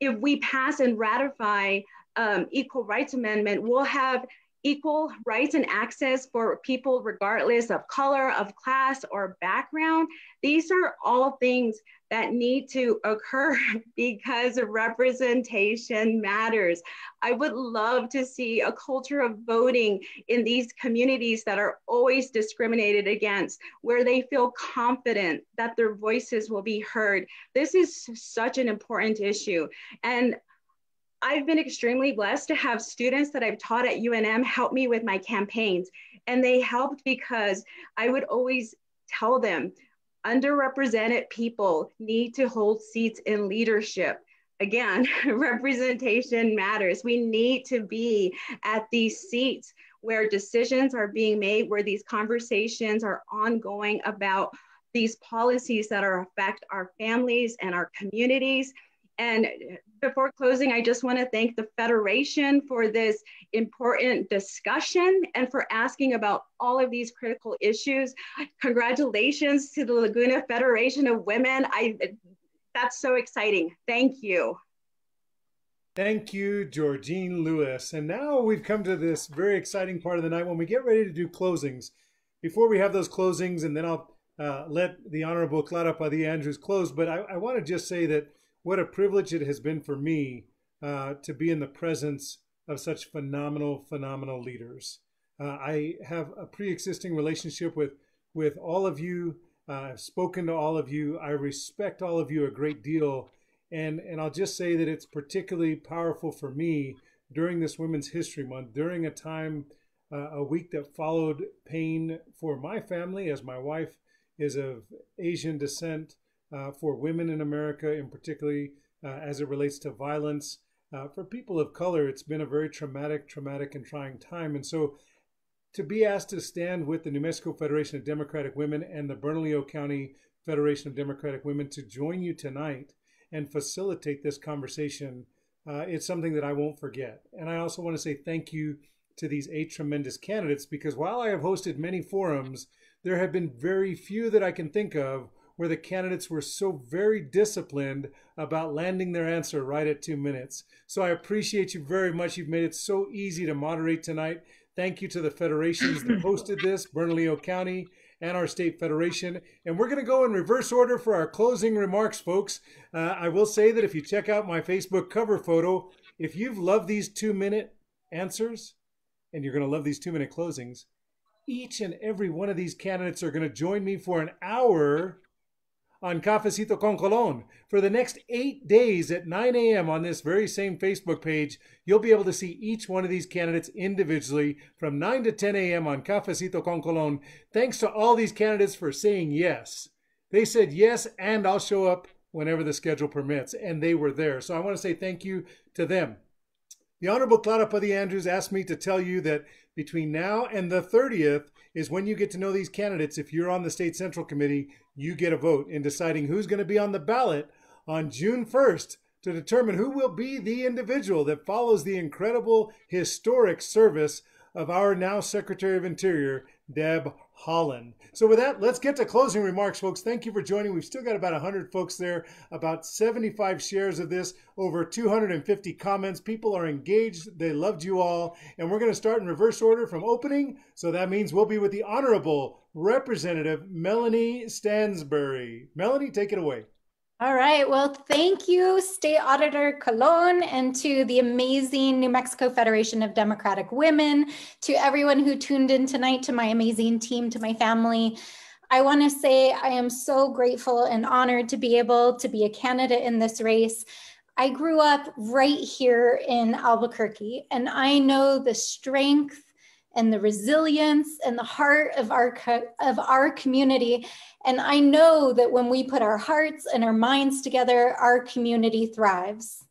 if we pass and ratify um, equal rights amendment, we'll have equal rights and access for people regardless of color, of class, or background. These are all things that need to occur because representation matters. I would love to see a culture of voting in these communities that are always discriminated against, where they feel confident that their voices will be heard. This is such an important issue. And I've been extremely blessed to have students that I've taught at UNM help me with my campaigns. And they helped because I would always tell them underrepresented people need to hold seats in leadership. Again, representation matters. We need to be at these seats where decisions are being made, where these conversations are ongoing about these policies that are affect our families and our communities. And before closing, I just want to thank the Federation for this important discussion and for asking about all of these critical issues. Congratulations to the Laguna Federation of Women. I, that's so exciting. Thank you. Thank you, Georgene Louis. And now we've come to this very exciting part of the night when we get ready to do closings. Before we have those closings, and then I'll uh, let the Honorable Clara Padilla Andrews close, but I, I want to just say that what a privilege it has been for me uh, to be in the presence of such phenomenal, phenomenal leaders. Uh, I have a pre-existing relationship with with all of you. Uh, I've spoken to all of you. I respect all of you a great deal, And, and I'll just say that it's particularly powerful for me during this Women's History Month, during a time, uh, a week that followed pain for my family, as my wife is of Asian descent, uh, for women in America, and particularly uh, as it relates to violence. Uh, for people of color, it's been a very traumatic, traumatic, and trying time. And so to be asked to stand with the New Mexico Federation of Democratic Women and the Bernalillo County Federation of Democratic Women to join you tonight and facilitate this conversation, uh, it's something that I won't forget. And I also want to say thank you to these eight tremendous candidates because while I have hosted many forums, there have been very few that I can think of where the candidates were so very disciplined about landing their answer right at two minutes. So I appreciate you very much. You've made it so easy to moderate tonight. Thank you to the federations that hosted this, Bernalillo County and our state federation. And we're going to go in reverse order for our closing remarks, folks. Uh, I will say that if you check out my Facebook cover photo, if you've loved these two minute answers, and you're going to love these two minute closings, each and every one of these candidates are going to join me for an hour on Cafecito con Colon. For the next eight days at 9 a.m. on this very same Facebook page, you'll be able to see each one of these candidates individually from 9 to 10 a.m. on Cafecito con Colon. Thanks to all these candidates for saying yes. They said yes, and I'll show up whenever the schedule permits, and they were there. So I want to say thank you to them. The Honorable Clara Padilla Andrews asked me to tell you that between now and the 30th is when you get to know these candidates. If you're on the State Central Committee, you get a vote in deciding who's going to be on the ballot on June 1st to determine who will be the individual that follows the incredible historic service of our now Secretary of Interior, Deb Haaland. So with that, let's get to closing remarks, folks. Thank you for joining. We've still got about 100 folks there, about 75 shares of this, over 250 comments. People are engaged. They loved you all. And we're going to start in reverse order from opening. So that means we'll be with the Honorable Representative Melanie Stansbury. Melanie, take it away. All right. Well, thank you, State Auditor Colon, and to the amazing New Mexico Federation of Democratic Women, to everyone who tuned in tonight, to my amazing team, to my family. I want to say I am so grateful and honored to be able to be a candidate in this race. I grew up right here in Albuquerque, and I know the strength and the resilience and the heart of our of our community. And i know that when we put our hearts and our minds together our community thrives.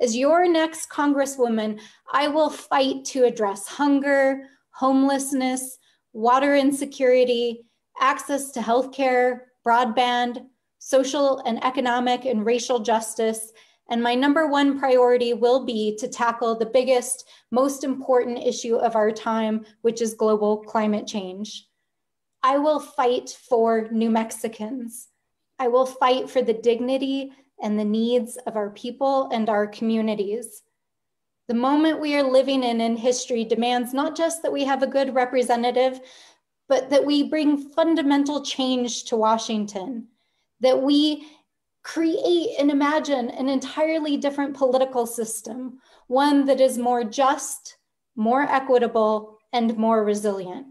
As your next congresswoman i will fight to address hunger homelessness water insecurity access to health care broadband social and economic and racial justice and my number one priority will be to tackle the biggest, most important issue of our time, which is global climate change. I will fight for New Mexicans. I will fight for the dignity and the needs of our people and our communities. The moment we are living in in history demands not just that we have a good representative, but that we bring fundamental change to Washington, that we create and imagine an entirely different political system, one that is more just, more equitable, and more resilient.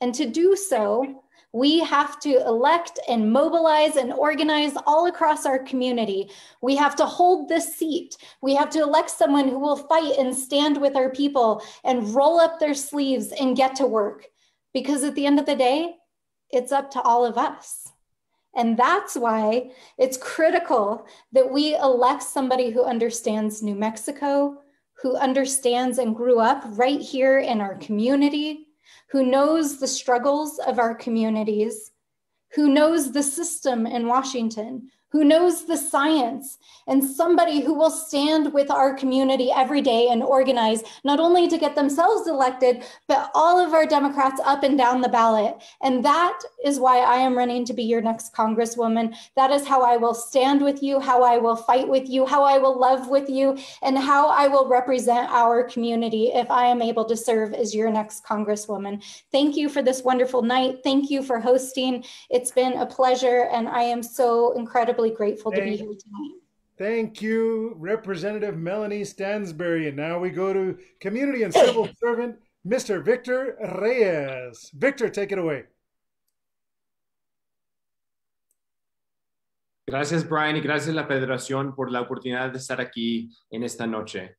And to do so, we have to elect and mobilize and organize all across our community. We have to hold this seat. We have to elect someone who will fight and stand with our people and roll up their sleeves and get to work. Because at the end of the day, it's up to all of us. And that's why it's critical that we elect somebody who understands New Mexico, who understands and grew up right here in our community, who knows the struggles of our communities, who knows the system in Washington, who knows the science, and somebody who will stand with our community every day and organize, not only to get themselves elected, but all of our Democrats up and down the ballot. And that is why I am running to be your next Congresswoman. That is how I will stand with you, how I will fight with you, how I will love with you, and how I will represent our community if I am able to serve as your next Congresswoman. Thank you for this wonderful night. Thank you for hosting. It's been a pleasure, and I am so incredibly incredibly grateful to be here tonight. Thank you, Representative Melanie Stansbury. And now we go to Community and Civil Servant, Mr. Victor Reyes. Victor, take it away. Gracias, Brian, y gracias la Federación por la oportunidad de estar aquí en esta noche.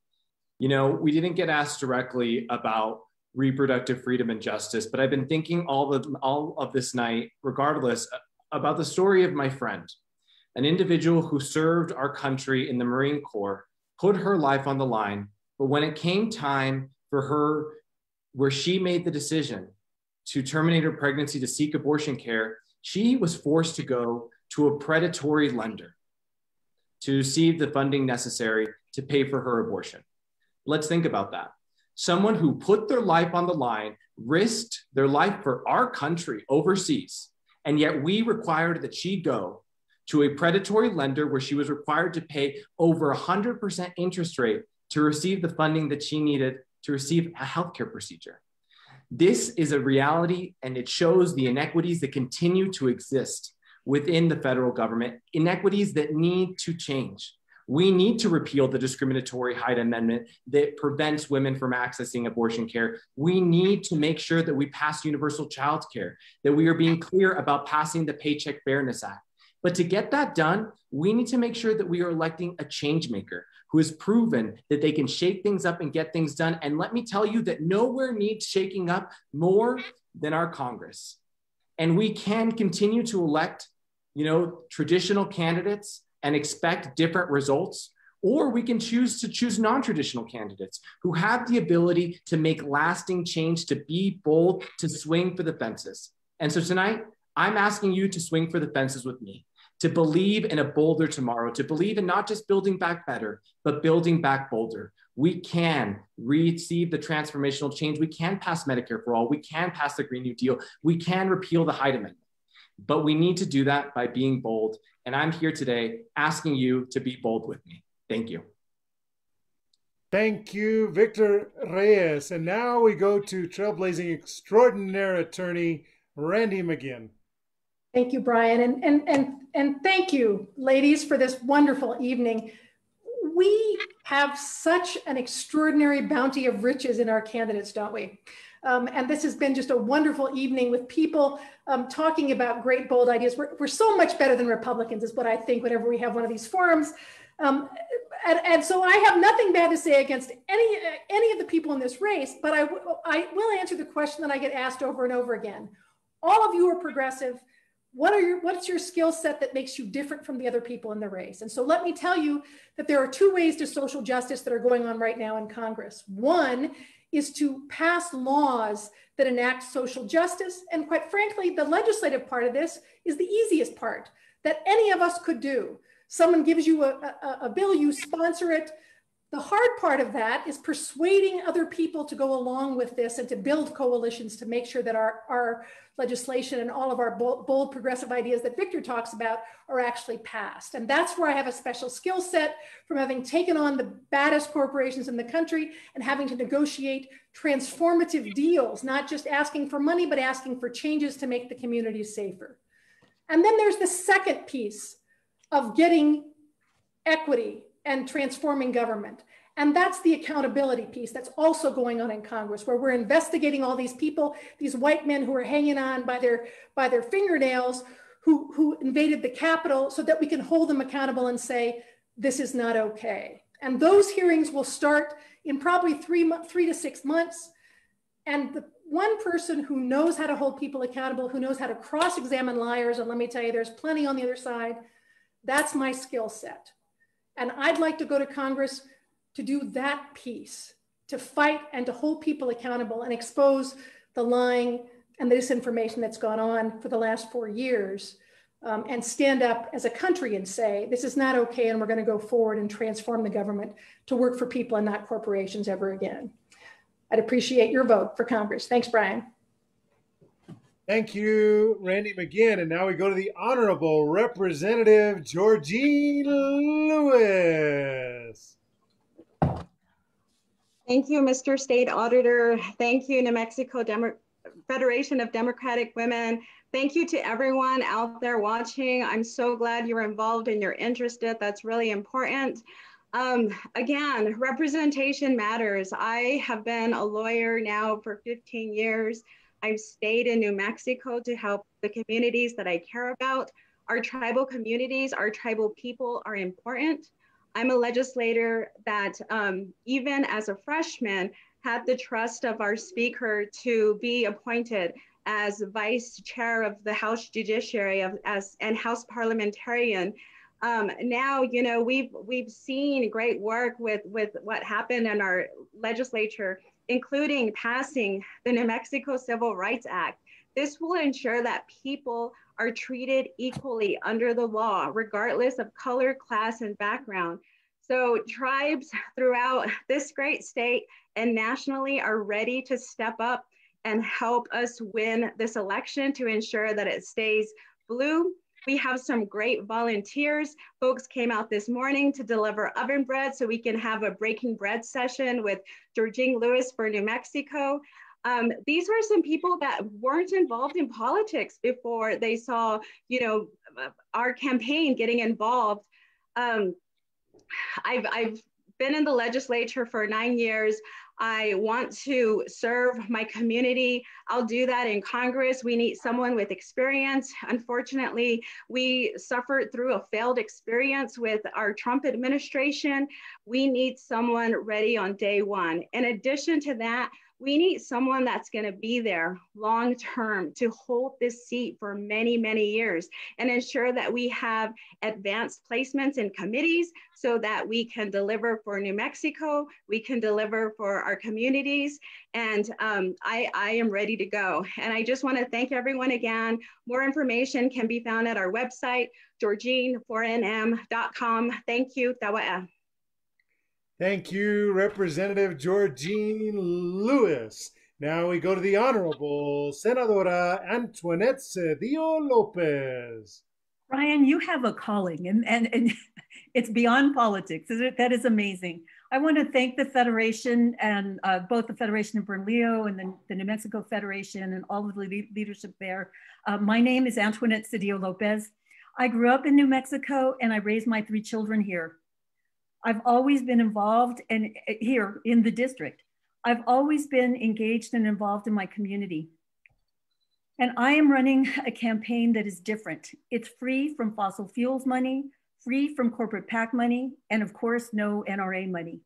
You know, we didn't get asked directly about reproductive freedom and justice, but I've been thinking all, the, all of this night, regardless, about the story of my friend, an individual who served our country in the Marine Corps, put her life on the line, but when it came time for her, where she made the decision to terminate her pregnancy to seek abortion care, she was forced to go to a predatory lender to receive the funding necessary to pay for her abortion. Let's think about that. Someone who put their life on the line, risked their life for our country overseas, and yet we required that she go to a predatory lender where she was required to pay over 100% interest rate to receive the funding that she needed to receive a healthcare procedure. This is a reality and it shows the inequities that continue to exist within the federal government, inequities that need to change. We need to repeal the discriminatory Hyde Amendment that prevents women from accessing abortion care. We need to make sure that we pass universal child care, that we are being clear about passing the Paycheck Fairness Act. But to get that done, we need to make sure that we are electing a change maker who has proven that they can shake things up and get things done. And let me tell you that nowhere needs shaking up more than our Congress. And we can continue to elect, you know, traditional candidates and expect different results. Or we can choose to choose non traditional candidates who have the ability to make lasting change, to be bold, to swing for the fences. And so tonight, I'm asking you to swing for the fences with me, to believe in a bolder tomorrow, to believe in not just building back better, but building back bolder. We can receive the transformational change. We can pass Medicare for all. We can pass the Green New Deal. We can repeal the Hyde Amendment. But we need to do that by being bold. And I'm here today asking you to be bold with me. Thank you. Thank you, Victor Reyes. And now we go to trailblazing extraordinaire attorney Randi McGinn. Thank you, Brian. And, and, and, and thank you, ladies, for this wonderful evening. We have such an extraordinary bounty of riches in our candidates, don't we? Um, and this has been just a wonderful evening with people um, talking about great, bold ideas. We're, we're so much better than Republicans, is what I think whenever we have one of these forums. Um, and, and, so I have nothing bad to say against any any of the people in this race, but I, I will answer the question that I get asked over and over again. All of you are progressive. What are your what's your skill set that makes you different from the other people in the race? And so let me tell you that there are two ways to social justice that are going on right now in Congress. One is to pass laws that enact social justice. And quite frankly, the legislative part of this is the easiest part that any of us could do. Someone gives you a, a, a bill, you sponsor it, the hard part of that is persuading other people to go along with this and to build coalitions to make sure that our, our legislation and all of our bold, bold, progressive ideas that Victor talks about are actually passed. And that's where I have a special skill set from having taken on the baddest corporations in the country and having to negotiate transformative deals, not just asking for money, but asking for changes to make the communities safer. And then there's the second piece of getting equity and transforming government. And that's the accountability piece that's also going on in Congress, where we're investigating all these people, these white men who are hanging on by their by their fingernails, who, who invaded the Capitol, so that we can hold them accountable and say, this is not okay. And those hearings will start in probably three, three to six months. And the one person who knows how to hold people accountable, who knows how to cross-examine liars, and let me tell you, there's plenty on the other side, that's my skill set. And I'd like to go to Congress to do that piece, to fight and to hold people accountable and expose the lying and the disinformation that's gone on for the last four years. Um, and stand up as a country and say, this is not okay, and we're going to go forward and transform the government to work for people and not corporations ever again. I'd appreciate your vote for Congress. Thanks, Brian. Thank you, Randi McGinn. And now we go to the Honorable Representative Georgene Louis. Thank you, Mr. State Auditor. Thank you, New Mexico Demo Federation of Democratic Women. Thank you to everyone out there watching. I'm so glad you're involved and you're interested. That's really important. Um, again, representation matters. I have been a lawyer now for 15 years. I've stayed in New Mexico to help the communities that I care about. Our tribal communities, our tribal people are important. I'm a legislator that um, even as a freshman had the trust of our speaker to be appointed as vice chair of the House Judiciary of, as, and House parliamentarian. Um, now, you know, we've we've seen great work with with what happened in our legislature, including passing the New Mexico Civil Rights Act. This will ensure that people are treated equally under the law, regardless of color, class, and background. So tribes throughout this great state and nationally are ready to step up and help us win this election to ensure that it stays blue. We have some great volunteers. Folks came out this morning to deliver oven bread so we can have a breaking bread session with Georgene Louis for New Mexico. Um, these were some people that weren't involved in politics before they saw, you know, our campaign getting involved. Um, I've, I've been in the legislature for nine years. I want to serve my community. I'll do that in Congress. We need someone with experience. Unfortunately, we suffered through a failed experience with our Trump administration. We need someone ready on day one. In addition to that, we need someone that's going to be there long term to hold this seat for many, many years and ensure that we have advanced placements in committees so that we can deliver for New Mexico, we can deliver for our communities, and um, I, I am ready to go. And I just want to thank everyone again. More information can be found at our website, georgine4nm.com. Thank you. Tawa'a. Thank you, Representative Georgene Louis. Now we go to the Honorable Senadora Antoinette Sedillo Lopez. Ryan, you have a calling, and, and, and it's beyond politics. That is amazing. I want to thank the Federation and uh, both the Federation of Bernalillo and the, the, New Mexico Federation and all of the leadership there. Uh, my name is Antoinette Sedillo Lopez. I grew up in New Mexico and I raised my three children here. I've always been involved and here in the district. I've always been engaged and involved in my community. And I am running a campaign that is different. It's free from fossil fuels money, free from corporate PAC money, and of course, no NRA money.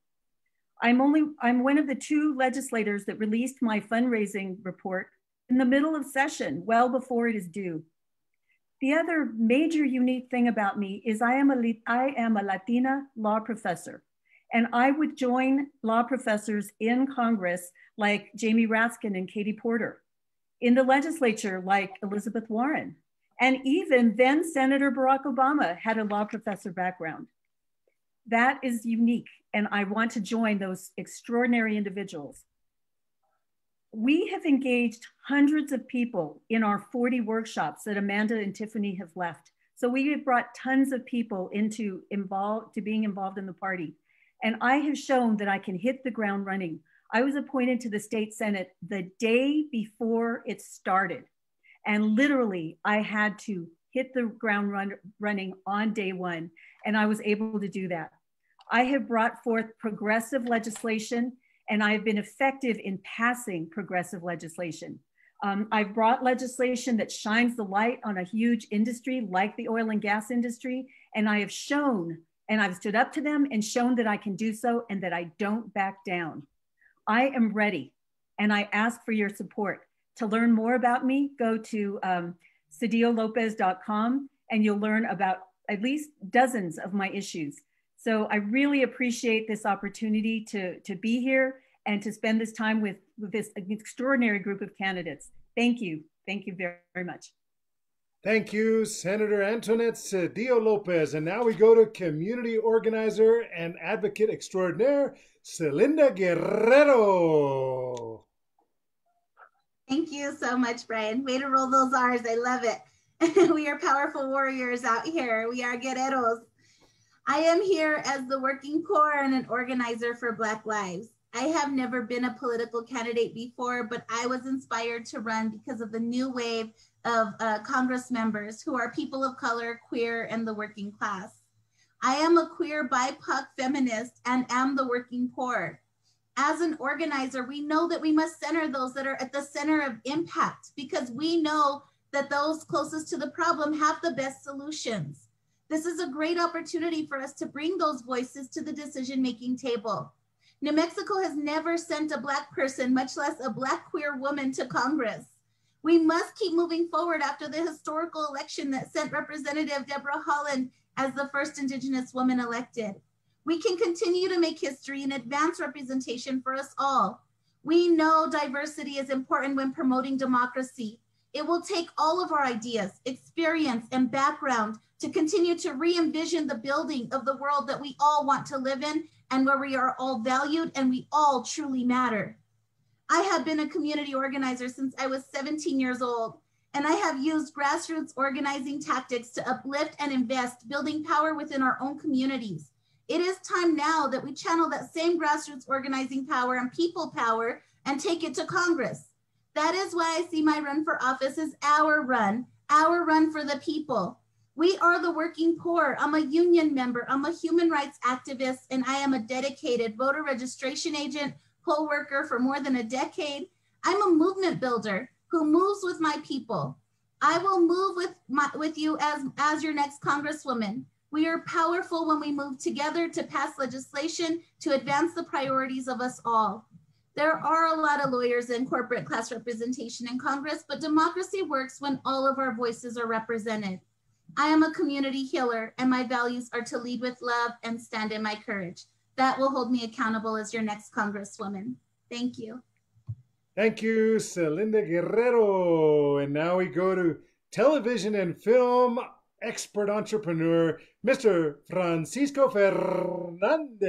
I'm only, I'm one of the two legislators that released my fundraising report in the middle of session, well before it is due. The other major unique thing about me is I am a, I am a Latina law professor. And I would join law professors in Congress like Jamie Raskin and Katie Porter, in the legislature like Elizabeth Warren, and even then Senator Barack Obama had a law professor background. That is unique, and I want to join those extraordinary individuals we have engaged hundreds of people in our 40 workshops that Amanda and Tiffany have left. So we have brought tons of people into involved to being involved in the party. And I have shown that I can hit the ground running. I was appointed to the state senate the day before it started. And literally I had to hit the ground run, running on day one. And I was able to do that. I have brought forth progressive legislation and I've been effective in passing progressive legislation. Um, I've brought legislation that shines the light on a huge industry like the oil and gas industry, and I have shown and I've stood up to them and shown that I can do so and that I don't back down. I am ready and I ask for your support. To learn more about me, go to um, cedillolopez.com and you'll learn about at least dozens of my issues. So I really appreciate this opportunity to, to be here and to spend this time with, with this extraordinary group of candidates. Thank you. Thank you very, very much. Thank you, Senator Antoinette Sedillo Lopez. And now we go to community organizer and advocate extraordinaire, Selinda Guerrero. Thank you so much, Brian. Way to roll those R's. I love it. we are powerful warriors out here. We are guerreros. I am here as the working core and an organizer for Black Lives. I have never been a political candidate before, but I was inspired to run because of the new wave of uh, Congress members who are people of color, queer, and the working class. I am a queer BIPOC feminist and am the working poor. As an organizer, we know that we must center those that are at the center of impact because we know that those closest to the problem have the best solutions. This is a great opportunity for us to bring those voices to the decision making table. New Mexico has never sent a Black person, much less a Black queer woman, to Congress. We must keep moving forward after the historical election that sent Representative Deborah Haaland as the first Indigenous woman elected. We can continue to make history and advance representation for us all. We know diversity is important when promoting democracy. It will take all of our ideas, experience, and background to continue to re envision the building of the world that we all want to live in and where we are all valued and we all truly matter. I have been a community organizer since I was 17 years old, and I have used grassroots organizing tactics to uplift and invest, building power within our own communities. It is time now that we channel that same grassroots organizing power and people power and take it to Congress. That is why I see my run for office as our run, our run for the people. We are the working poor. I'm a union member. I'm a human rights activist, and I am a dedicated voter registration agent, poll worker for more than a decade. I'm a movement builder who moves with my people. I will move with my, with you as, as your next congresswoman. We are powerful when we move together to pass legislation to advance the priorities of us all. There are a lot of lawyers and corporate class representation in Congress, but democracy works when all of our voices are represented. I am a community healer, and my values are to lead with love and stand in my courage. That will hold me accountable as your next Congresswoman. Thank you. Thank you, Selinda Guerrero. And now we go to television and film expert entrepreneur, Mr. Francisco Fernandez.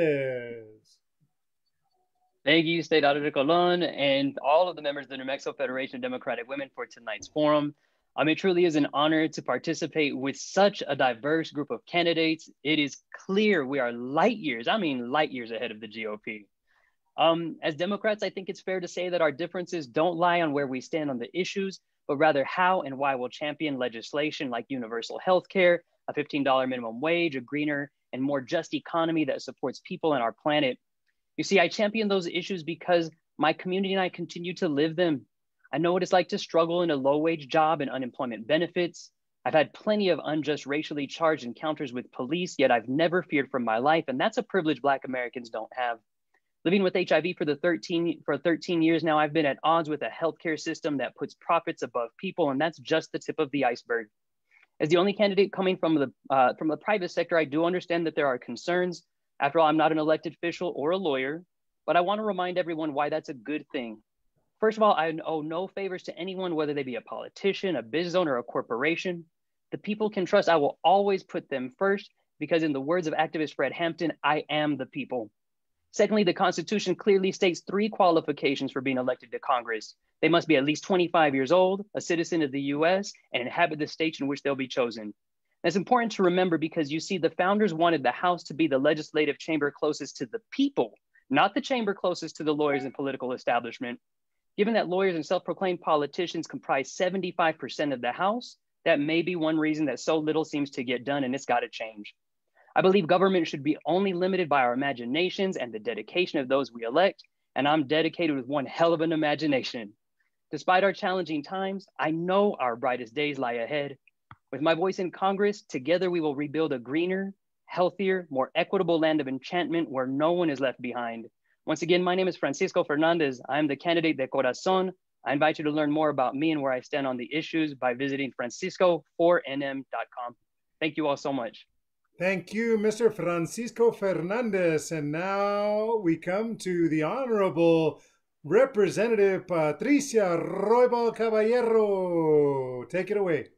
Thank you, State Auditor Colon, and all of the members of the New Mexico Federation of Democratic Women for tonight's forum. Um, it truly is an honor to participate with such a diverse group of candidates. It is clear we are light years, I mean light years ahead of the GOP. Um, as Democrats, I think it's fair to say that our differences don't lie on where we stand on the issues, but rather how and why we'll champion legislation like universal health care, a $15 minimum wage, a greener and more just economy that supports people and our planet. You see, I champion those issues because my community and I continue to live them I know what it's like to struggle in a low wage job and unemployment benefits. I've had plenty of unjust racially charged encounters with police, yet I've never feared for my life. And that's a privilege Black Americans don't have. Living with HIV for the 13 for 13 years now, I've been at odds with a healthcare system that puts profits above people, and that's just the tip of the iceberg. As the only candidate coming from the uh, from the private sector, I do understand that there are concerns. After all, I'm not an elected official or a lawyer, but I want to remind everyone why that's a good thing. First of all, I owe no favors to anyone, whether they be a politician, a business owner, a corporation. The people can trust I will always put them first because, in the words of activist Fred Hampton, I am the people. Secondly, the Constitution clearly states three qualifications for being elected to Congress. They must be at least 25 years old, a citizen of the US, and inhabit the state in which they'll be chosen. That's important to remember because you see, the founders wanted the House to be the legislative chamber closest to the people, not the chamber closest to the lawyers and political establishment. Given that lawyers and self proclaimed politicians comprise 75% of the House, that may be one reason that so little seems to get done, and it's got to change. I believe government should be only limited by our imaginations and the dedication of those we elect, and I'm dedicated with one hell of an imagination. Despite our challenging times, I know our brightest days lie ahead. With my voice in Congress, together we will rebuild a greener, healthier, more equitable land of enchantment where no one is left behind. Once again, my name is Francisco Fernandez. I am the candidate de Corazon. I invite you to learn more about me and where I stand on the issues by visiting francisco4nm.com. Thank you all so much. Thank you, Mr. Francisco Fernandez. And now we come to the Honorable Representative Patricia Roybal Caballero. Take it away.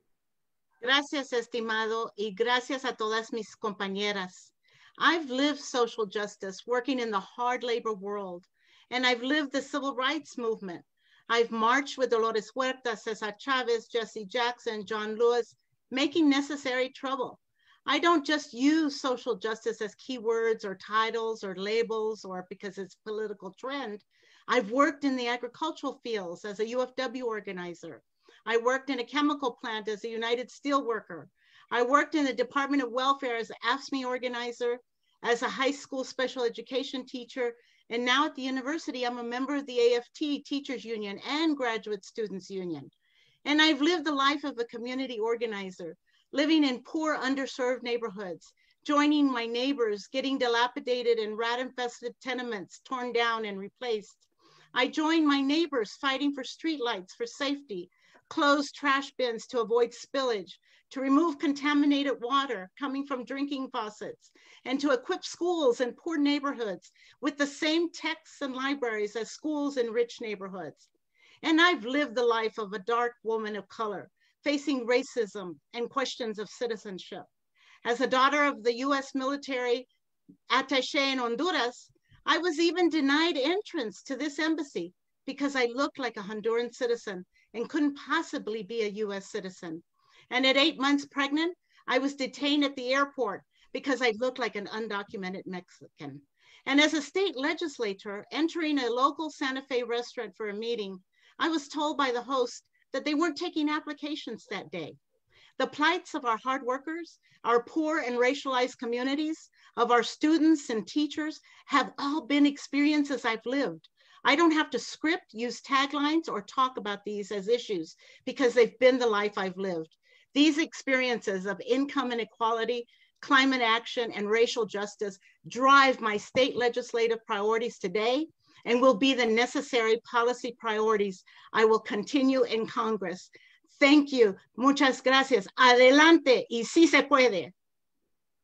Gracias, estimado, y gracias a todas mis compañeras. I've lived social justice working in the hard labor world, and I've lived the civil rights movement. I've marched with Dolores Huerta, Cesar Chavez, Jesse Jackson, John Lewis, making necessary trouble. I don't just use social justice as keywords or titles or labels or because it's political trend. I've worked in the agricultural fields as a UFW organizer. I worked in a chemical plant as a United Steelworker. I worked in the Department of Welfare as an AFSCME organizer, as a high school special education teacher, and now at the university, I'm a member of the AFT Teachers Union and Graduate Students Union. And I've lived the life of a community organizer, living in poor, underserved neighborhoods, joining my neighbors, getting dilapidated and rat infested tenements torn down and replaced. I joined my neighbors fighting for streetlights for safety, closed trash bins to avoid spillage, to remove contaminated water coming from drinking faucets, and to equip schools in poor neighborhoods with the same texts and libraries as schools in rich neighborhoods. And I've lived the life of a dark woman of color, facing racism and questions of citizenship. As a daughter of the US military attache in Honduras, I was even denied entrance to this embassy because I looked like a Honduran citizen and couldn't possibly be a US citizen. And at eight months pregnant, I was detained at the airport because I looked like an undocumented Mexican. And as a state legislator entering a local Santa Fe restaurant for a meeting, I was told by the host that they weren't taking applications that day. The plights of our hard workers, our poor and racialized communities, of our students and teachers have all been experiences I've lived. I don't have to script, use taglines, or talk about these as issues because they've been the life I've lived. These experiences of income inequality, climate action, and racial justice drive my state legislative priorities today and will be the necessary policy priorities I will continue in Congress. Thank you. Muchas gracias. Adelante y sí se puede.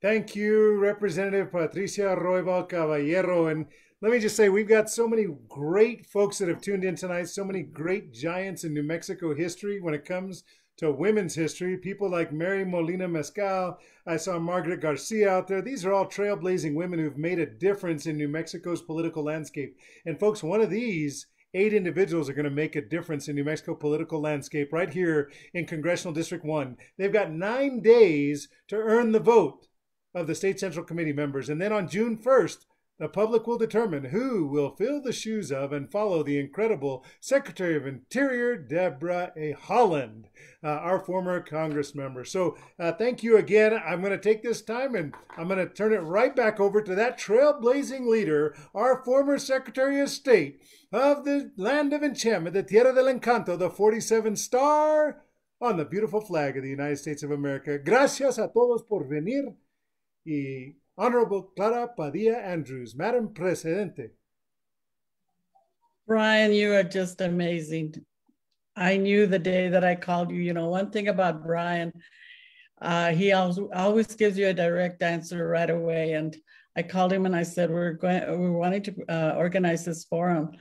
Thank you, Representative Patricia Roybal Caballero. And let me just say, we've got so many great folks that have tuned in tonight, so many great giants in New Mexico history when it comes to women's history. People like Mary Molina Mescal. I saw Margaret Garcia out there. These are all trailblazing women who've made a difference in New Mexico's political landscape. And folks, one of these eight individuals are going to make a difference in New Mexico political landscape right here in Congressional District 1. They've got nine days to earn the vote of the State Central Committee members. And then on June 1st, the public will determine who will fill the shoes of and follow the incredible Secretary of Interior, Deborah A. Haaland, uh, our former Congress member. So uh, thank you again. I'm going to take this time and I'm going to turn it right back over to that trailblazing leader, our former Secretary of State of the land of enchantment, the Tierra del Encanto, the 47 star on the beautiful flag of the United States of America. Gracias a todos por venir y Honorable Clara Padilla Andrews, Madam Presidente. Brian, you are just amazing. I knew the day that I called you. You know, one thing about Brian, uh, he always, always gives you a direct answer right away. And I called him and I said, we're going, we're wanting to uh, organize this forum.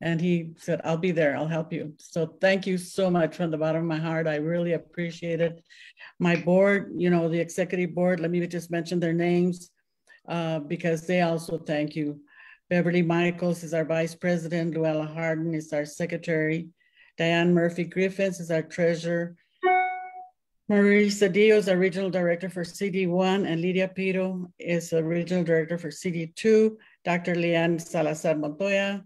And he said, I'll be there, I'll help you. So thank you so much from the bottom of my heart. I really appreciate it. My board, you know, the executive board, let me just mention their names uh, because they also thank you. Beverly Michaels is our vice president. Luella Harden is our secretary. Diane Murphy Griffiths is our treasurer. Marisa Dio is our regional director for CD1, and Lydia Piro is the regional director for CD2. Dr. Leanne Salazar Montoya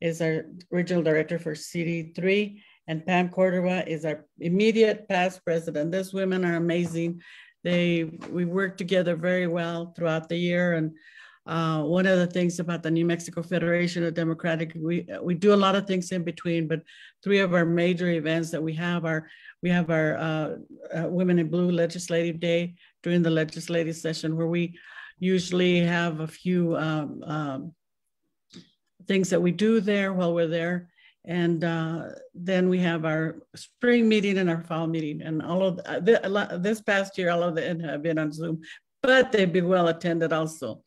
is our regional director for CD3, and Pam Cordova is our immediate past president. These women are amazing. They we work together very well throughout the year, and uh, one of the things about the New Mexico Federation of Democratic, we we do a lot of things in between, but three of our major events that we have are we have our uh, uh, Women in Blue Legislative Day during the legislative session, where we usually have a few um, um, things that we do there while we're there. And uh, then we have our spring meeting and our fall meeting. And all of uh, this past year, all of them have been on Zoom, but they've been well attended also.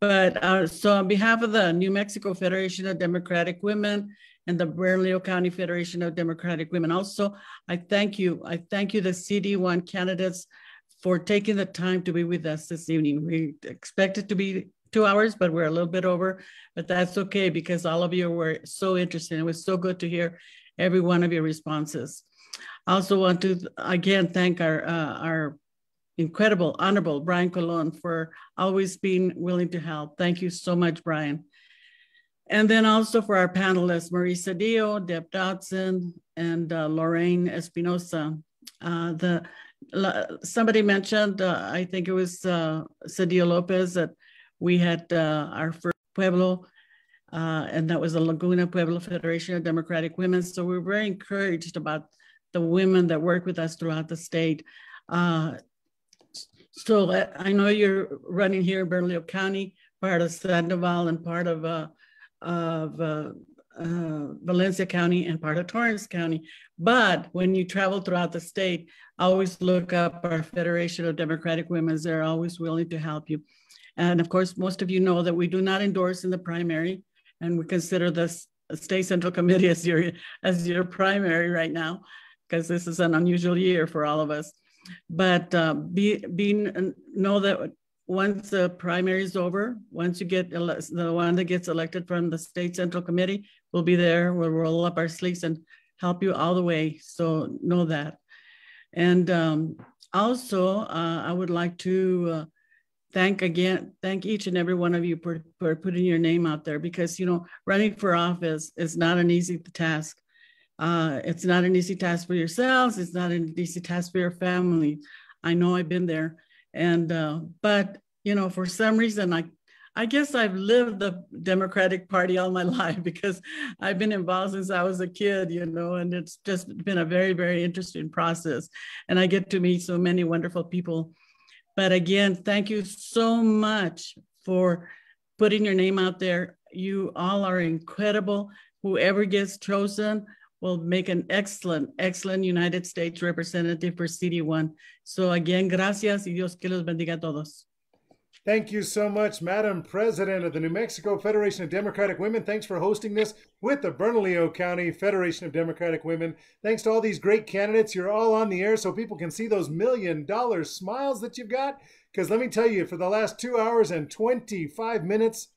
But uh, so on behalf of the New Mexico Federation of Democratic Women and the Bernalillo County Federation of Democratic Women, also, I thank you. I thank you, the CD1 candidates, for taking the time to be with us this evening. We expect it to be two hours, but we're a little bit over, but that's okay because all of you were so interested. It was so good to hear every one of your responses. I also want to again thank our uh, our incredible, honorable Brian Colon for always being willing to help. Thank you so much, Brian. And then also for our panelists, Marisa Dio, Deb Dodson, and uh, Lorraine Espinosa. Uh, the somebody mentioned, uh, I think it was uh, Sedillo Lopez, that we had uh, our first Pueblo, uh, and that was the Laguna Pueblo Federation of Democratic Women. So we are very encouraged about the women that work with us throughout the state. Uh, so uh, I know you're running here in Bernalillo County, part of Sandoval and part of, uh, of uh, uh, Valencia County and part of Torrance County. But when you travel throughout the state, always look up our Federation of Democratic Women. They're always willing to help you. And of course, most of you know that we do not endorse in the primary, and we consider the State Central Committee as your, as your primary right now, because this is an unusual year for all of us. But uh, be, be know that once the primary is over, once you get the one that gets elected from the State Central Committee, we'll be there. We'll roll up our sleeves and help you all the way. So know that. And um, also, uh, I would like to uh, thank again, thank each and every one of you for, for putting your name out there because, you know, running for office is not an easy task. Uh, it's not an easy task for yourselves. It's not an easy task for your family. I know I've been there. And, uh, but, you know, for some reason, I I guess I've lived the Democratic Party all my life because I've been involved since I was a kid, you know, and it's just been a very, very interesting process. And I get to meet so many wonderful people. But again, thank you so much for putting your name out there. You all are incredible. Whoever gets chosen will make an excellent, excellent United States representative for CD1. So again, gracias y Dios que los bendiga a todos. Thank you so much, Madam President of the New Mexico Federation of Democratic Women. Thanks for hosting this with the Bernalillo County Federation of Democratic Women. Thanks to all these great candidates. You're all on the air so people can see those million dollar smiles that you've got. Because let me tell you, for the last two hours and 25 minutes,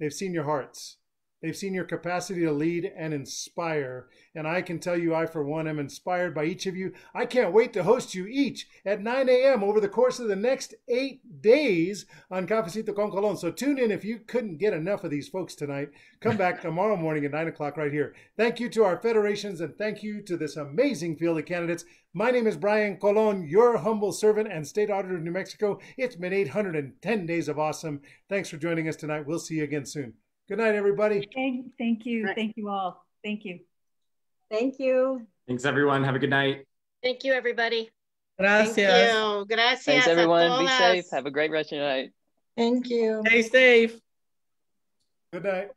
they've seen your hearts. They've seen your capacity to lead and inspire. And I can tell you, I, for one, am inspired by each of you. I can't wait to host you each at 9 a.m. over the course of the next eight days on Cafecito con Colon. So tune in if you couldn't get enough of these folks tonight. Come back tomorrow morning at 9 o'clock right here. Thank you to our federations and thank you to this amazing field of candidates. My name is Brian Colon, your humble servant and state auditor of New Mexico. It's been 810 days of awesome. Thanks for joining us tonight. We'll see you again soon. Good night, everybody. Thank, thank you. Thank you all. Thank you. Thank you. Thanks, everyone. Have a good night. Thank you, everybody. Gracias. Thank you. Gracias. Thanks, everyone. Be safe. Have a great rest of your night. Thank you. Stay safe. Good night.